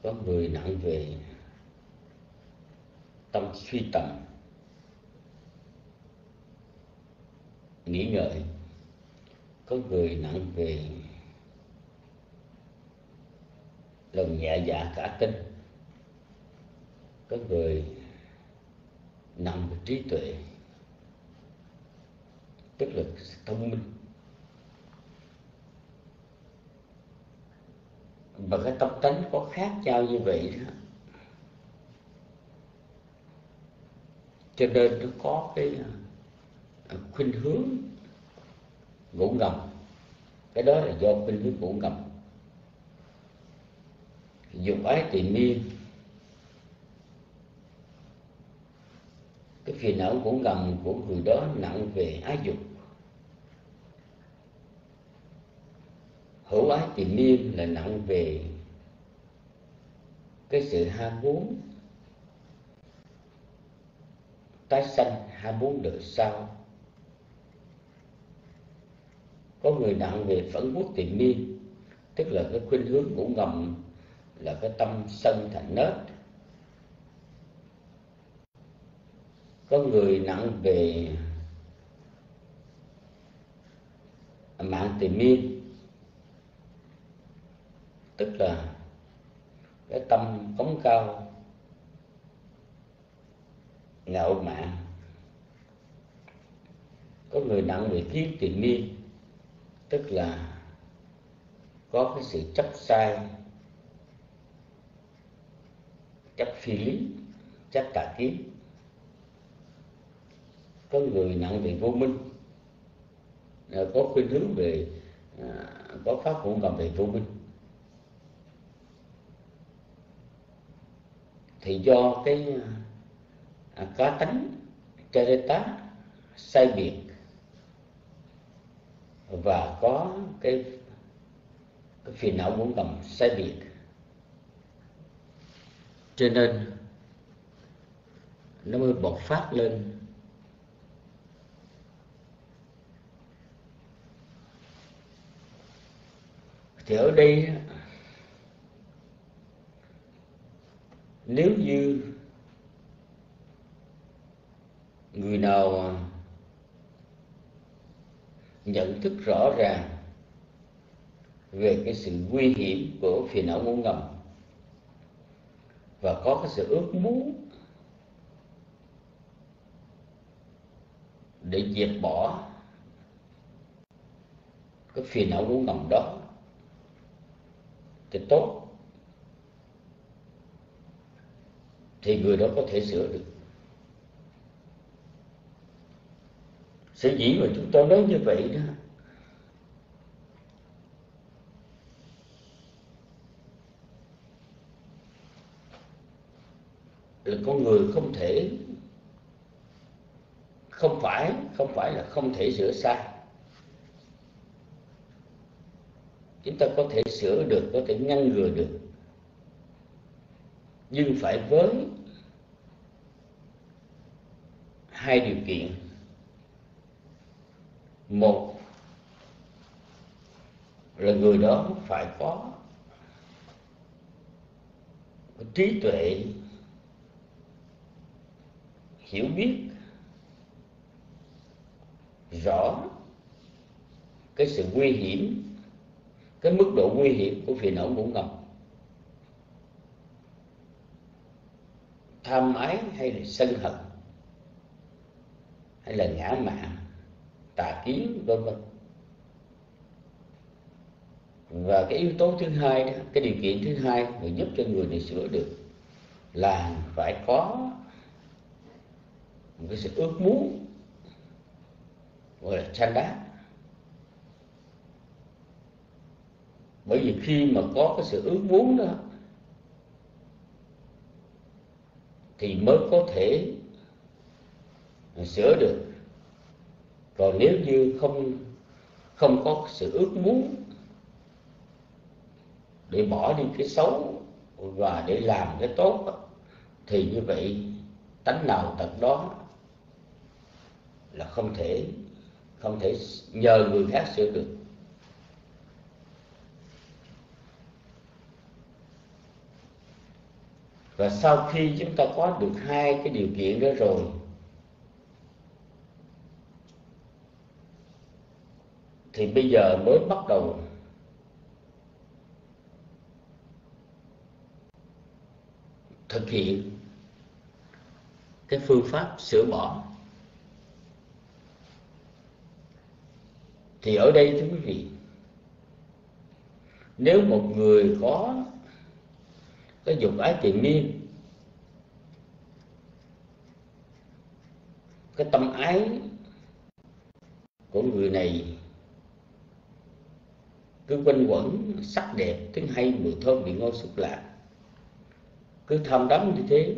có người nặng về tâm suy tầm. Nghĩ ngợi, có người nặng về lòng nhẹ dạ cả tin có người nặng về trí tuệ, tức là thông minh. Và cái tâm tánh có khác nhau như vậy đó. Cho nên nó có cái à, khuynh hướng ngủ ngầm. Cái đó là do khuynh hướng ngủ ngầm. Dục ái tùy miên cái phiền não ngủ ngầm của người đó nặng về ái dục. Hữu ái tùy miên là nặng về cái sự ham muốn tái sanh ham muốn đời sau. Có người nặng về phẫn quốc tiền miên tức là cái khuynh hướng ngủ ngầm, là cái tâm sân thành nết. Có người nặng về mạng tiền miên tức là cái tâm cống cao ngạo mạn. Có người nặng về thiếu tiền nghi tức là có cái sự chấp sai chấp phi lý chấp tà kiến. Có người nặng về vô minh à, có khuynh hướng về à, có pháp cũng ngầm về vô minh. Thì do cái à, à, cá tánh charita sai biệt. Và có cái, cái phiền não muốn cầm sai biệt. Cho nên nó mới bộc phát lên. Thì ở đây nếu như người nào nhận thức rõ ràng về cái sự nguy hiểm của phiền não ngủ ngầm và có cái sự ước muốn để diệt bỏ cái phiền não ngủ ngầm đó, thì tốt. Thì người đó có thể sửa được. Sở dĩ mà chúng tôi nói như vậy đó. Là con người không thể, không phải không phải là không thể sửa sai. Chúng ta có thể sửa được, có thể ngăn ngừa được. Nhưng phải với hai điều kiện một là người đó phải có trí tuệ, hiểu biết rõ cái sự nguy hiểm, cái mức độ nguy hiểm của phiền não ngủ ngầm. Tham ái hay là sân hận hay là ngã mạn tà kiến vân vân và cái yếu tố thứ hai đó, cái điều kiện thứ hai mà giúp cho người này sửa được là phải có một cái sự ước muốn gọi là chan đá. Bởi vì khi mà có cái sự ước muốn đó thì mới có thể sửa được còn nếu như không không có sự ước muốn để bỏ đi cái xấu và để làm cái tốt thì như vậy tánh nào tật đó là không thể không thể nhờ người khác sửa được. Và sau khi chúng ta có được hai cái điều kiện đó rồi thì bây giờ mới bắt đầu. Thực hiện cái phương pháp sửa bỏ. Thì ở đây thưa quý vị, nếu một người có cái dục ái tiền niên, cái tâm ái của người này cứ quanh quẩn, sắc đẹp tiếng hay mùi thơm vị ngon xúc lạc. Cứ tham đắm như thế.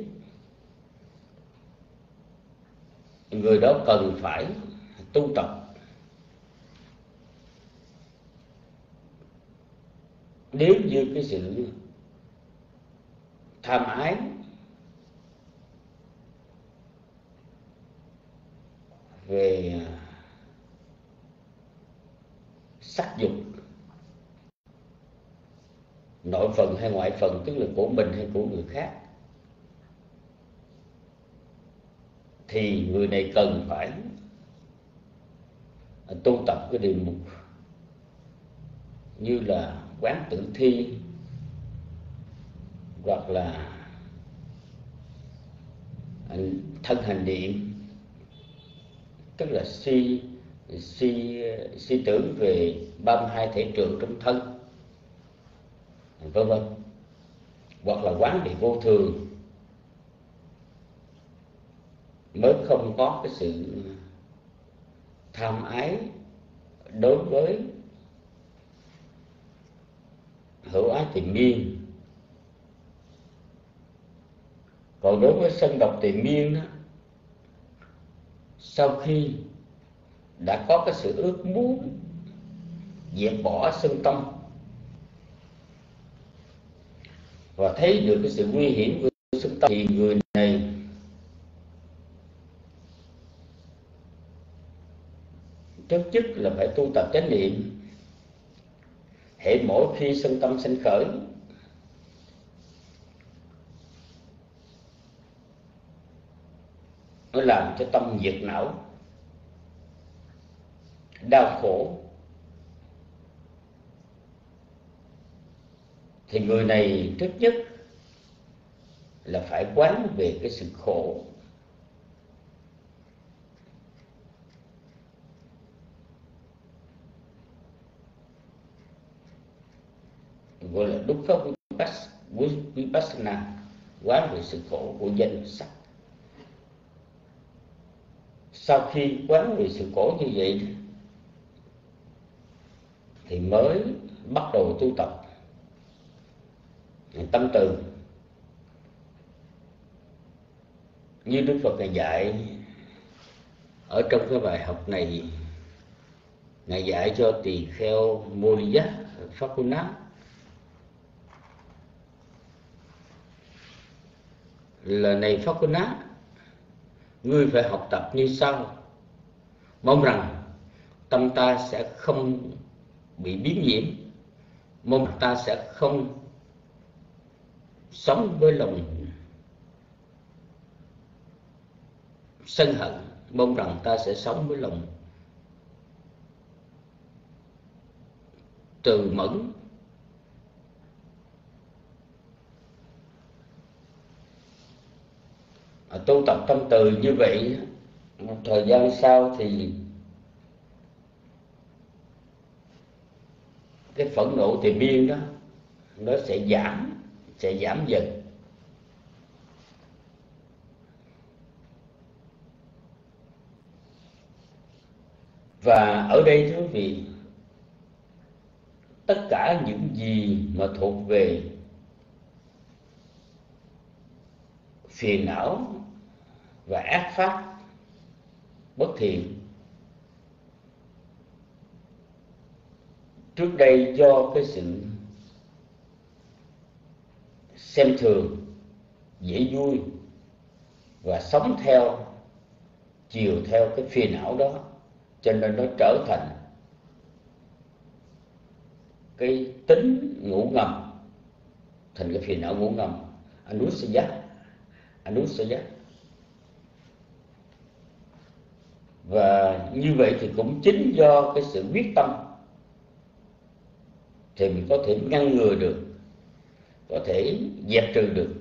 Người đó cần phải tu tập. Nếu như cái sự tham ái về sắc dục nội phần hay ngoại phần, tức là của mình hay của người khác. Thì người này cần phải tu tập cái điều mục như là quán tự thi hoặc là thân hành niệm. Tức là suy suy suy tưởng về 32 thể trường trong thân vân vân hoặc là quán bị vô thường. Mới không có cái sự tham ái đối với hữu ái tiền miên. Còn đối với sân độc tiền miên đó sau khi đã có cái sự ước muốn diệt bỏ sân tâm và thấy được cái sự nguy hiểm của sân tâm thì người này trước chức là phải tu tập chánh niệm. Hệ mỗi khi sân tâm sinh khởi, nó làm cho tâm diệt não, đau khổ. Thì người này trước nhất là phải quán về cái sự khổ. Gọi là đúc pháp vipassana, quán về sự khổ của danh sắc. Sau khi quán về sự khổ như vậy thì mới bắt đầu tu tập tâm từ. Như đức phật ngài dạy ở trong cái bài học này, ngài dạy cho tỳ kheo moliya phakuna là này phakuna ngươi phải học tập như sau. Mong rằng tâm ta sẽ không bị biến nhiễm, mong ta sẽ không sống với lòng sân hận mong rằng ta sẽ sống với lòng từ mẫn. À, tu tập tâm từ như vậy một thời gian sau thì cái phẫn nộ thì biên đó nó sẽ giảm sẽ giảm dần. Và ở đây, thưa quý vị, tất cả những gì mà thuộc về phiền não và ác pháp, bất thiện, trước đây do cái sự xem thường, dễ vui và sống theo, chiều theo cái phiền não đó. Cho nên nó trở thành cái tính ngủ ngầm, thành cái phiền não ngủ ngầm. Anusaya anusaya và như vậy thì cũng chính do cái sự quyết tâm thì mình có thể ngăn ngừa được có thể dẹp trừ được.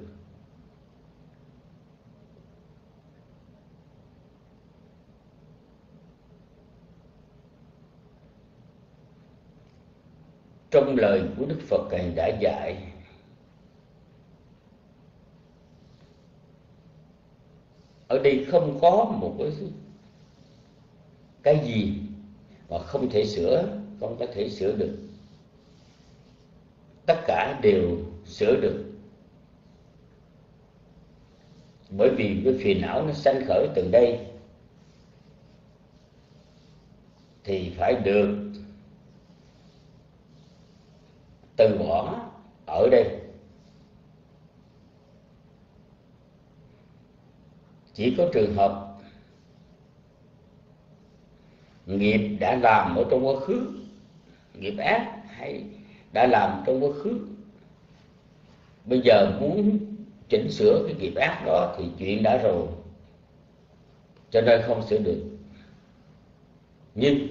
Trong lời của Đức Phật Ngài đã dạy, ở đây không có một cái cái gì mà không thể sửa, không có thể sửa được. Tất cả đều sửa được. Bởi vì cái phiền não nó sanh khởi từ đây, thì phải được từ bỏ ở đây. Chỉ có trường hợp nghiệp đã làm ở trong quá khứ, nghiệp ác hay đã làm trong quá khứ bây giờ muốn chỉnh sửa cái nghiệp ác đó thì chuyện đã rồi. Cho nên không sửa được. Nhưng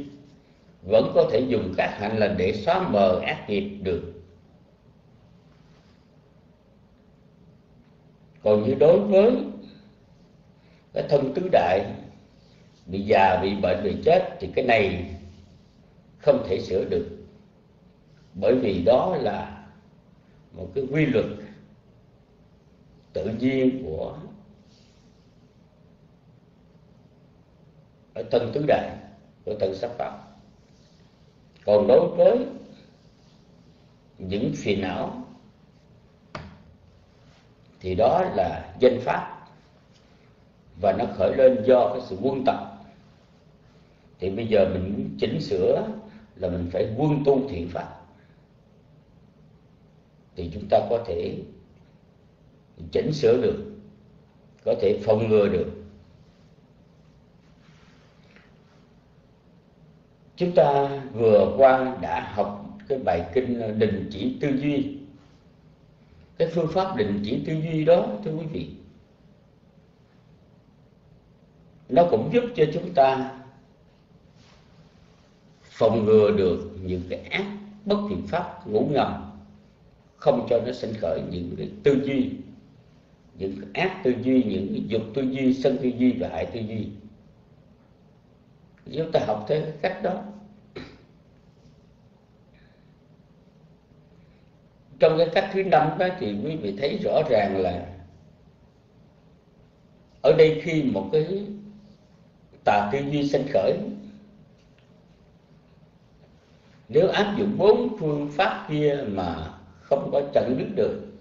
vẫn có thể dùng các hạnh lành để xóa mờ ác nghiệp được. Còn như đối với cái thân tứ đại, bị già, bị bệnh, bị chết, thì cái này không thể sửa được. Bởi vì đó là một cái quy luật tự nhiên của ở thân tứ đại của thân sắc pháp còn đối với những phiền não, thì đó là danh pháp. Và nó khởi lên do cái sự quân tập. Thì bây giờ mình muốn chỉnh sửa là mình phải quân tu thiện pháp. Thì chúng ta có thể chỉnh sửa được, có thể phòng ngừa được. Chúng ta vừa qua đã học cái bài kinh đình chỉ tư duy. Cái phương pháp định chỉ tư duy đó, thưa quý vị, nó cũng giúp cho chúng ta phòng ngừa được những cái ác bất thiện pháp ngủ ngầm, không cho nó sinh khởi những cái tư duy những ác tư duy, những dục tư duy, sân tư duy và hại tư duy. Chúng ta học theo cái cách đó, trong cái cách thứ năm đó thì quý vị thấy rõ ràng là ở đây khi một cái tà tư duy sinh khởi, nếu áp dụng bốn phương pháp kia mà không có chặn đứt được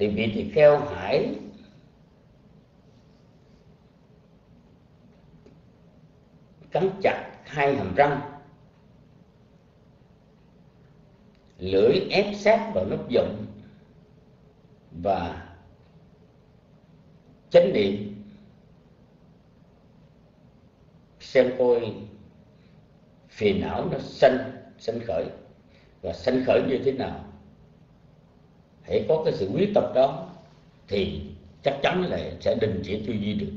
thì vị tỳ kheo hải cắn chặt hai hàm răng. Lưỡi ép sát vào nút giọng và chánh niệm. Xem coi phiền não nó sanh sanh khởi. Và sanh khởi như thế nào? Hãy có cái sự quyết tâm đó thì chắc chắn là sẽ đình chỉ tư duy được.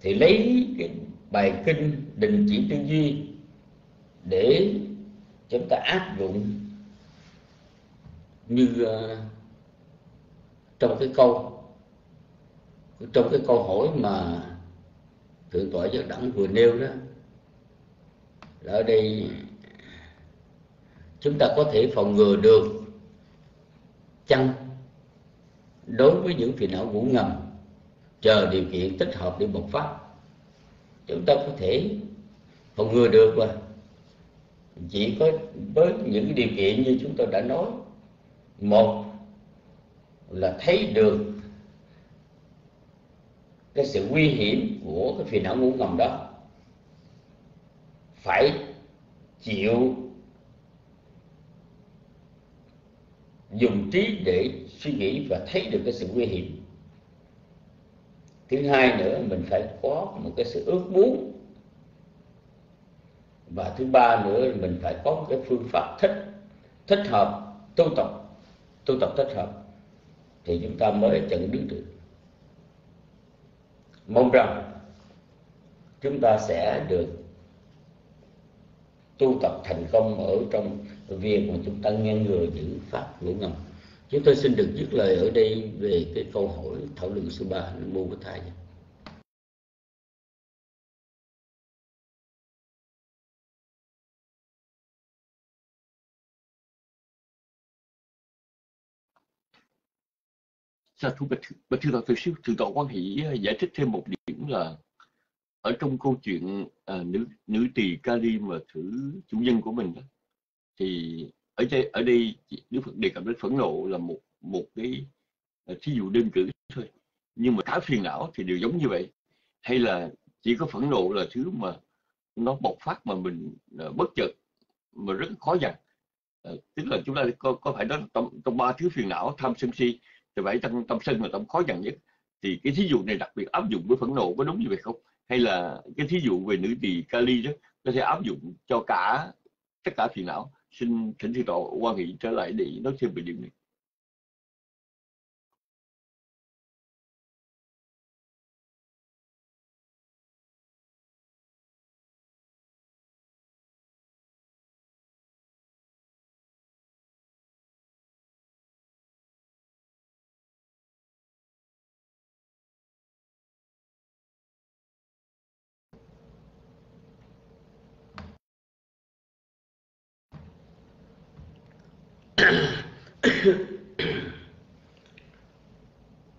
Thì lấy cái bài kinh đình chỉ tư duy để chúng ta áp dụng như uh, trong cái câu trong cái câu hỏi mà thượng tọa giác đẳng vừa nêu đó là ở đây chúng ta có thể phòng ngừa được. Chăng? Đối với những phiền não ngủ ngầm, chờ điều kiện thích hợp để bộc phát, chúng ta có thể phòng ngừa được mà. Chỉ có với những điều kiện như chúng tôi đã nói, một là thấy được cái sự nguy hiểm của cái phiền não ngủ ngầm đó, phải chịu dùng trí để suy nghĩ và thấy được cái sự nguy hiểm. Thứ hai nữa, mình phải có một cái sự ước muốn. Và thứ ba nữa, mình phải có một cái phương pháp thích thích hợp, tu tập. Tu tập thích hợp, thì chúng ta mới chặn đứng được. Mong rằng chúng ta sẽ được tu tập thành công ở trong việc mà chúng ta ngăn ngừa những pháp lũ ngầm. Chúng tôi xin được dứt lời ở đây về cái câu hỏi thảo luận số ba mô của thầy. Sa thú bạch, bạch thưa thượng sư thượng tọa quan hỷ à, giải thích thêm một điểm là ở trong câu chuyện à, nữ nữ tỳ Kali mà thử chủ nhân của mình đó, thì ở đây ở đây Đức Phật đề cập đến phẫn nộ là một một cái ờ, thí dụ đơn cử thôi. Nhưng mà cả phiền não thì đều giống như vậy. Hay là chỉ có phẫn nộ là thứ mà nó bộc phát mà mình ờ, bất chợt mà rất khó dằn ờ, tức là chúng ta có, có phải đó trong, trong ba thứ phiền não tham sân si thì phải tâm tâm sân là tâm khó dằn nhất thì cái thí dụ này đặc biệt áp dụng với phẫn nộ có đúng như vậy không? Hay là cái thí dụ về nữ tỳ Kali đó có thể áp dụng cho cả tất cả phiền não? Xin thỉnh sư tổ quan hệ trở lại để nói thêm về điểm này.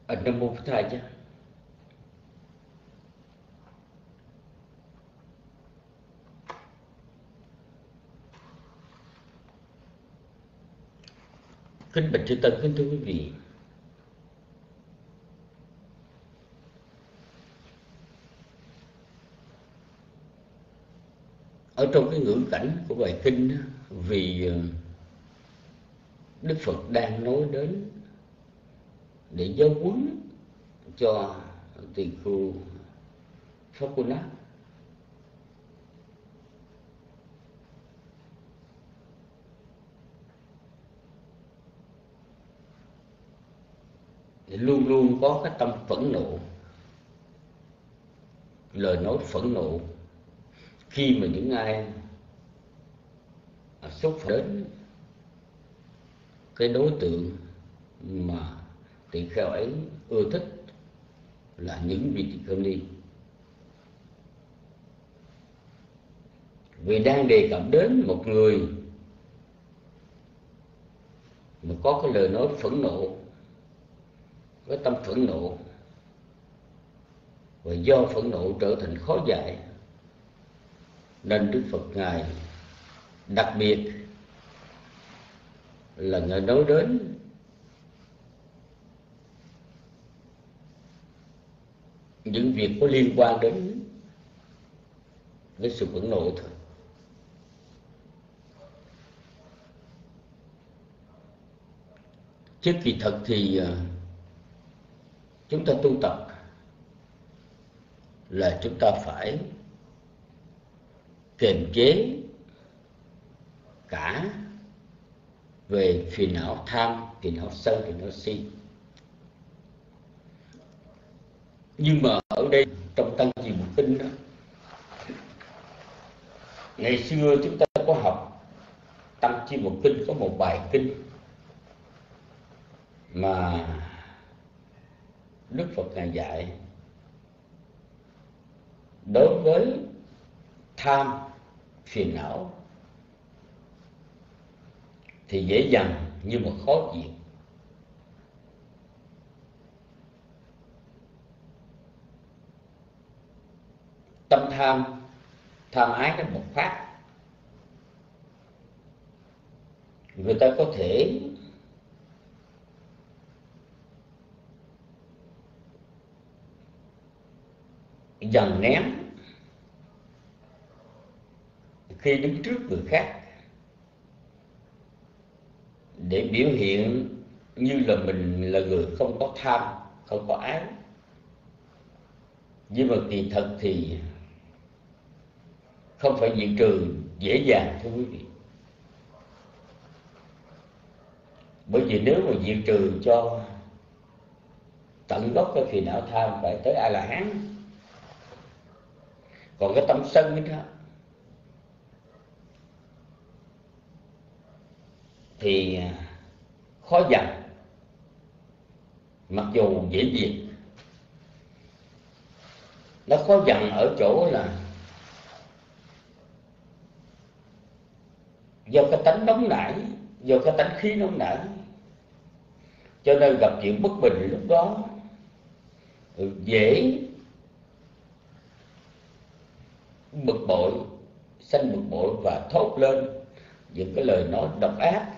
Ở Nam Mô Phật chứ. Kính bạch chư Tân, kính thưa quý vị. Ở trong cái ngữ cảnh của bài kinh Vì ờ, Đức Phật đang nói đến để giáo huấn cho tỳ khu Pháp Quân Ác thì luôn luôn có cái tâm phẫn nộ, lời nói phẫn nộ. Khi mà những ai xúc đến cái đối tượng mà tỳ kheo ấy ưa thích là những vị tỳ kheo ni. Vì đang đề cập đến một người mà có cái lời nói phẫn nộ, có tâm phẫn nộ, và do phẫn nộ trở thành khó dạy nên đức phật ngài đặc biệt là người nói đến. Những việc có liên quan đến với sự phẫn nộ thôi. Chứ kỳ thật thì à, chúng ta tu tập là chúng ta phải kiềm chế cả về phiền não tham, phiền não sân, phiền não si. Nhưng mà ở đây, trong tăng gì một kinh đó, ngày xưa chúng ta có học tăng chi một kinh, có một bài kinh mà đức phật ngài dạy đối với tham, phiền não thì dễ dằn nhưng mà khó diệt tâm tham tham ái nó một phát. Người ta có thể dần ném khi đứng trước người khác để biểu hiện như là mình là người không có tham, không có ái. Nhưng mà kỳ thật thì không phải diệt trừ, dễ dàng thưa quý vị. Bởi vì nếu mà diệt trừ cho tận gốc cái phiền não tham phải tới a la hán còn cái tâm sân đó thì à, khó dằn. Mặc dù dễ diệt nó khó dằn ở chỗ là do cái tánh nóng nảy, do cái tánh khí nóng nảy. Cho nên gặp chuyện bất bình lúc đó ừ, dễ bực bội, sanh bực bội và thốt lên những cái lời nói độc ác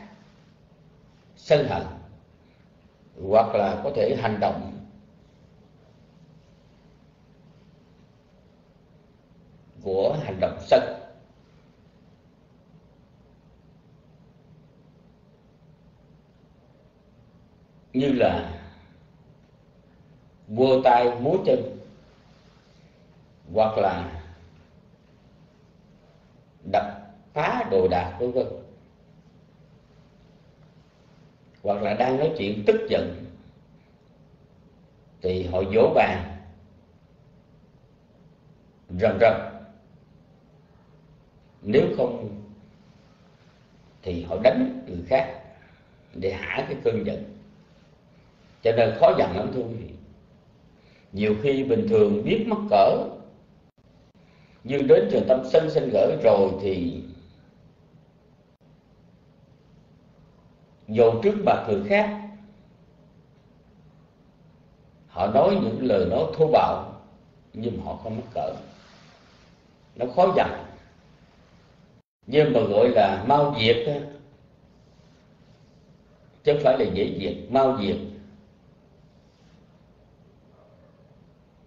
sân hận, hoặc là có thể hành động của hành động sân. Như là vua tay múa chân, hoặc là đập phá đồ đạc, vân vân hoặc là đang nói chuyện tức giận, thì họ vỗ bàn. Rầm rầm. Nếu không thì họ đánh người khác để hả cái cơn giận. Cho nên khó giận lắm thôi nhiều khi bình thường biết mắc cỡ, nhưng đến trường tâm sân sinh gỡ rồi thì dù trước mặt người khác. Họ nói những lời nói thô bạo, nhưng họ không mắc cỡ. Nó khó giận nhưng mà gọi là mau diệt chứ không phải là dễ diệt, mau diệt.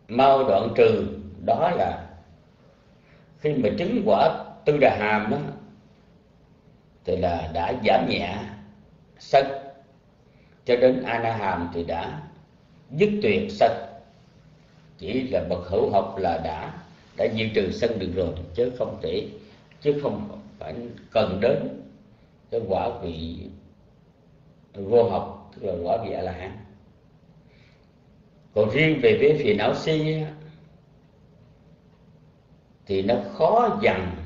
Mau đoạn trừ, đó là khi mà chứng quả tư đà hàm đó thì là đã giảm nhẹ sân. Cho đến a na hàm thì đã dứt tuyệt sân. Chỉ là bậc hữu học là đã đã diệt trừ sân được rồi, chứ không thể, chứ không phải cần đến cái quả vị vô học, tức là quả vị a la hán còn riêng về phía phiền não si thì nó khó dằn,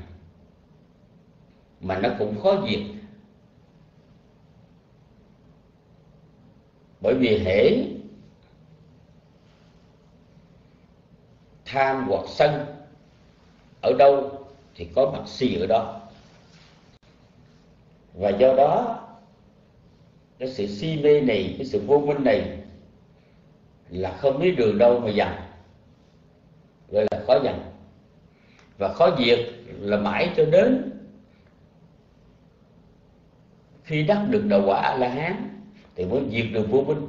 mà nó cũng khó diệt. Bởi vì hễ tham hoặc sân ở đâu thì có mặt si ở đó. Và do đó, cái sự si mê này, cái sự vô minh này là không biết đường đâu mà dằn, gọi là khó dằn. Và khó diệt là mãi cho đến khi đắc được đạo quả a la hán thì mới diệt được vô minh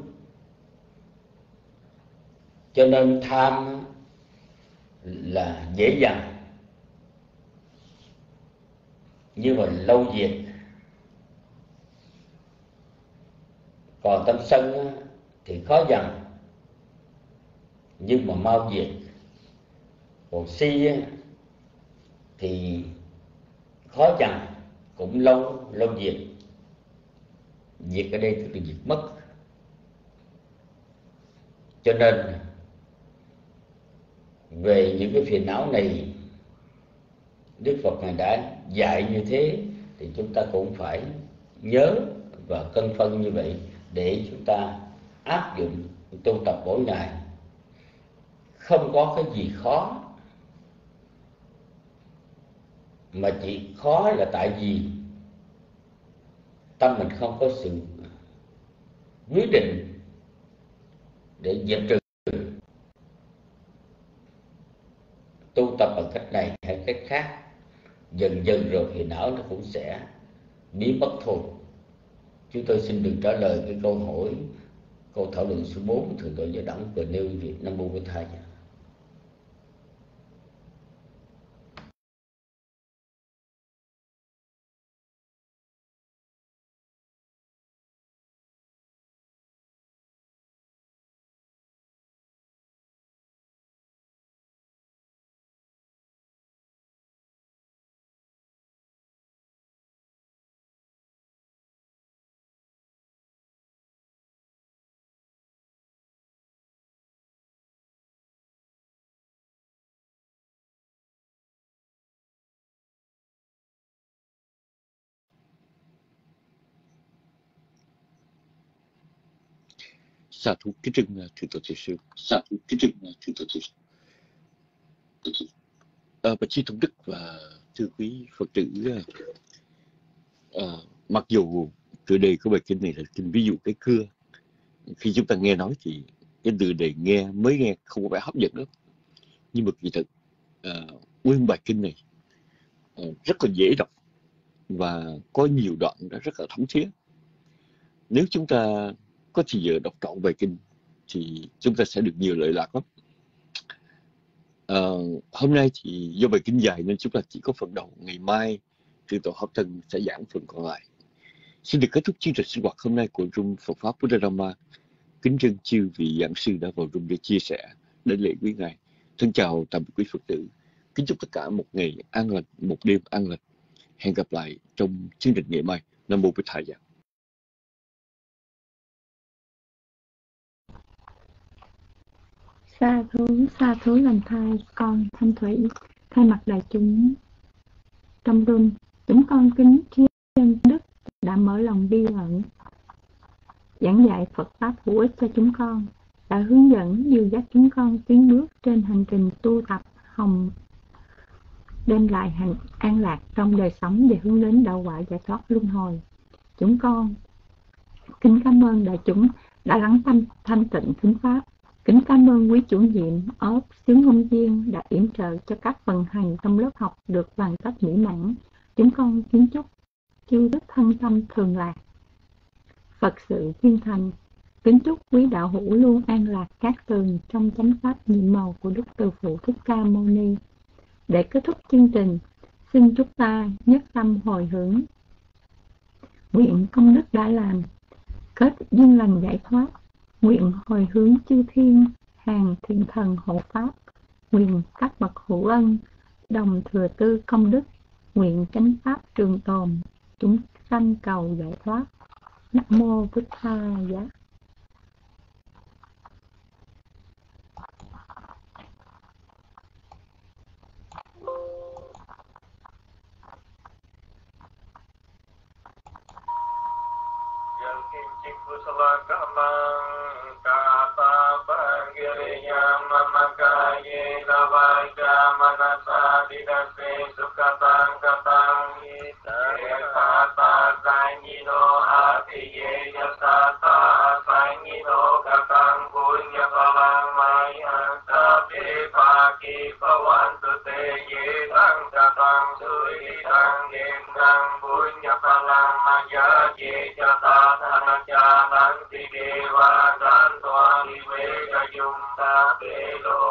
cho nên tham là dễ dàng. Nhưng mà lâu diệt còn tâm sân thì khó dần nhưng mà mau diệt còn si thì khó dần cũng lâu lâu diệt diệt ở đây tức là diệt mất. Cho nên, về những cái phiền não này, Đức Phật Ngài đã dạy như thế, thì chúng ta cũng phải nhớ và cân phân như vậy để chúng ta áp dụng tu tập mỗi ngày. Không có cái gì khó, mà chỉ khó là tại vì tâm mình không có sự quyết định để dẹp trừ. Tu tập bằng cách này hay cách khác, dần dần rồi thì não nó cũng sẽ biến mất thôi. Chúng tôi xin được trả lời cái câu hỏi, câu thảo luận số 4 thượng tọa giáo đẳng vừa nêu việc năm mươi bổn thầy xa thú kính trưng thượng tổ chế sư xa thú kính trưng thượng tổ chế sư à, bạch chi thống đức và thưa quý phật tử à, mặc dù từ đề của bài kinh này là kinh ví dụ cái cưa khi chúng ta nghe nói thì cái từ đề nghe mới nghe không có vẻ hấp dẫn lắm. Nhưng mà kỳ thực à, nguyên bài kinh này à, rất là dễ đọc và có nhiều đoạn đã rất là thấm thía. Nếu chúng ta có thì giờ đọc trọn bài kinh thì chúng ta sẽ được nhiều lợi lạc lắm. À, hôm nay thì do bài kinh dài nên chúng ta chỉ có phần đầu ngày mai từ tổ hợp thân sẽ giảng phần còn lại. Xin được kết thúc chương trình sinh hoạt hôm nay của trung Phật pháp Buddha dharma kính trân chư vị giảng sư đã vào Trung để chia sẻ đến lễ quý ngài. Thân chào tạm biệt quý phật tử. Kính chúc tất cả một ngày an lành một đêm an lành. Hẹn gặp lại trong chương trình ngày mai. Nam mô bích thầy giảng xa thú, xa thú làm thai, con thanh thủy, thay mặt đại chúng. Trong rung, chúng con kính tri ân Đức đã mở lòng bi ẩn, giảng dạy Phật Pháp hữu ích cho chúng con, đã hướng dẫn dìu dắt chúng con tiến bước trên hành trình tu tập hồng đem lại hạnh an lạc trong đời sống để hướng đến đạo quả giải thoát luân hồi. Chúng con kính cảm ơn đại chúng đã lắng tâm thanh tịnh thính pháp Kính cảm ơn quý chủ nhiệm ốc xứ ngôn viên đã yểm trợ cho các phần hành trong lớp học được hoàn tất mỹ mãn. Chúng con kính chúc chư đức thân tâm thường lạc. Phật sự thiên thành, kính chúc quý đạo hữu luôn an lạc các tường trong chánh pháp nhiệm màu của Đức Từ Phụ Thích Ca Mâu Ni. Để kết thúc chương trình, xin chúc ta nhất tâm hồi hướng. Nguyện công đức đã làm, kết duyên lành giải thoát nguyện hồi hướng chư thiên, hàng thiện thần hộ pháp, nguyện các bậc hữu ân, đồng thừa tư công đức, nguyện chánh pháp trường tồn, chúng sanh cầu giải thoát. Nam mô bích tha giá. ริยามมะกายเยลวายจามนัสสาดิรเสสุขตังกตังอิเตตาตาสังยิโนอาติเยยตาตาสังยิโนกตังบุญญพลังไมอันตาปากีปวันตุเตเยตังกตังสุริตังเยตังบุญญพลังมายาเยจตาธนจานันติเดวา lo